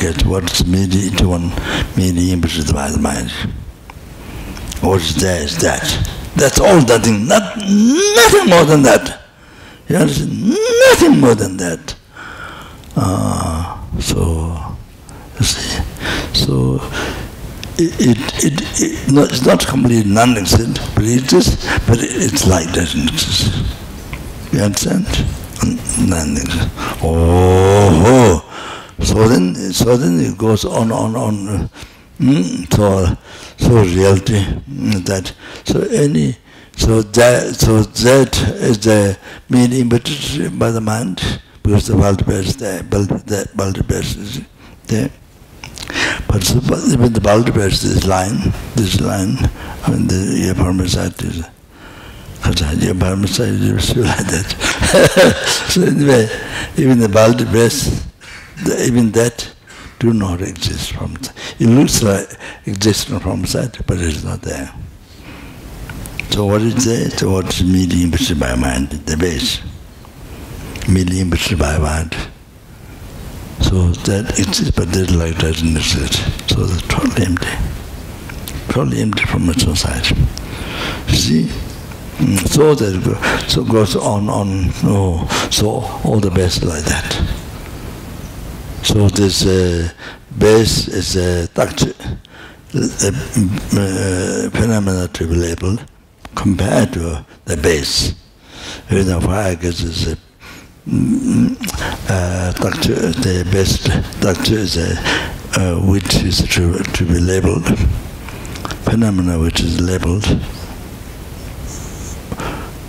get what is immediately into one immediately impacted by the mind. What is there is that. That's all that thing, not, nothing more than that. You understand? Nothing more than that. Uh, so, you see, so it, it, it, it no, it's not completely non-existent, but it is, but it's like doesn't exist. You understand? Non-existent. Oh, oh, so then, so then it goes on, on, on. Mm, so, so reality mm, that so any so that so that is the main impetus by the mind because the world is there, the world is there. But even the Baltiverse, this line, this line, I mean, the Yaparmasat is, Yaparmasat is still like that. so anyway, even the Baltiverse, even that do not exist from It looks like existing from sight, but it's not there. So what is there? So what's merely impossible by mind, the base. Merely impossible by mind. So that exists, but that light doesn't exist. So the totally empty. totally empty from its own side. See? Mm, so that so goes on on oh, so all the best like that. So this uh, base is a uh, uh, phenomena to be labeled compared to the base. You know, fire is a uh, doctor, the best doctor is a, uh, which is to, to be labeled, phenomena which is labeled,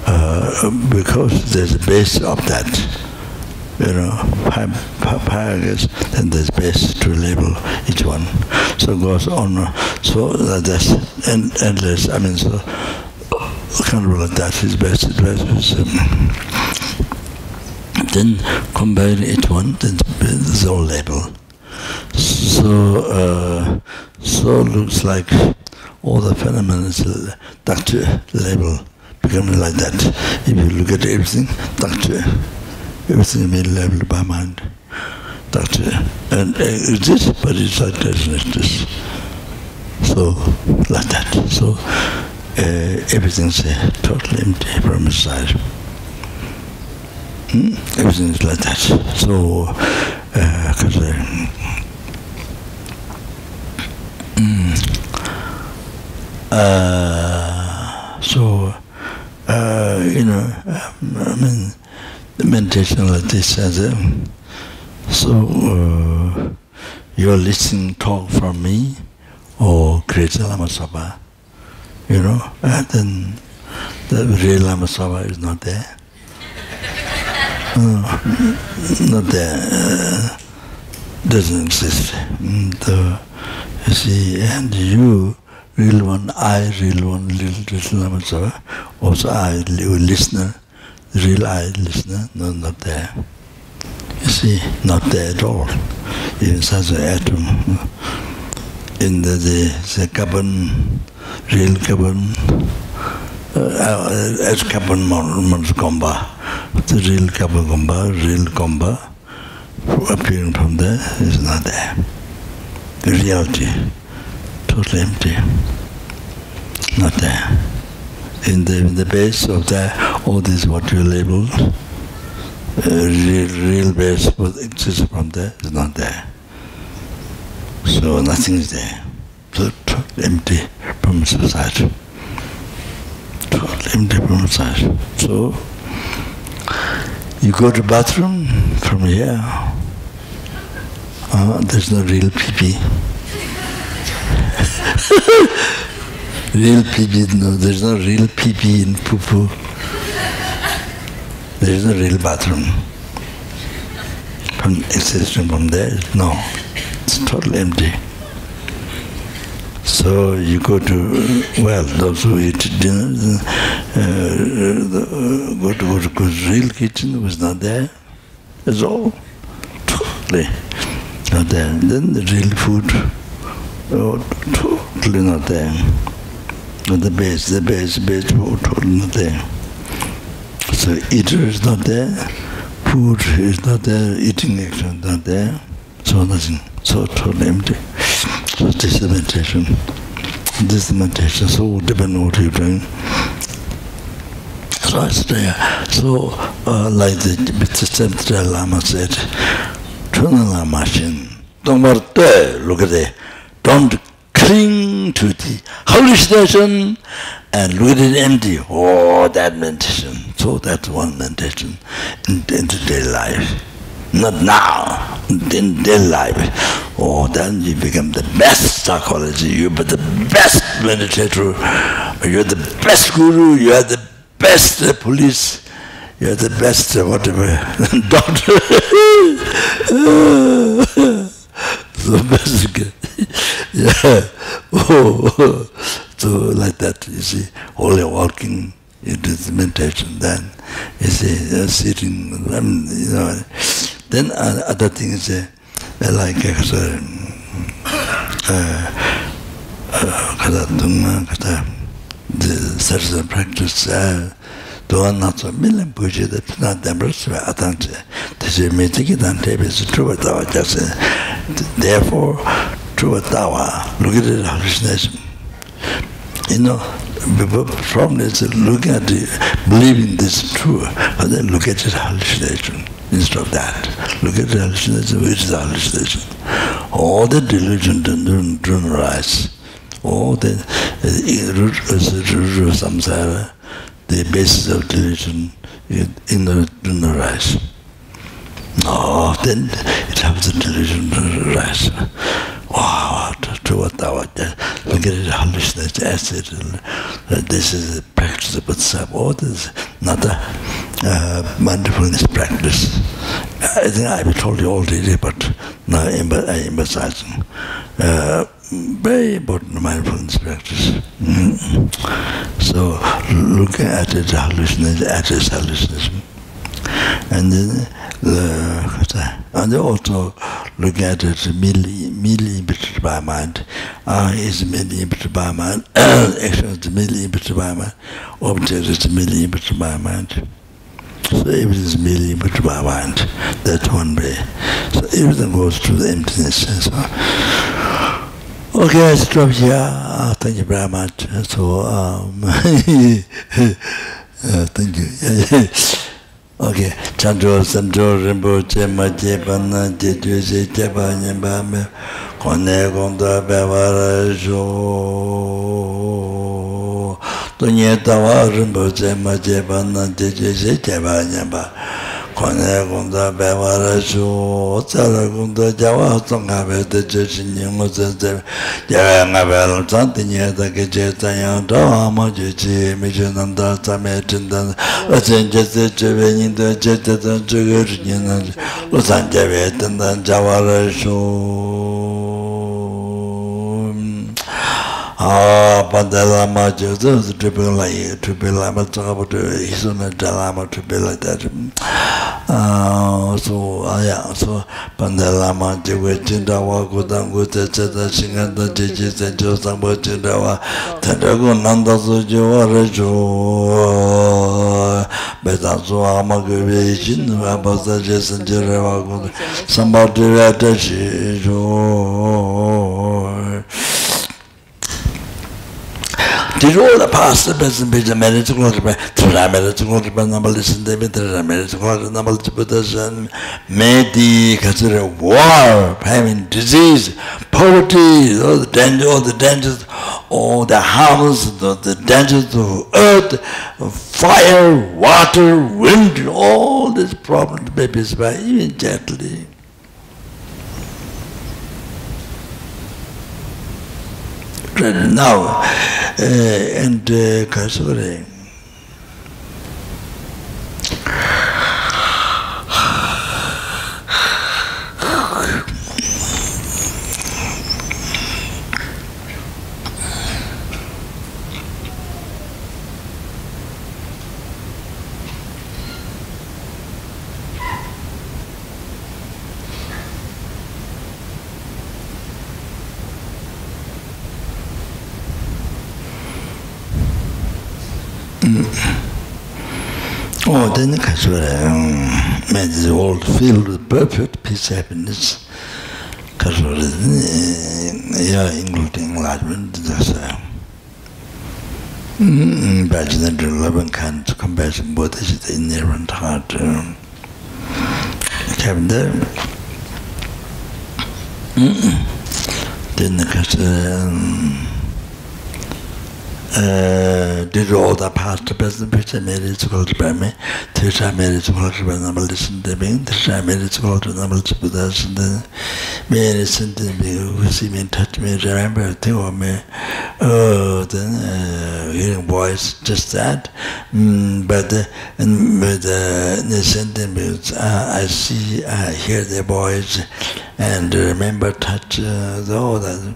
uh, because there's a base of that. You know, paragraphs, then there's base to label each one. So it goes on, so that's end, endless. I mean, so kind of like that is best. Is um, then combine it one, then the label. So, uh, so looks like all the phenomena is doctor label becoming like that. If you look at everything, doctor, everything is made labeled by mind, doctor, and it exists, but it's like doesn't exist. So, like that. So, uh, everything's uh, totally empty from inside. Hmm? Everything is like that. So, because uh, mm, uh, so uh, you know, um, I mean, the meditation like this, as a, so uh, you're listening talk from me or Great Lama Zopa, you know, and then the real Lama Zopa is not there. Not there, uh, doesn't exist. Mm, you see, and you, real one, I, real one, little, little Namachara, also I, listener, real I, listener, no, not there. You see, not there at all. In such an atom, in the, the, the Kopan, real Kopan, as Kopan monokomba, the real Kopan Gompa, real Gomba, appearing from there is not there. The reality, totally empty, not there. In the, in the base of that, all this what you labeled, uh, real, real base what exists from there is not there. So nothing is there. So totally empty from society. From society. So you go to bathroom from here, uh, there's no real pee-pee. real pee-pee, no, there's no real pee-pee in poo-poo. There is no real bathroom. From existing from there, no. It's totally empty. So you go to, well, those who eat dinner, uh, go to Gurukul's real kitchen was not there. That's all. Totally not there. Then the real food, oh, totally not there. Not the base, the base, base food, totally not there. So eater is not there, food is not there, eating action is not there, so nothing, so totally empty. This is the meditation. This is the meditation. So depending on what you're doing. So I stay. So uh, like the Vichachandra Lama said, Tunala machine. Don't worry, look at it. Don't cling to the hallucination and look at it empty. Oh, that meditation. So that's one meditation in, in daily life not now, in their life. Oh, then you become the best psychology, you're the best meditator, you're the best guru, you're the best police, you're the best uh, whatever, doctor. the best, yeah. Oh, so like that, you see, only walking into meditation, then you see, sitting, I mean, you know, then uh, other things uh, like uh, uh, uh, kada dunga uh, kada sarsa practice uh, duwa natso milim puji da tina dambraswa atanche tashi mitiki dan tebisi truva tawa jasi therefore truva tawa look at it hallucination you know the problem is looking at the, believing this is true but then look at it hallucination instead of that. Look at the hallucination, which is the hallucination. All the delusion don't, don't rise. All the root uh, samsara, the basis of delusion, in the don't rise. No, then it happens the delusion rise. Wow, to what thou art. Look at it, hallucinate, acid. and This is a practice of itself. Oh, this is not a uh, mindfulness practice. I think I've told you already, but now I emphasize. Uh, very important mindfulness practice. Mm. So, looking at it, hallucination, at its hallucination. And then the and also look at it merely merely inhibited by mind. Ah is merely inhibited by mind. Action is merely by mind. Object is merely by mind. So everything is merely by mind. That's one way. So everything goes to the emptiness. So, okay, I stop here. Uh, thank you very much. So, um, uh, thank you. Okay, chancho samcho rinpo che ma che panna che tu se che pa nyingpa me kone kongta pe wara sho. Tunye tawa rinpo che ma che panna che tu se che pa nyingpa kone kongda pe wa ra sho tsara kongda ja wa tsong ka pe te che shi nye ngo tse tse ja wa nga pe lang tsang ti nye ta ke che tsa yang ta wa ma che che mi che nam ta tsa me chin ta wa chen che tse che we nyi ta che te ta che ge ri nye na lu san che we ten ta ja wa ra sho 아 반달라마 저저 트빌라이 트빌라마 저거부터 이소나 달라마 트빌라다 so aya so pandala ma jiwe tinda wa gudang gute cheta shinganda jiji sencho sambo tinda wa tanda gu nanda su jiwa recho beta su ama gubi ichin abasa jesan jirewa gudu samba tiwe atashi jo 다서 저와르죠 베다소 아마그베 진와 바사제 선저라고 삼바드라다시죠 Did all the past person be the marriage to God, to the marriage to God, but number listen to me, to the marriage to God, number to put us in Medi, consider war, famine, disease, poverty, all the danger, all the dangers, all the harms, the, the dangers of earth, fire, water, wind, all these problems may be by even gently. Now uh, and uh, Oh, then it comes um, man is all filled with perfect peace, happiness. Because uh, yeah, including enlightenment, that's uh, mm, but then the loving kind of compassion, both is the inherent heart. Um, there. Mm -mm. Then it comes um, did all the past present future marriage to called by me trisha marriage to called by number listen to me trisha marriage to called number to put us and then me listen to me who see me touch me remember think of me oh then uh, hearing voice just that. mm, but uh, with uh, the uh, I see I hear the voice and remember touch uh, the all that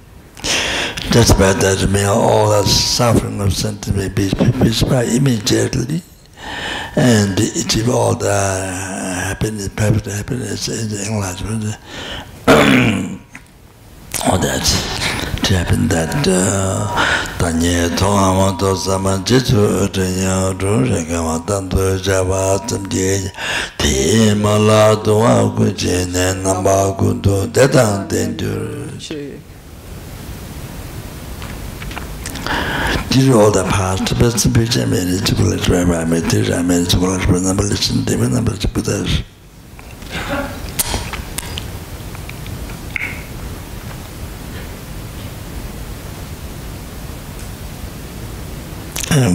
Just by that, may all the suffering of sin to be pacified immediately, and achieve all the happiness, perfect happiness, and enlightenment. all that to happen that tanye thonga ma to sama jitu tanya ru rega ma tan tu java tam di ti ma la tu wa ku je ne nam ba ku tu de tan ten tu all the past, picture made it to collect it to made it to collect rabbi, number listen, they were number to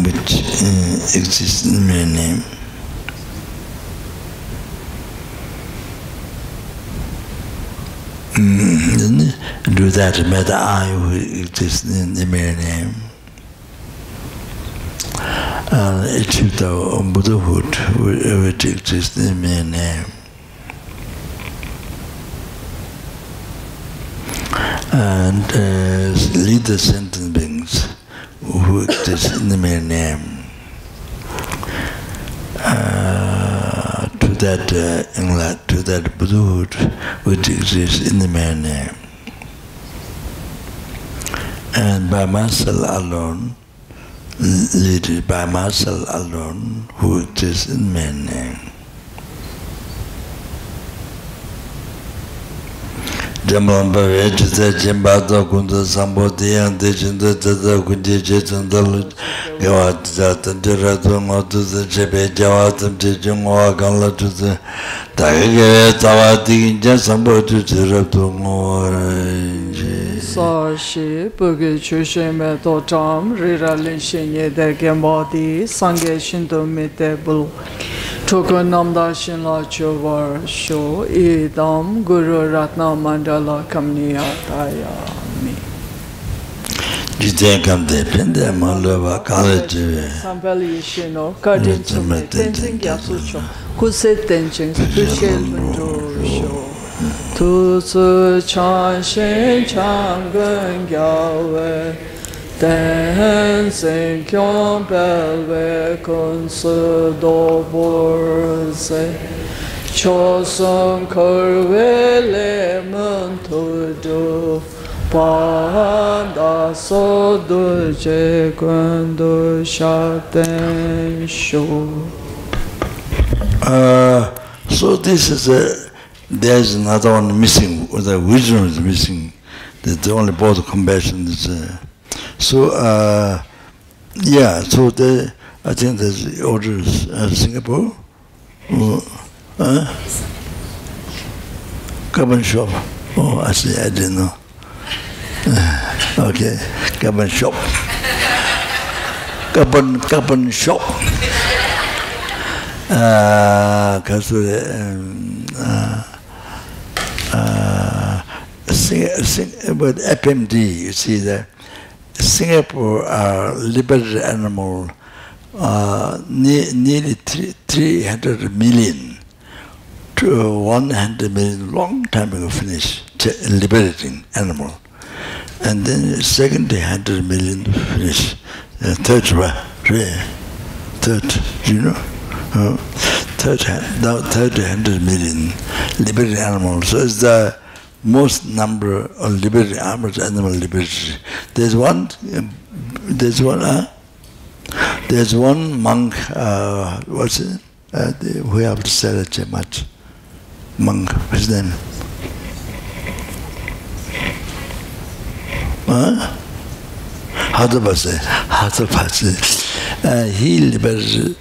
which uh, exists in my name. Do that matter I exists in the mere name. And achieve the Buddhahood which exists in the name. And uh, lead the sentient beings who exist in the name. Uh, that uh, to that Buddhahood which exists in the man name. And by myself alone, leaded by myself alone, who exists in man name. dhammaṁ bhavya chitsa chimbātā kundhā sambhō tīyāṁ tī chintā tatā kundhī chī chintā lū gāvā tīsā tāntī rātū ngō tūsā chibhē jāvā tam chī chī ngōvā kānglā tūsā tāgā gāvā tāvā tīkiñ chā sambhō tū chī rātū ngōvā rāñchī sā shī bhagī chū shē mē tō chām rī rā līn shē nye dē kē mā tī sāngē shintō mē tē bulu Tukun Namda Shinla Chovar Sho Idam Guru Ratna Mandala Kamniyataya Mi. Jiten Kamde Pende Malava Kale chive. Sambali Shino Kardin Tsume Tenzin Gyatsu Cho Kuse Tenzin Tushel Mundur Sho. Tu Tsu Chan shen Chan Gun Gyawe Sen Kyong Belwe Kun Su Do Bor Se Cho Sung Kur We Le Mun Tu Du Pa Da So Du Je Kun Du Sha Den Shu Uh, so this is a, there's another one missing, the wisdom is missing. The only both compassion is. Uh, so uh, yeah, so the I think there's orders uh, Singapore. Uh, uh, Carbon shop. Oh, I see. I didn't know. Uh, okay, carbon shop. Carbon carbon shop. Uh, um, uh, uh, sing, sing, with FMD, you see that Singapore are liberated animal uh, ne nearly three, 300 million to 100 million long time ago finished liberating animal. And then second 100 million finished. Uh, third, right? Third, you know? Uh, third, now 300 million liberated animals. So it's the most number of liberated animals, animal liberated. There's one, there's one, uh, there's one monk, uh, what's it? Uh, we have to say it much. Monk, his name? Huh? Hadabase, Hadabase. Uh, he liberated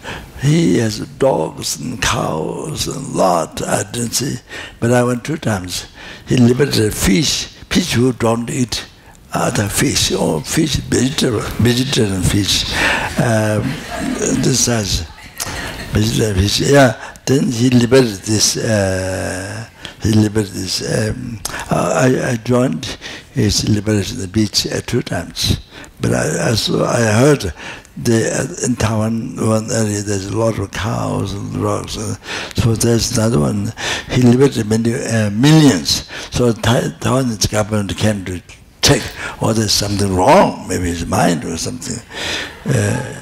he has dogs and cows and lot. I didn't see, but I went two times. He liberated fish, fish who don't eat other fish, or fish, vegetarian, vegetarian fish. Um, this has vegetarian fish. Yeah, then he liberated this. Uh, he liberated this. Um, I, I joined his liberation the beach uh, two times, but I, I saw, I heard the, in Taiwan, one area, there's a lot of cows and rocks. Uh, so there's another one. He liberated many uh, millions. So Taiwan's government came to check whether there's something wrong, maybe his mind or something. Uh,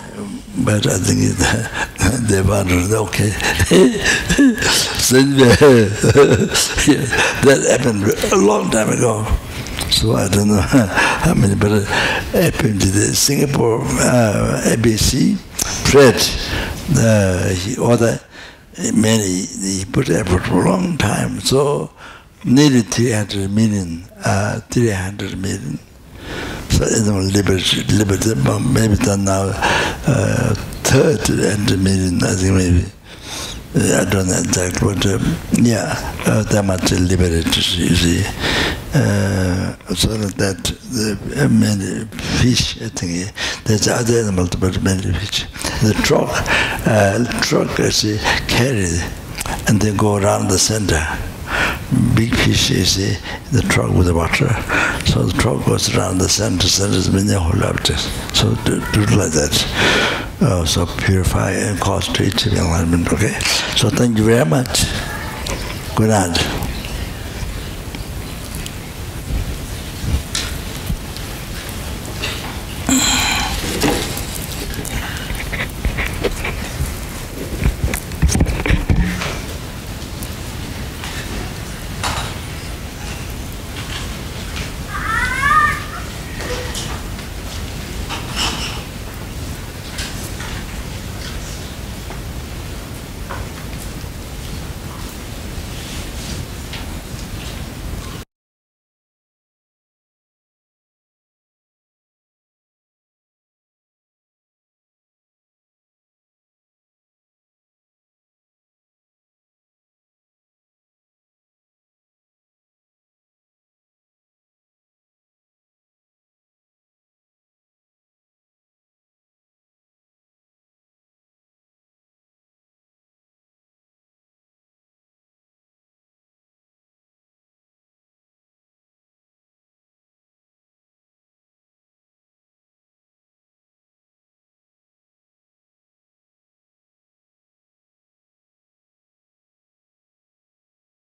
but I think they wondered, okay. so, yeah, that happened a long time ago. So I don't know how many, but it happened to the Singapore uh, ABC, Fred, uh, he ordered many, he put effort for a long time, so nearly 300 million, uh, 300 million. So in the liberty, liberty, maybe done now, uh, third I think maybe. I don't know exactly but um, yeah, uh, that much liberated, you see. Uh, so that the uh, many fish, I think, there's other animals, but many fish. The truck, uh, truck is carried and they go around the center. Big fish is the truck with the water. So the truck goes around the center, center is many whole objects. So do, do like that uh, so purify and cause to achieve enlightenment. Okay, so thank you very much. Good night.